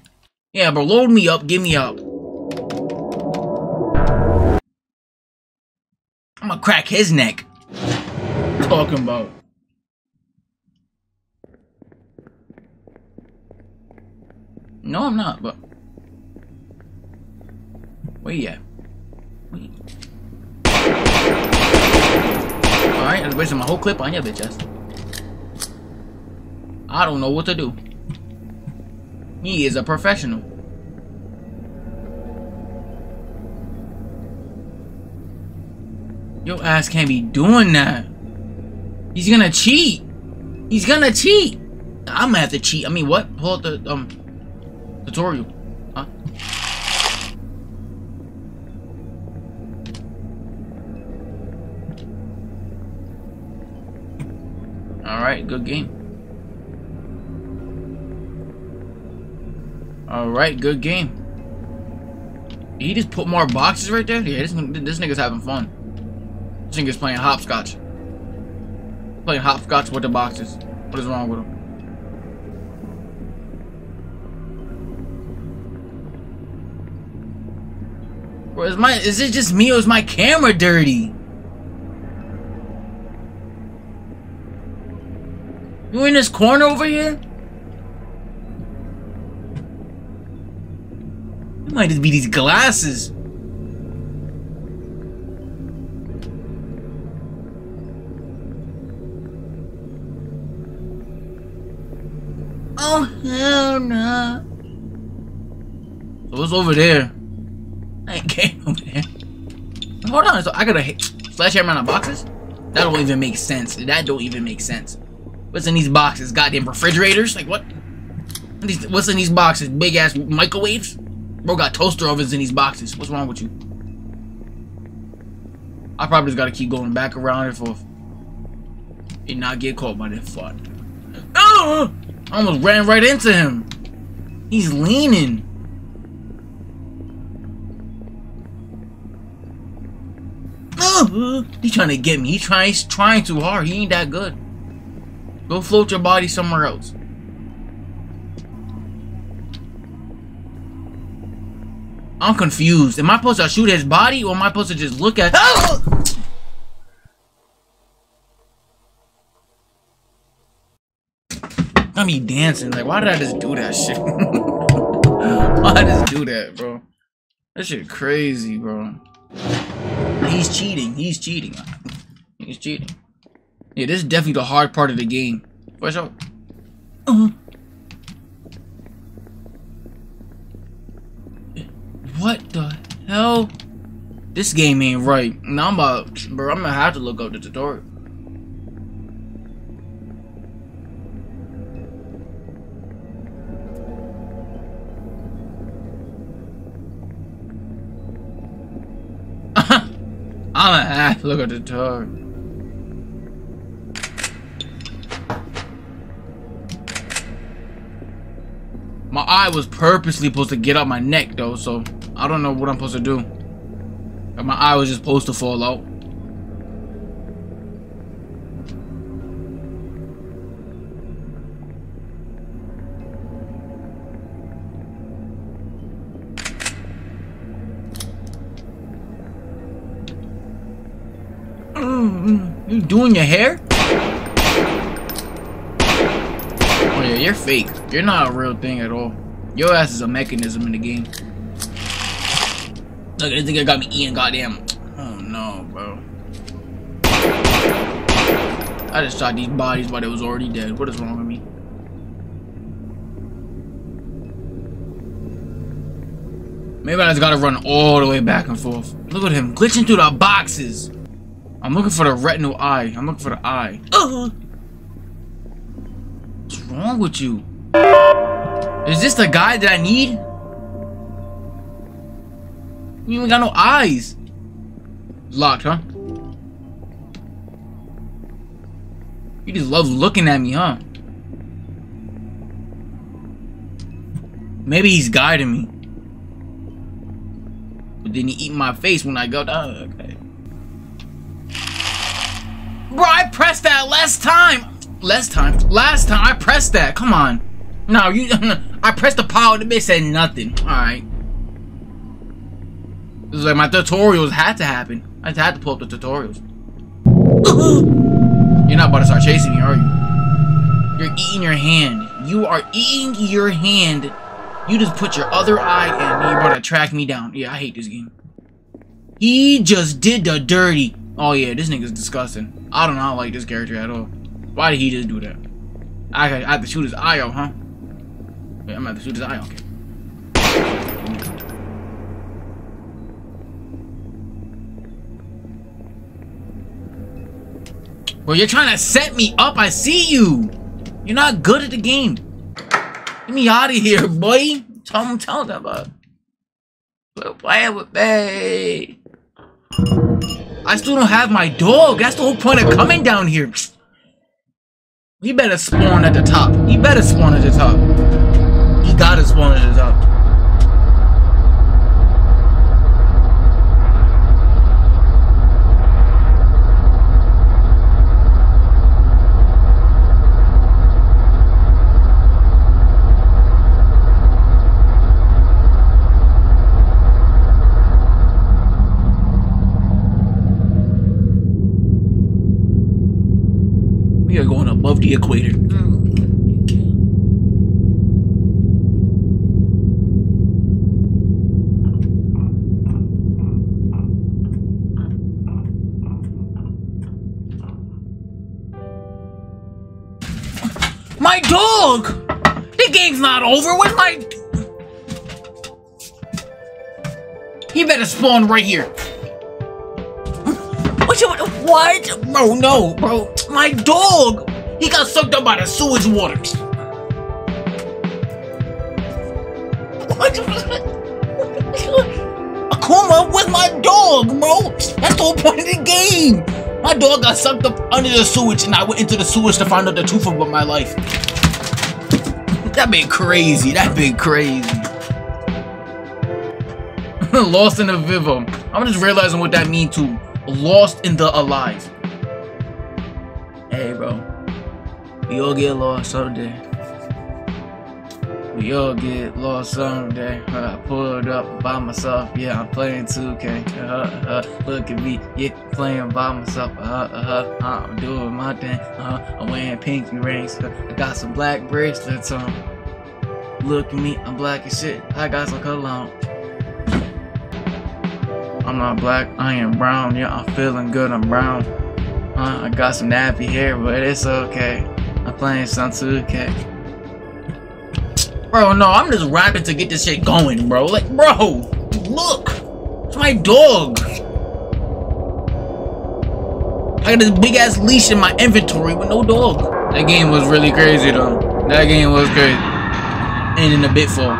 Yeah, bro, load me up, give me up. I'm gonna crack his neck. Talking about. No, I'm not, but. Wait. Alright, I wasting my whole clip on your bitch ass. I don't know what to do. He is a professional. Your ass can't be doing that. He's gonna cheat. He's gonna cheat. I'm gonna have to cheat. I mean, what? Pull out the um tutorial. Alright, good game. Alright, good game. He just put more boxes right there? Yeah, this, this nigga's having fun. This nigga's playing hopscotch. Playing hopscotch with the boxes. What is wrong with him? Is my is it just me or is my camera dirty? You in this corner over here? It might be these glasses. Oh hell no! So what's over there? I ain't getting over there. Hold on, so I gotta hit sledgehammer on the boxes? That don't even make sense. That don't even make sense. What's in these boxes? Goddamn refrigerators? Like what? What's in these boxes? Big ass microwaves? Bro got toaster ovens in these boxes. What's wrong with you? I probably just gotta keep going back around and forth. And not get caught by that fuck. Oh! I almost ran right into him. He's leaning. Uh, he's trying to get me. He's trying, he's trying too hard. He ain't that good. Go float your body somewhere else. I'm confused. Am I supposed to shoot his body or am I supposed to just look at I mean dancing. Like why did I just do that shit? <laughs> why did I just do that, bro? That shit crazy, bro. He's cheating. He's cheating. <laughs> He's cheating. Yeah, this is definitely the hard part of the game. For sure. Uh -huh. What the hell? This game ain't right. Now I'm about, bro, I'm gonna have to look up the tutorial. <laughs> I'm gonna have to look at the tutorial. My eye was purposely supposed to get out my neck though, so I don't know what I'm supposed to do. My eye was just supposed to fall out. Mm, you doing your hair? Oh yeah, you're fake. You're not a real thing at all. Your ass is a mechanism in the game. Look, this nigga got me eating goddamn. Oh no, bro. I just shot these bodies while they was already dead. What is wrong with me? Maybe I just gotta run all the way back and forth. Look at him glitching through the boxes. I'm looking for the retinal eye. I'm looking for the eye. Uh. What's wrong with you? Is this the guy that I need? You even got no eyes. Locked, huh? You just love looking at me, huh? Maybe he's guiding me. But then he eat my face when I go down. Okay. Bro, I pressed that last time. Last time. Last time I pressed that. Come on. No, you. <laughs> I pressed the power. The bitch said nothing. All right. It was like my tutorials had to happen. I had to pull up the tutorials. <gasps> You're not about to start chasing me, are you? You're eating your hand. You are eating your hand. You just put your other eye in. You're about to track me down. Yeah, I hate this game. He just did the dirty. Oh yeah, this nigga's disgusting. I do not like this character at all. Why did he just do that? I, I have to shoot his eye out, huh? Wait, I'm to shoot his eye. Okay. Well, you're trying to set me up. I see you. You're not good at the game. Get me out of here, boy. Tell him, tell them about. With me. I still don't have my dog. That's the whole point of coming down here. He better spawn at the top. He better spawn at the top. He has wanted the top. We are going above the equator. Dog! The game's not over. Where's my... He better spawn right here. What you... What? Bro, no, bro. My dog! He got sucked up by the sewage water. What? <laughs> Akuma, with my dog, bro? That's the whole point of the game. My dog got sucked up under the sewage and I went into the sewage to find out the truth about my life. That been crazy. That been crazy. <laughs> Lost in the Vivo. I'm just realizing what that means too. Lost in the alive. Hey, bro. We all get lost someday. We all get lost someday. Uh, I pulled up by myself. Yeah, I'm playing 2K. Uh, uh, look at me, yeah, playing by myself. Uh, uh, uh, I'm doing my thing. Uh, I'm wearing pinky rings. Uh, I got some black bracelets on. Look at me, I'm black as shit. I got some cologne. I'm not black, I am brown. Yeah, I'm feeling good, I'm brown. Uh, I got some nappy hair, but it's okay. I'm playing some 2K. Bro, no, I'm just rapping to get this shit going, bro. Like, bro, look. It's my dog. I got this big ass leash in my inventory with no dog. That game was really crazy though. That game was crazy. And in the bitfall.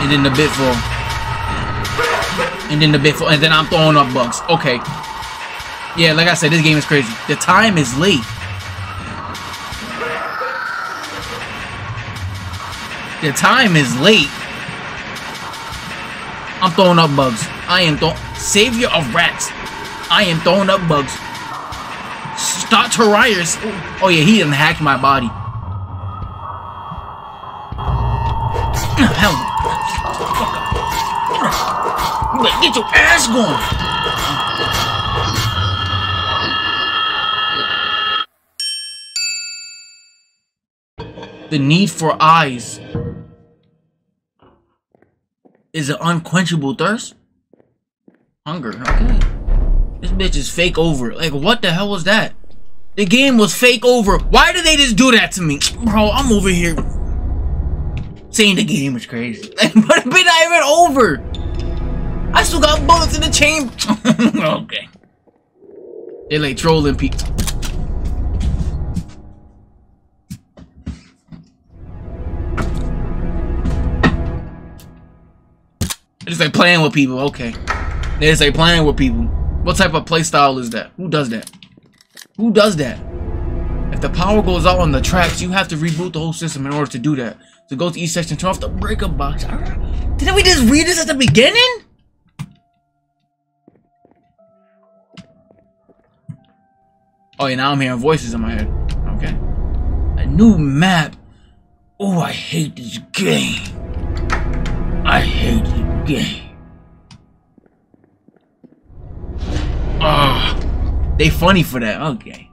And then the bitfall. And then the bitfall. And then I'm throwing up bugs. Okay. Yeah, like I said, this game is crazy. The time is late. The time is late. I'm throwing up bugs. I am throwing... Savior of rats. I am throwing up bugs. Start Terias. Oh, oh, yeah, he done hacked my body. <clears throat> Hell. Better get your ass going. The need for eyes is an unquenchable thirst. Hunger, okay. This bitch is fake over. Like, what the hell was that? The game was fake over. Why did they just do that to me? Bro, I'm over here saying the game is crazy. <laughs> but it's been not even over. I still got bullets in the chamber. <laughs> okay. They like trolling people. Like playing with people. Okay. They say playing with people. What type of playstyle is that? Who does that? Who does that? If the power goes out on the tracks, you have to reboot the whole system in order to do that. To go to each section, turn off the breaker box. Didn't we just read this at the beginning? Oh, yeah, now I'm hearing voices in my head. Okay. A new map. Oh, I hate this game. I hate it game. Ah, oh, they funny for that. Okay.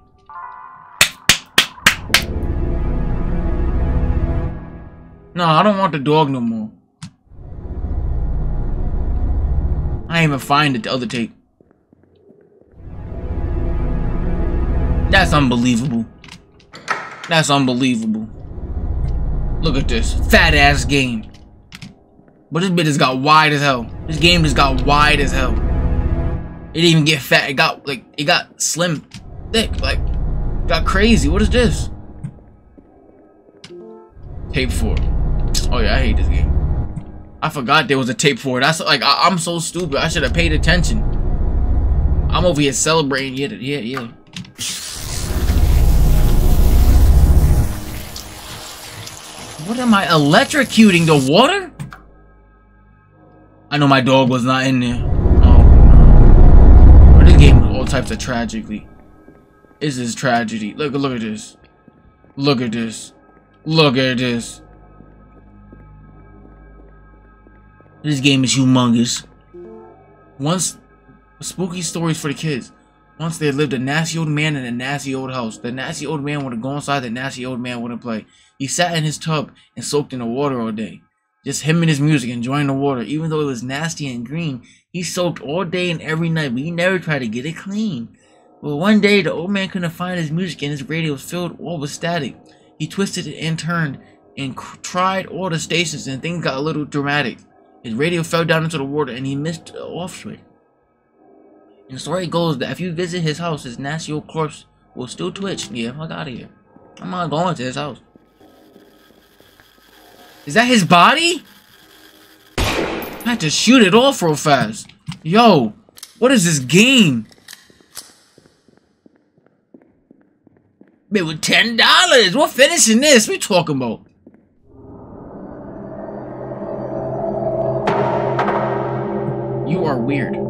No, I don't want the dog no more. I even find the other tape. That's unbelievable. That's unbelievable. Look at this fat ass game. But this bit just got wide as hell. This game just got wide as hell. It didn't even get fat. It got like it got slim, thick. Like got crazy. What is this? Tape four. Oh yeah, I hate this game. I forgot there was a tape four. That's like I, am so stupid. I should have paid attention. I'm over here celebrating. Yeah, yeah, yeah. What am I electrocuting the water? I know my dog was not in there. Oh. This game all types of tragedy. This is tragedy. Look, look at this. Look at this. Look at this. This game is humongous. Once, spooky stories for the kids. Once there lived a nasty old man in a nasty old house. The nasty old man would go inside, the nasty old man wouldn't play. He sat in his tub and soaked in the water all day. Just him and his music, enjoying the water. Even though it was nasty and green, he soaked all day and every night, but he never tried to get it clean. But one day, the old man couldn't find his music and his radio was filled all with static. He twisted it and turned and tried all the stations and things got a little dramatic. His radio fell down into the water and he missed the off switch. And the story goes that if you visit his house, his nasty old corpse will still twitch. Yeah, fuck out of here. I'm not going to his house. Is that his body? I had to shoot it off real fast. Yo, what is this game? It was ten dollars. We're finishing this. We talking about? You are weird.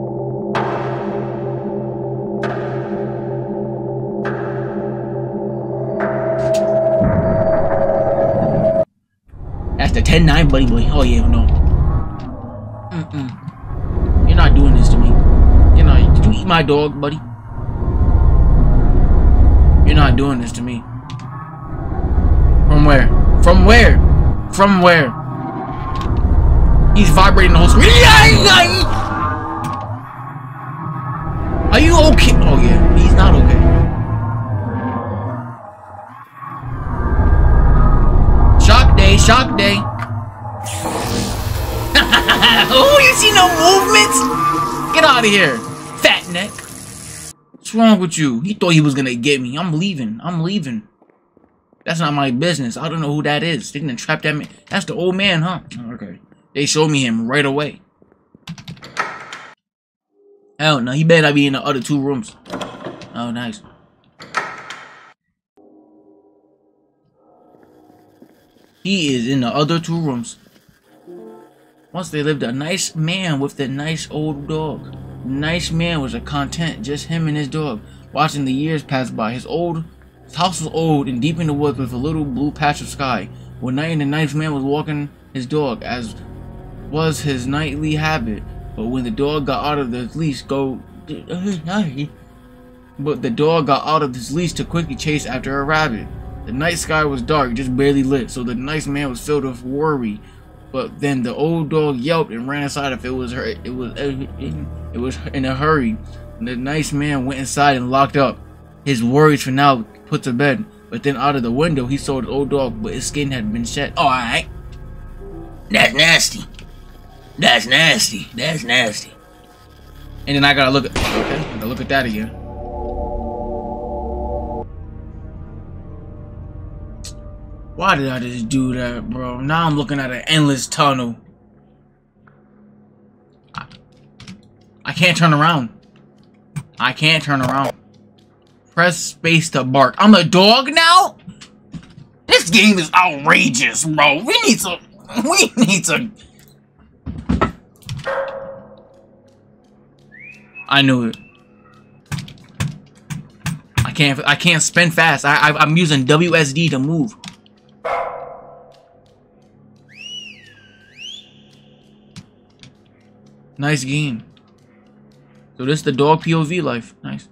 The 10-9, buddy boy. Oh yeah, no. Mm-mm. You're not doing this to me. You're not. Did you eat my dog, buddy? You're not doing this to me. From where? From where? From where? He's vibrating the whole screen. Are you okay? Oh yeah, Shock day, <laughs> oh, you see no movements? Get out of here, fat neck. What's wrong with you? He thought he was gonna get me. I'm leaving. I'm leaving. That's not my business. I don't know who that is. They didn't trap that man. That's the old man, huh? Okay. They showed me him right away. Hell no, he better not be in the other two rooms. Oh, nice. He is in the other two rooms. Once they lived a nice man with the nice old dog. Nice man was a content, just him and his dog. Watching the years pass by, his old his house was old and deep in the woods with a little blue patch of sky. One night and the nice man was walking his dog, as was his nightly habit. But when the dog got out of the leash, go. <laughs> But the dog got out of his leash to quickly chase after a rabbit. The night sky was dark, just barely lit, so the nice man was filled with worry. But then the old dog yelped and ran inside. If it was her, it was it was in a hurry. The nice man went inside and locked up. His worries for now put to bed. But then out of the window, he saw the old dog, but his skin had been shed. All right, that's nasty. That's nasty. That's nasty. And then I gotta look at okay, I gotta look at that again. Why did I just do that, bro? Now I'm looking at an endless tunnel. I, can't turn around. I can't turn around. Press space to bark. I'm a dog now? This game is outrageous, bro. We need to. <laughs> We need to. I knew it. I can't. I can't spin fast. I, I I'm using WSD to move. Nice game. So this is the dog POV life. Nice.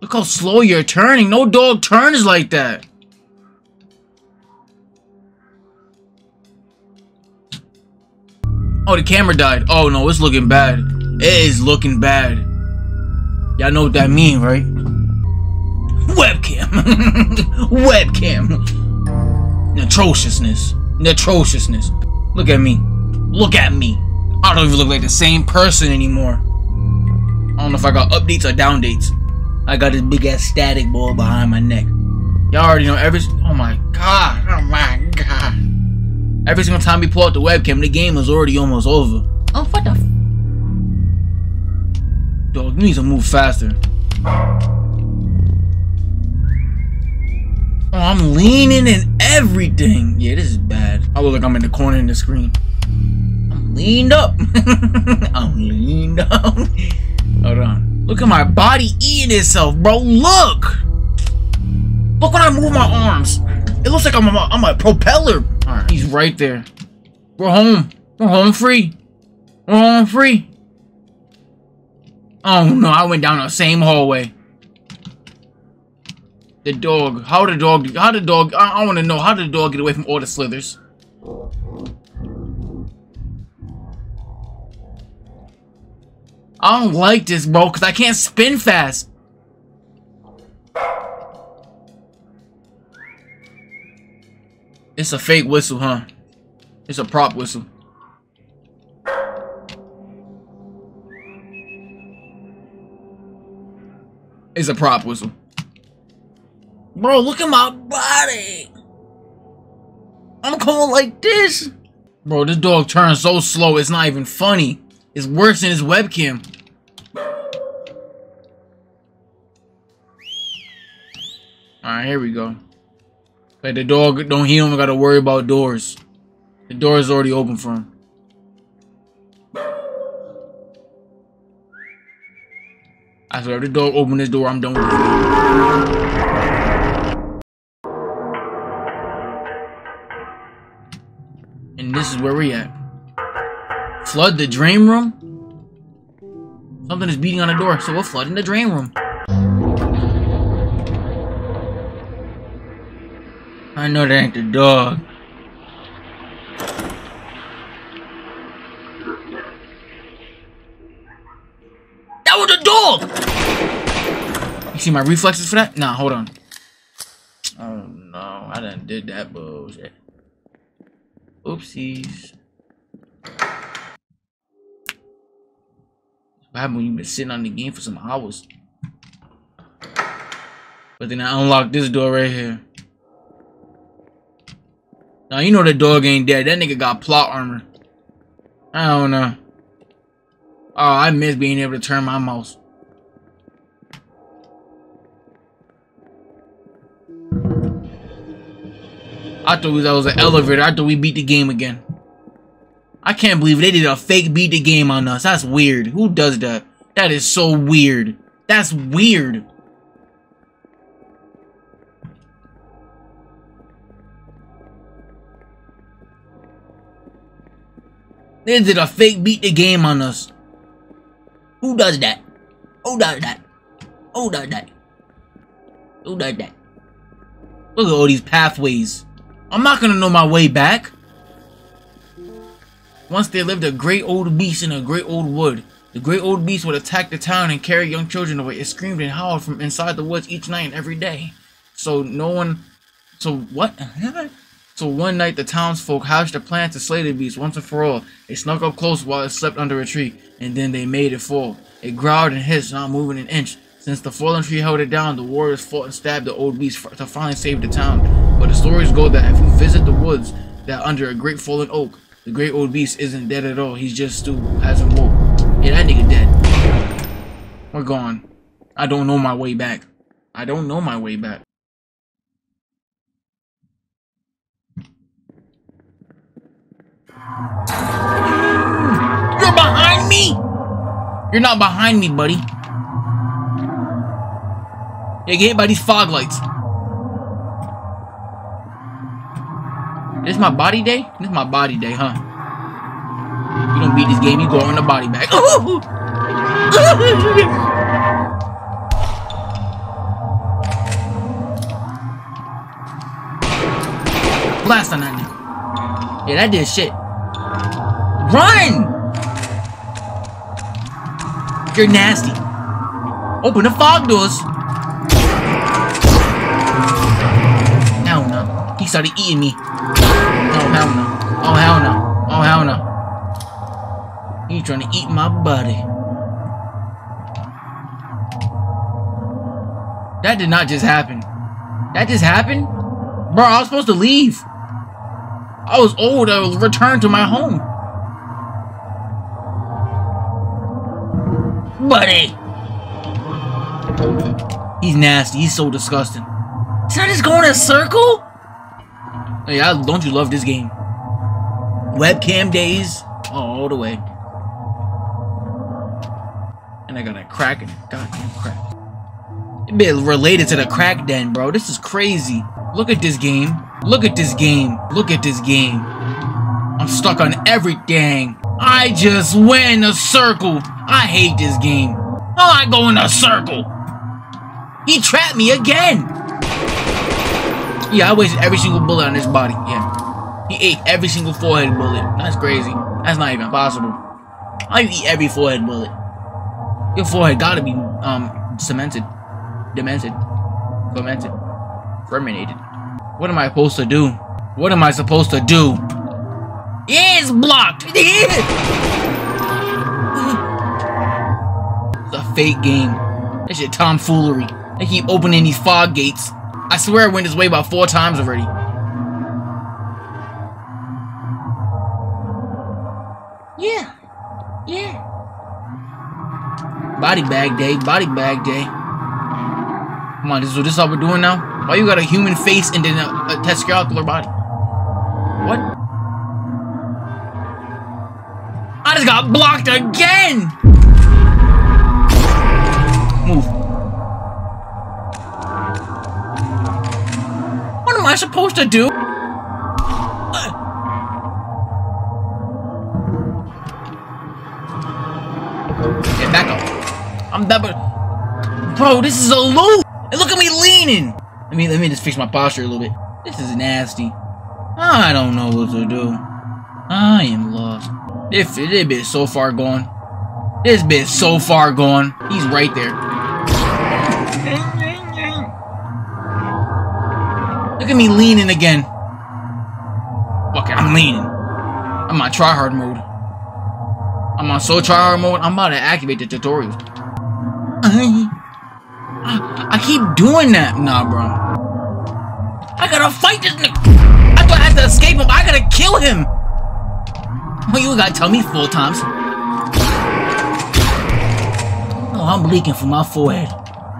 Look how slow you're turning. No dog turns like that. Oh, the camera died. Oh no, it's looking bad. It is looking bad. Y'all know what that mean, right? Webcam. <laughs> Webcam. Atrociousness. Atrociousness. Look at me. Look at me. I don't even look like the same person anymore. I don't know if I got updates or down dates. I got this big ass static ball behind my neck. Y'all already know every. Oh my god. Oh my god. Every single time we pull out the webcam, the game is already almost over. Oh, what the. F Dog, you need to move faster. Oh, I'm leaning and everything. Yeah, this is bad. I look like I'm in the corner in the screen. I'm leaned up. <laughs> I'm leaned up. Hold on. Look at my body eating itself, bro. Look. Look when I move my arms. It looks like I'm a, I'm a propeller. All right, he's right there. We're home. We're home free. We're home free. Oh no, I went down the same hallway. The dog. How the dog? How the dog? I, I want to know how did the dog get away from all the slithers. I don't like this, bro, because I can't spin fast. It's a fake whistle, huh? It's a prop whistle. It's a prop whistle. Bro, look at my body. I'm going like this. Bro, this dog turns so slow, it's not even funny. It's worse than his webcam. Alright, here we go. Like the dog don't don't gotta worry about doors. The door is already open for him. I swear if the dog open this door, I'm done with this this is where we at. Flood the dream room? Something is beating on the door, so we'll flood in the dream room. I know that ain't the dog. That was the dog! You see my reflexes for that? Nah, hold on. Oh no, I done did that bullshit. Oopsies. What happened when you've been sitting on the game for some hours? But then I unlocked this door right here. Now you know the dog ain't dead. That nigga got plot armor. I don't know. Oh, I miss being able to turn my mouse. I thought that was an elevator. I thought we beat the game again. I can't believe they did a fake beat the game on us. That's weird. Who does that? That is so weird. That's weird. They did a fake beat the game on us. Who does that? Who does that? Who does that? Who does that? Look at all these pathways. I'm not gonna know my way back. Once there lived a great old beast in a great old wood. The great old beast would attack the town and carry young children away. It screamed and howled from inside the woods each night and every day. So no one... So what? <laughs> So one night the townsfolk hatched a plan to slay the beast once and for all. They snuck up close while it slept under a tree, and then they made it fall. It growled and hissed, not moving an inch. Since the fallen tree held it down, the warriors fought and stabbed the old beast to finally save the town. But the stories go that if you visit the woods, that under a great fallen oak, the great old beast isn't dead at all. He's just still hasn't woke. Yeah, that nigga dead. We're gone. I don't know my way back. I don't know my way back. You're behind me? You're not behind me, buddy. Yeah, get hit by these fog lights. This my body day? This my body day, huh? You don't beat this game, you go on the body bag. <laughs> Blast on that nigga. Yeah, that did shit. Run! You're nasty. Open the fog doors. Hell no. He started eating me. Oh, hell no. Oh, hell no. Oh, hell no. He's trying to eat my body. That did not just happen. That just happened? Bro, I was supposed to leave. I was old. I was returned to my home. Buddy. He's nasty. He's so disgusting. Is that just going in a circle? Hey, I, don't you love this game? Webcam days, oh, all the way. And I got a crack in it. Goddamn crack. It be related to the crack den, bro. This is crazy. Look at this game. Look at this game. Look at this game. I'm stuck on everything. I just went in a circle. I hate this game. I go in a circle. He trapped me again. Yeah, I wasted every single bullet on his body. Yeah. He ate every single forehead bullet. That's crazy. That's not even possible. You eat every forehead bullet? Your forehead gotta be, um, cemented. Demented. Fermented. Ferminated. What am I supposed to do? What am I supposed to do? It's blocked! it's a fake game. That shit tomfoolery. They keep opening these fog gates. I swear I went this way about four times already. Yeah. Yeah. Body bag day. Body bag day. Come on, this is, this is all we're doing now? Why you got a human face and then a, a testicular body? What? I just got blocked again! Am I supposed to do? Get back up. I'm double. Bro, this is a loop! And look at me leaning! Let me let me just fix my posture a little bit. This is nasty. I don't know what to do. I am lost. This, this bit so far gone. This bit so far gone. He's right there. Look at me leaning again. Okay, I'm leaning. I'm on tryhard mode. I'm on so tryhard mode, I'm about to activate the tutorial. <laughs> I, I keep doing that. Nah, bro. I gotta fight this nigga. I thought I had to escape him. I gotta kill him. Well, you gotta tell me four times. Oh, I'm leaking from my forehead.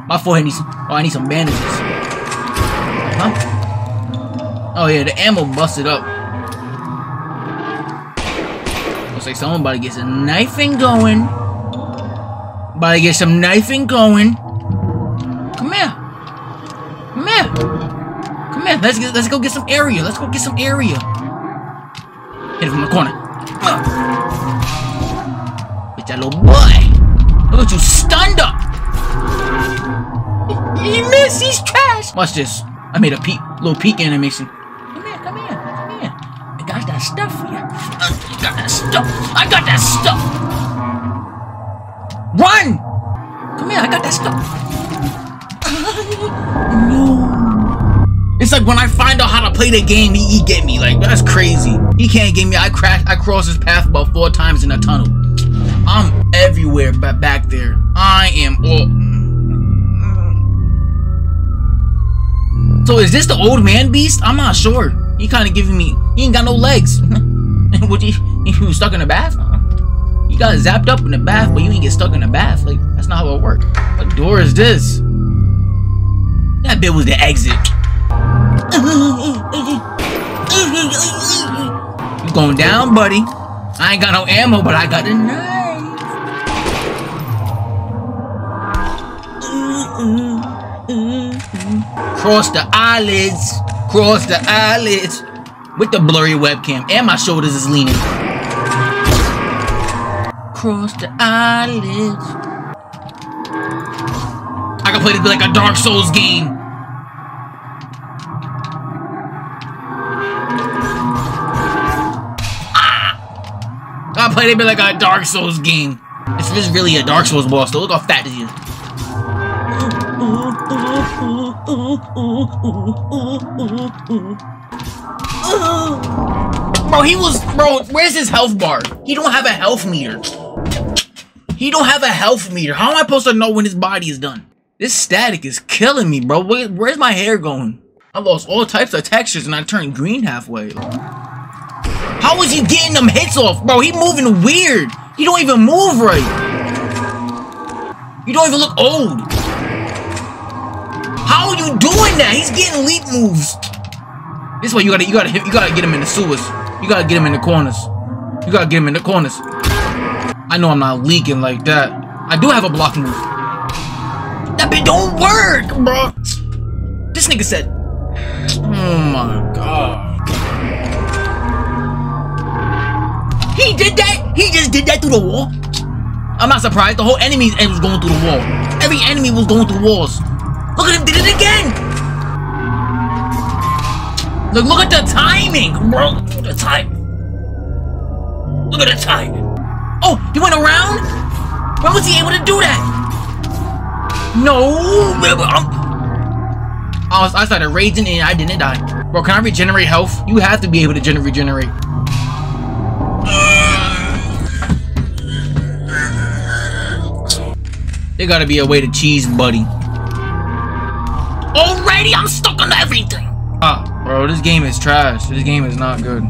My forehead needs. Oh, I need some bandages. Huh? Oh yeah, the ammo busted up. Looks like someone about to get some knifing going. About to get some knifing going. Come here. Come here. Come here. Let's get, let's go get some area. Let's go get some area. Hit it from the corner. Uh. That little boy. Look at you stunned up. He missed. He's trash. Watch this. I made a peek, little peek animation. Stuff for you. I got that stuff. I got that stuff. Run! Come here. I got that stuff. <laughs> no. It's like when I find out how to play the game, he, he get me. Like, that's crazy. He can't get me. I crash. I cross his path about four times in a tunnel. I'm everywhere but back there. I am all... So is this the old man beast? I'm not sure. He kind of giving me... He ain't got no legs. He... He was stuck in the bath? Uh-huh. You got zapped up in the bath, but you ain't get stuck in the bath. Like, that's not how it works. What door is this? That bit was the exit. You going down, buddy. I ain't got no ammo, but I got a knife. Cross the eyelids. Cross the eyelids. With the blurry webcam. And my shoulders is leaning. Cross the eyelids. I can play this like a Dark Souls game. Ah! I played it like a Dark Souls game. This is really a Dark Souls boss, though. Look how fat he is. Bro, he was... Bro, where's his health bar? He don't have a health meter. He don't have a health meter. How am I supposed to know when his body is done? This static is killing me, bro. Where, where's my hair going? I lost all types of textures and I turned green halfway. How is he getting them hits off, bro? He moving weird. He don't even move right. You don't even look old. How are you doing that? He's getting leap moves. This way you gotta you gotta you gotta get him in the sewers. You gotta get him in the corners. You gotta get him in the corners. I know I'm not leaking like that. I do have a block move. That bit don't work, bro. This nigga said. Oh my god. He did that? He just did that through the wall? I'm not surprised. The whole enemy was going through the wall. Every enemy was going through walls. Look at him, did it again! Look, look at the timing, bro. Look at the time. Look at the timing. Oh, he went around? When was he able to do that? No, I, was, I started raging and I didn't die. Bro, can I regenerate health? You have to be able to regenerate. There gotta be a way to cheese, buddy. Already, I'm stuck on everything. Ah, bro, this game is trash. This game is not good.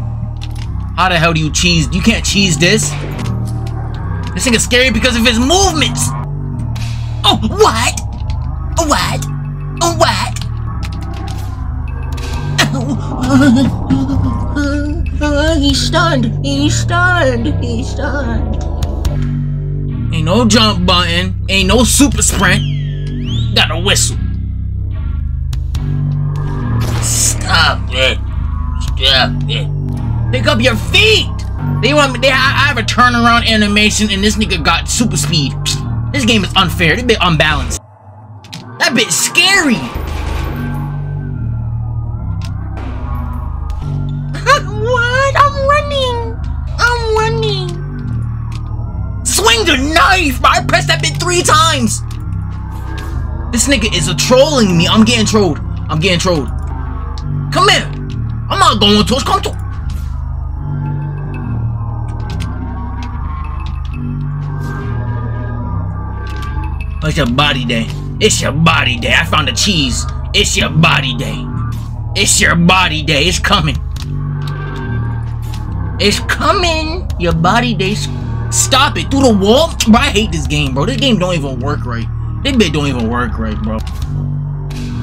How the hell do you cheese? You can't cheese this. This thing is scary because of his movements. Oh, what? What? What? <laughs> He's stunned. He's stunned. He's stunned. Ain't no jump button. Ain't no super sprint. Got a whistle. Stop it. Stop it. Pick up your feet. They want me. They, I, I have a turnaround animation, and this nigga got super speed. This game is unfair. This bit unbalanced. That bit scary. <laughs> what? I'm running. I'm running. Swing the knife. I pressed that bit three times. This nigga is a trolling me. I'm getting trolled. I'm getting trolled. Come here. I'm not going to. Come to. Oh, it's your body day. It's your body day. I found the cheese. It's your body day. It's your body day. It's coming. It's coming. Your body day. Stop it. Through the wall? Bro, I hate this game, bro. This game don't even work right. This bit don't even work right, bro.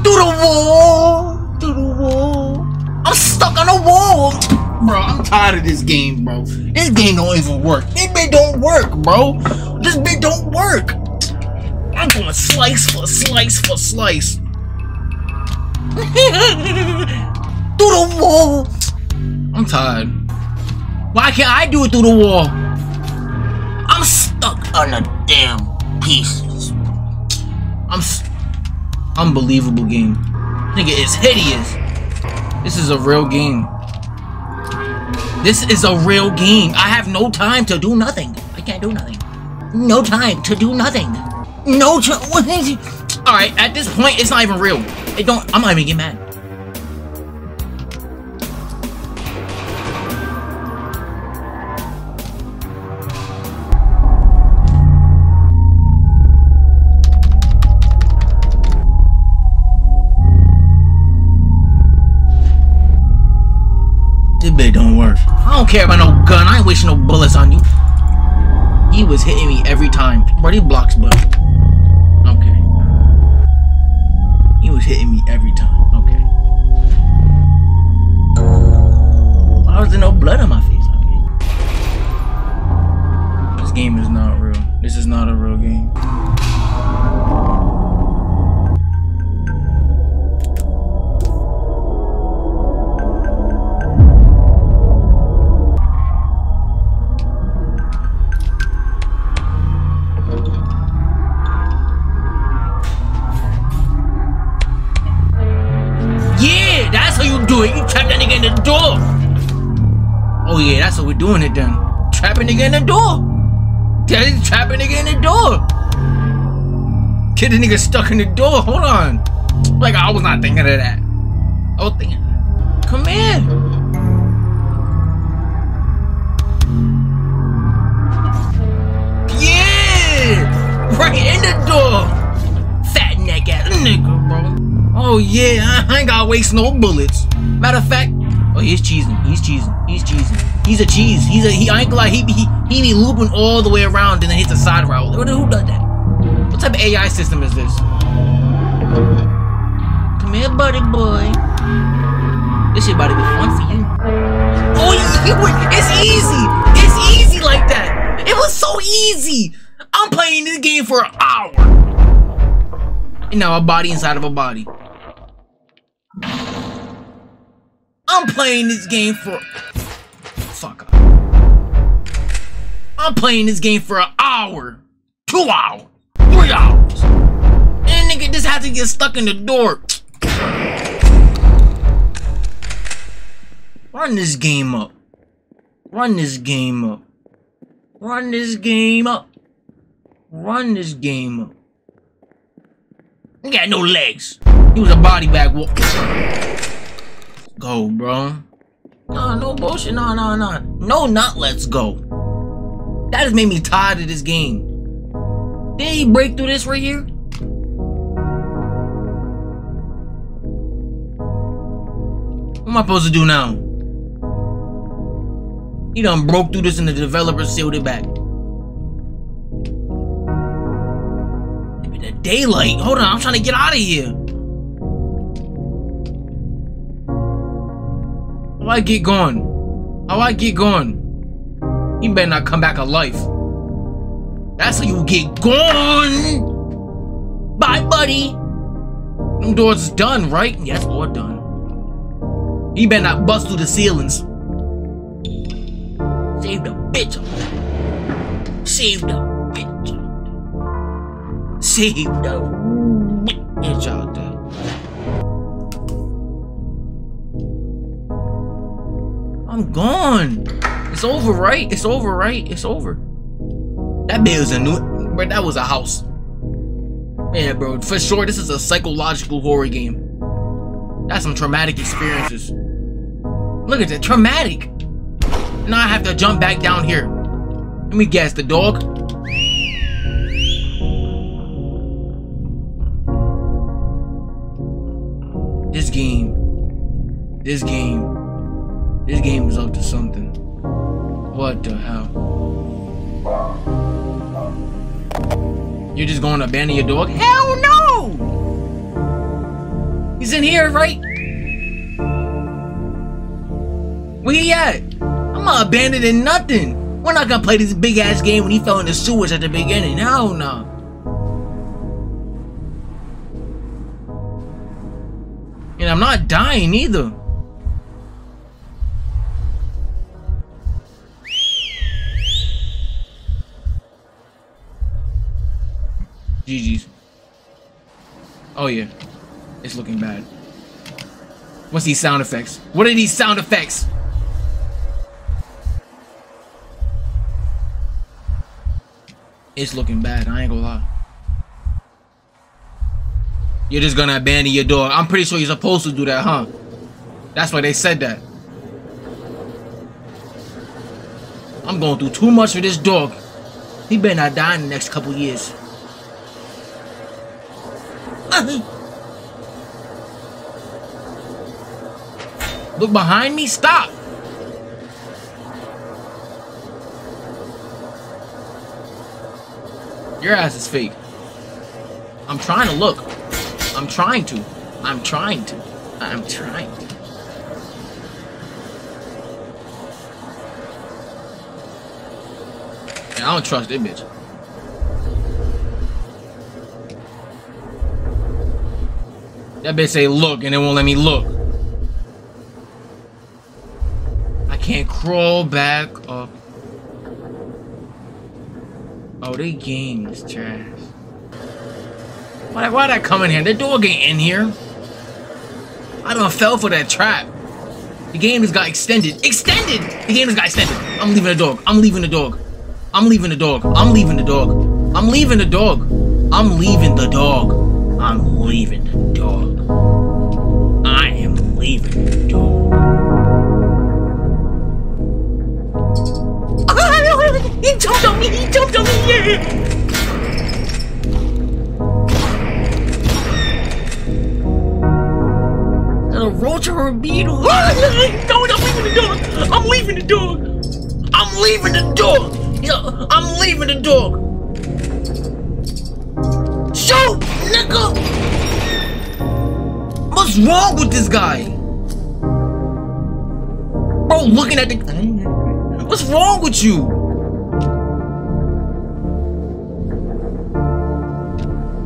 Through the wall. The wall. I'm stuck on a wall. Bro, I'm tired of this game, bro. This game don't even work. This bit don't work, bro. This bit don't work. I'm gonna slice for slice for slice. <laughs> Through the wall. I'm tired. Why can't I do it through the wall? I'm stuck on a damn pieces. I'm unbelievable game. Nigga is hideous. This is a real game. This is a real game. I have no time to do nothing. I can't do nothing. No time to do nothing. No time. <laughs> All right, at this point, it's not even real. It don't. I'm not even getting mad. No bullets on you. He was hitting me every time. These blocks, but okay. He was hitting me every time. Okay. Why was there no blood on my face? Okay. This game is not real. This is not a real game. Get the nigga stuck in the door. Hold on. Like I was not thinking of that. I was thinking. Come in. Yeah! Right in the door! Fat neck ass nigga, bro. Oh yeah, I ain't gotta waste no bullets. Matter of fact, oh he's cheesing, he's cheesing, he's cheesing. He's a cheese. He's a he. I ain't gonna lie. He be he, he be looping all the way around and then hits a side route. Who, who does that? What type of AI system is this? Come here, buddy boy. This shit about to be fun for oh, you. Oh, yeah, it's easy. It's easy like that. It was so easy. I'm playing this game for an hour. Now a body inside of a body. I'm playing this game for. Fuck up. I'm playing this game for an hour, two hours, hours. And nigga just had to get stuck in the door. Run this game up. Run this game up. Run this game up. Run this game up. He got no legs. He was a body bag walk. Go, bro. Nah, no bullshit. Nah, nah, nah. No, not let's go. That has made me tired of this game. He break through this right here? What am I supposed to do now? He done broke through this and the developer sealed it back. The daylight. Hold on, I'm trying to get out of here. How I get going? How I get going? He better not come back alive. That's how you get gone. Bye, buddy. Them doors is done, right? Yes, all done. He better not bust through the ceilings. Save the bitch. Save the bitch. Save the bitch out there. I'm gone. It's over, right? It's over, right? It's over. That was a new, but that was a house. Yeah, bro. For sure, this is a psychological horror game. That's some traumatic experiences. Look at that, traumatic. Now I have to jump back down here. Let me guess, the dog? This game, this game, this game is up to something. What the hell? You're just going to abandon your dog? Hell no! He's in here, right? Where he at? I'm not abandoning nothing. We're not gonna play this big ass game when he fell in the sewers at the beginning. Hell no. And I'm not dying either. GG's. Oh yeah. It's looking bad. What's these sound effects? What are these sound effects? It's looking bad, I ain't gonna lie. You're just gonna abandon your dog. I'm pretty sure you're supposed to do that, huh? That's why they said that. I'm going through too much for this dog. He better not die in the next couple years. <laughs> Look behind me, stop! Your ass is fake. I'm trying to look. I'm trying to. I'm trying to. I'm trying to. I don't trust this bitch. That bitch say look and it won't let me look. I can't crawl back up. Oh, the game is trash. Why, why'd I come in here? The dog ain't in here. I done fell for that trap. The game has got extended. Extended! The game has got extended. I'm leaving the dog. I'm leaving the dog. I'm leaving the dog. I'm leaving the dog. I'm leaving the dog. I'm leaving the dog. I'm leaving the dog. I am leaving the dog. <laughs> He jumped on me! He jumped on me! Yeah! A roach or a beetle? no, <laughs> I'm leaving the dog! I'm leaving the dog! I'm leaving the dog! I'm leaving the dog! Nigga! What's wrong with this guy? Bro, looking at the... What's wrong with you?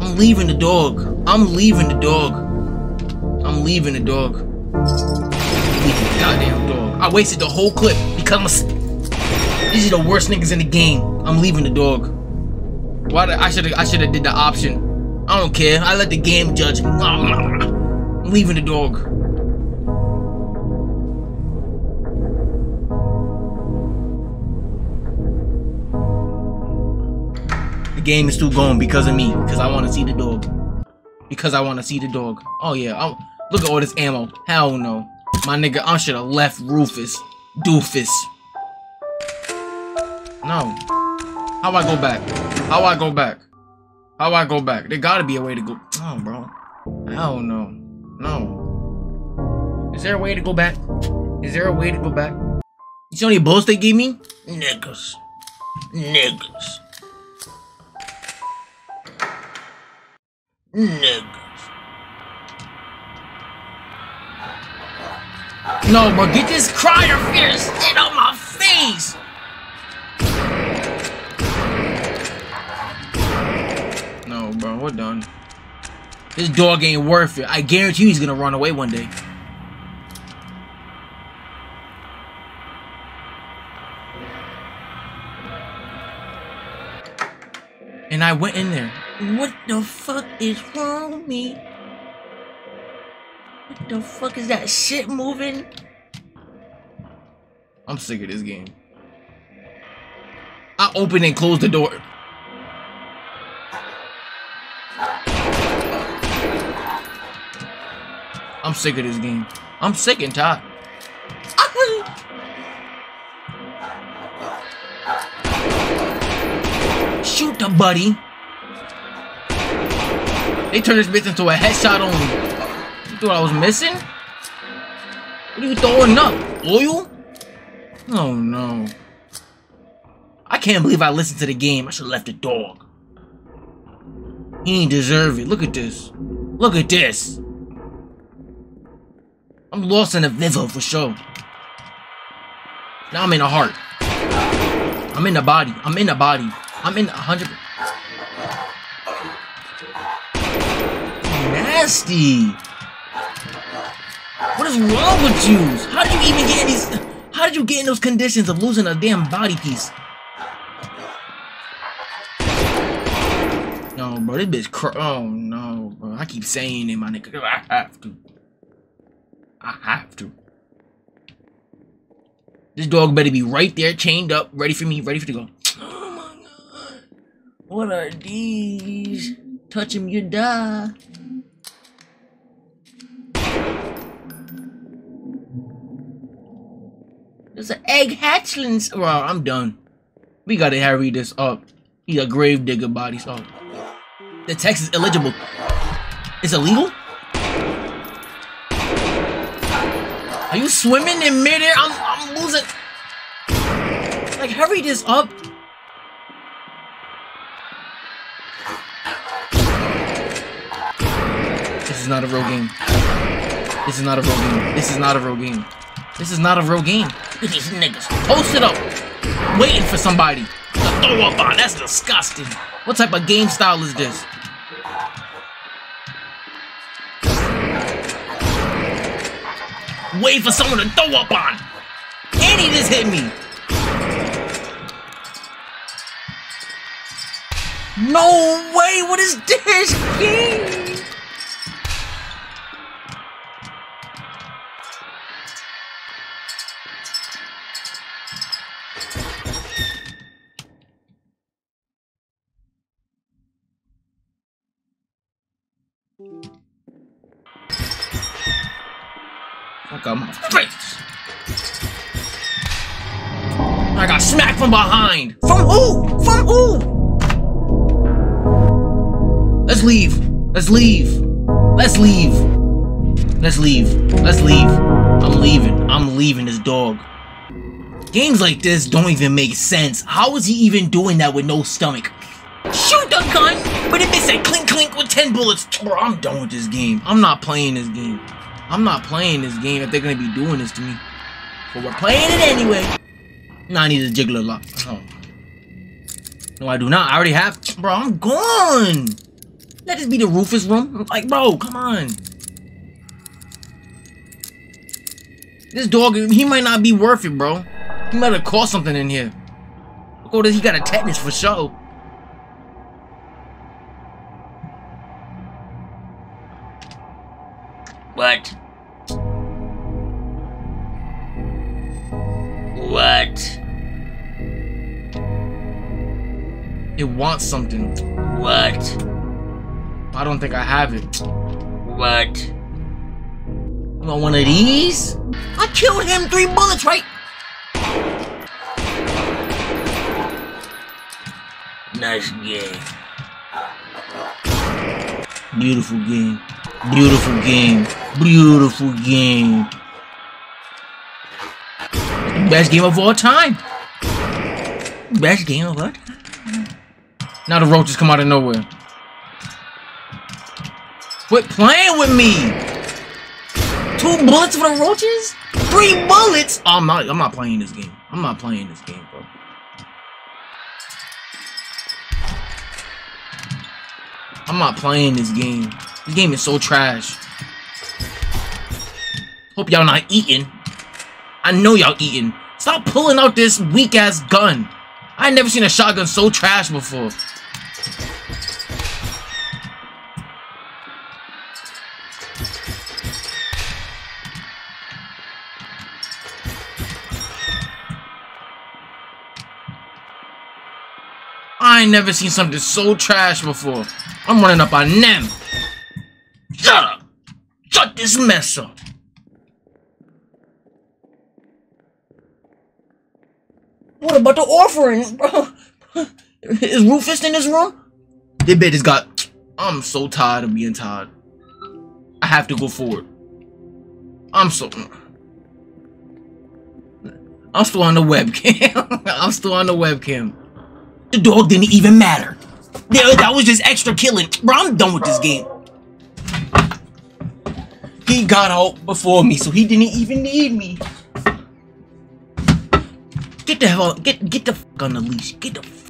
I'm leaving the dog. I'm leaving the dog. I'm leaving the dog. Leaving goddamn dog. I wasted the whole clip because I'm a, these are the worst niggas in the game. I'm leaving the dog. Why I should I should have did the option. I don't care. I let the game judge. I'm leaving the dog. The game is still going because of me. Because I want to see the dog. Because I want to see the dog. Oh yeah. I'm, look at all this ammo. Hell no. My nigga, I should have left Rufus. Doofus. No. How I go back? How I go back? How do I go back? There gotta be a way to go. Oh, bro. I don't know. No. Is there a way to go back? Is there a way to go back? You see how many bullets they gave me? Niggas. Niggas. Niggas. No, bro, get this crier fear shit on my face! Bro, we're done. This dog ain't worth it. I guarantee he's gonna run away one day. And I went in there. What the fuck is wrong with me? What the fuck is that shit moving? I'm sick of this game. I open and close the door. I'm sick of this game. I'm sick and tired. Shoot the buddy. They turned this bitch into a headshot only. You thought I was missing? What are you throwing up? Oil? Oh no. I can't believe I listened to the game. I should have left the dog. He ain't deserve it. Look at this. Look at this. I'm lost in the Vivo for sure. Now I'm in the heart. I'm in the body. I'm in the body. I'm in a hundred. Nasty. What is wrong with you? How did you even get in these? How did you get in those conditions of losing a damn body piece? No, bro, this bitch. Cr oh no, bro. I keep saying it, my nigga. I have to. I have to. This dog better be right there, chained up, ready for me, ready for to go. Oh my god. What are these? Touch him, you die. There's an egg hatchlings. Bro, I'm done. We gotta hurry this up. He a grave digger body, so. The text is illegible. It's illegal? Are you swimming in midair? I'm, I'm losing. Like, hurry this up. This is not a real game. This is not a real game. This is not a real game. This is not a real game. These niggas. Post it up. Waiting for somebody to throw up on. That's disgusting. What type of game style is this? Wait for someone to throw up on. And he just hit me. No way. What is this? Fuck out my face. I got smacked from behind. From who? From who? Let's leave. Let's leave. Let's leave. Let's leave. Let's leave. I'm leaving. I'm leaving this dog. Games like this don't even make sense. How is he even doing that with no stomach? Shoot the gun! But it said clink clink with 10 bullets, I'm done with this game. I'm not playing this game. I'm not playing this game if they're gonna be doing this to me. But we're playing it anyway. Nah, I need a jiggler lock. Oh. No, I do not. I already have. Bro, I'm gone. Let this be the Rufus room. Like, bro, come on. This dog, he might not be worth it, bro. He might have caught something in here. Look, oh, he got a tetanus for sure. What? What? It wants something. What? I don't think I have it. What? You want one of these? I killed him three bullets, right? Nice game. Beautiful game. Beautiful game. Beautiful game. Best game of all time. Best game of all time. Now the roaches come out of nowhere. Quit playing with me! Two bullets for the roaches? Three bullets? Oh, I'm not I'm not playing this game. I'm not playing this game, bro. I'm not playing this game. This game is so trash. Hope y'all not eating. I know y'all eating. Stop pulling out this weak ass gun. I never seen a shotgun so trash before. I ain't never seen something so trash before. I'm running up on them. Shut up. Shut this mess up. What about the orphans, bro? <laughs> Is Rufus in this room? They bitch got. I'm so tired of being tired. I have to go forward. I'm so. I'm still on the webcam. <laughs> I'm still on the webcam. The dog didn't even matter. Yeah, that was just extra killing. Bro, I'm done with this game. He got out before me, so he didn't even need me. Get the hell, get get the fuck on the leash. Get the fuck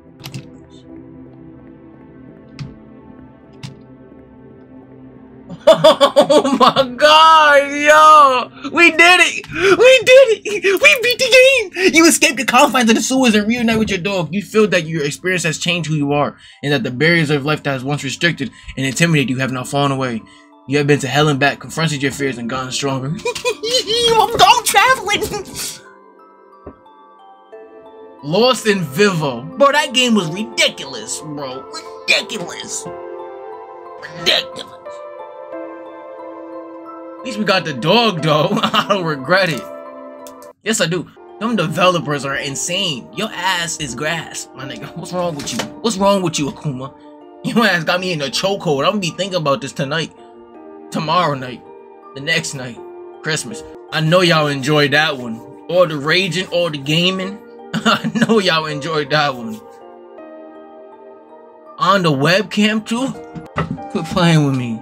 <laughs> Oh my god, yo! We did it! We did it! We beat the game! You escaped the confines of the sewers and reunite with your dog. You feel that your experience has changed who you are, and that the barriers of life that has once restricted and intimidated you have now fallen away. You have been to hell and back, confronted your fears, and gotten stronger. <laughs> I'm, I'm traveling! <laughs> Lost in Vivo. Bro, that game was ridiculous, bro. Ridiculous. Ridiculous. At least we got the dog, though. <laughs> I don't regret it. Yes, I do. Them developers are insane. Your ass is grass, my nigga. What's wrong with you? What's wrong with you, Akuma? Your ass got me in a chokehold. I'm gonna be thinking about this tonight, tomorrow night, the next night, Christmas. I know y'all enjoyed that one. All the raging, all the gaming. <laughs> I know y'all enjoyed that one. On the webcam too? Quit playing with me.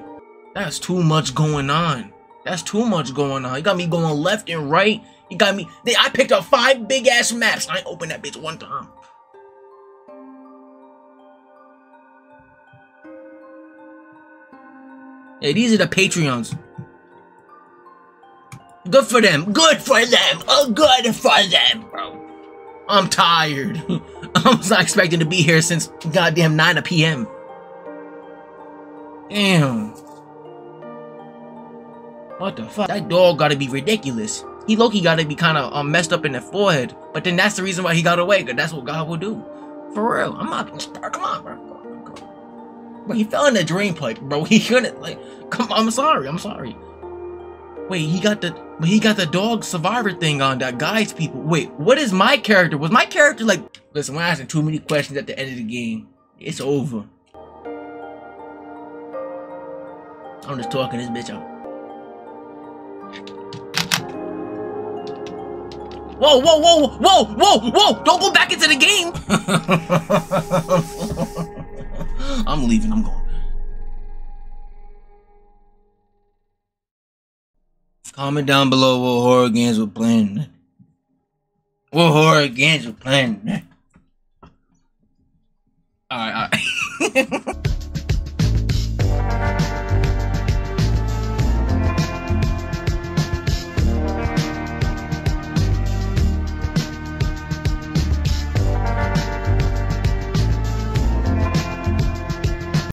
That's too much going on. That's too much going on. You got me going left and right. You got me. I picked up five big ass maps. I opened that bitch one time. Hey, these are the Patreons. Good for them. Good for them. Oh, good for them, bro. I'm tired. <laughs> I was not expecting to be here since goddamn 9 p.m. Damn. What the fuck? That dog gotta be ridiculous. He Loki gotta be kind of um, messed up in the forehead. But then that's the reason why he got away, because that's what God will do. For real. I'm not. Come on, bro. But he fell in the drain pipe, bro. <laughs> He couldn't, like, come on. I'm sorry. I'm sorry. Wait, he got the, he got the dog survivor thing on that guides people. Wait, what is my character? Was my character like, listen, we're asking too many questions at the end of the game. It's over. I'm just talking this bitch out. Whoa, whoa, whoa, whoa, whoa, whoa! Don't go back into the game! <laughs> I'm leaving, I'm going. Comment down below what horror games we're playing. What horror games we're playing. Alright, alright. <laughs>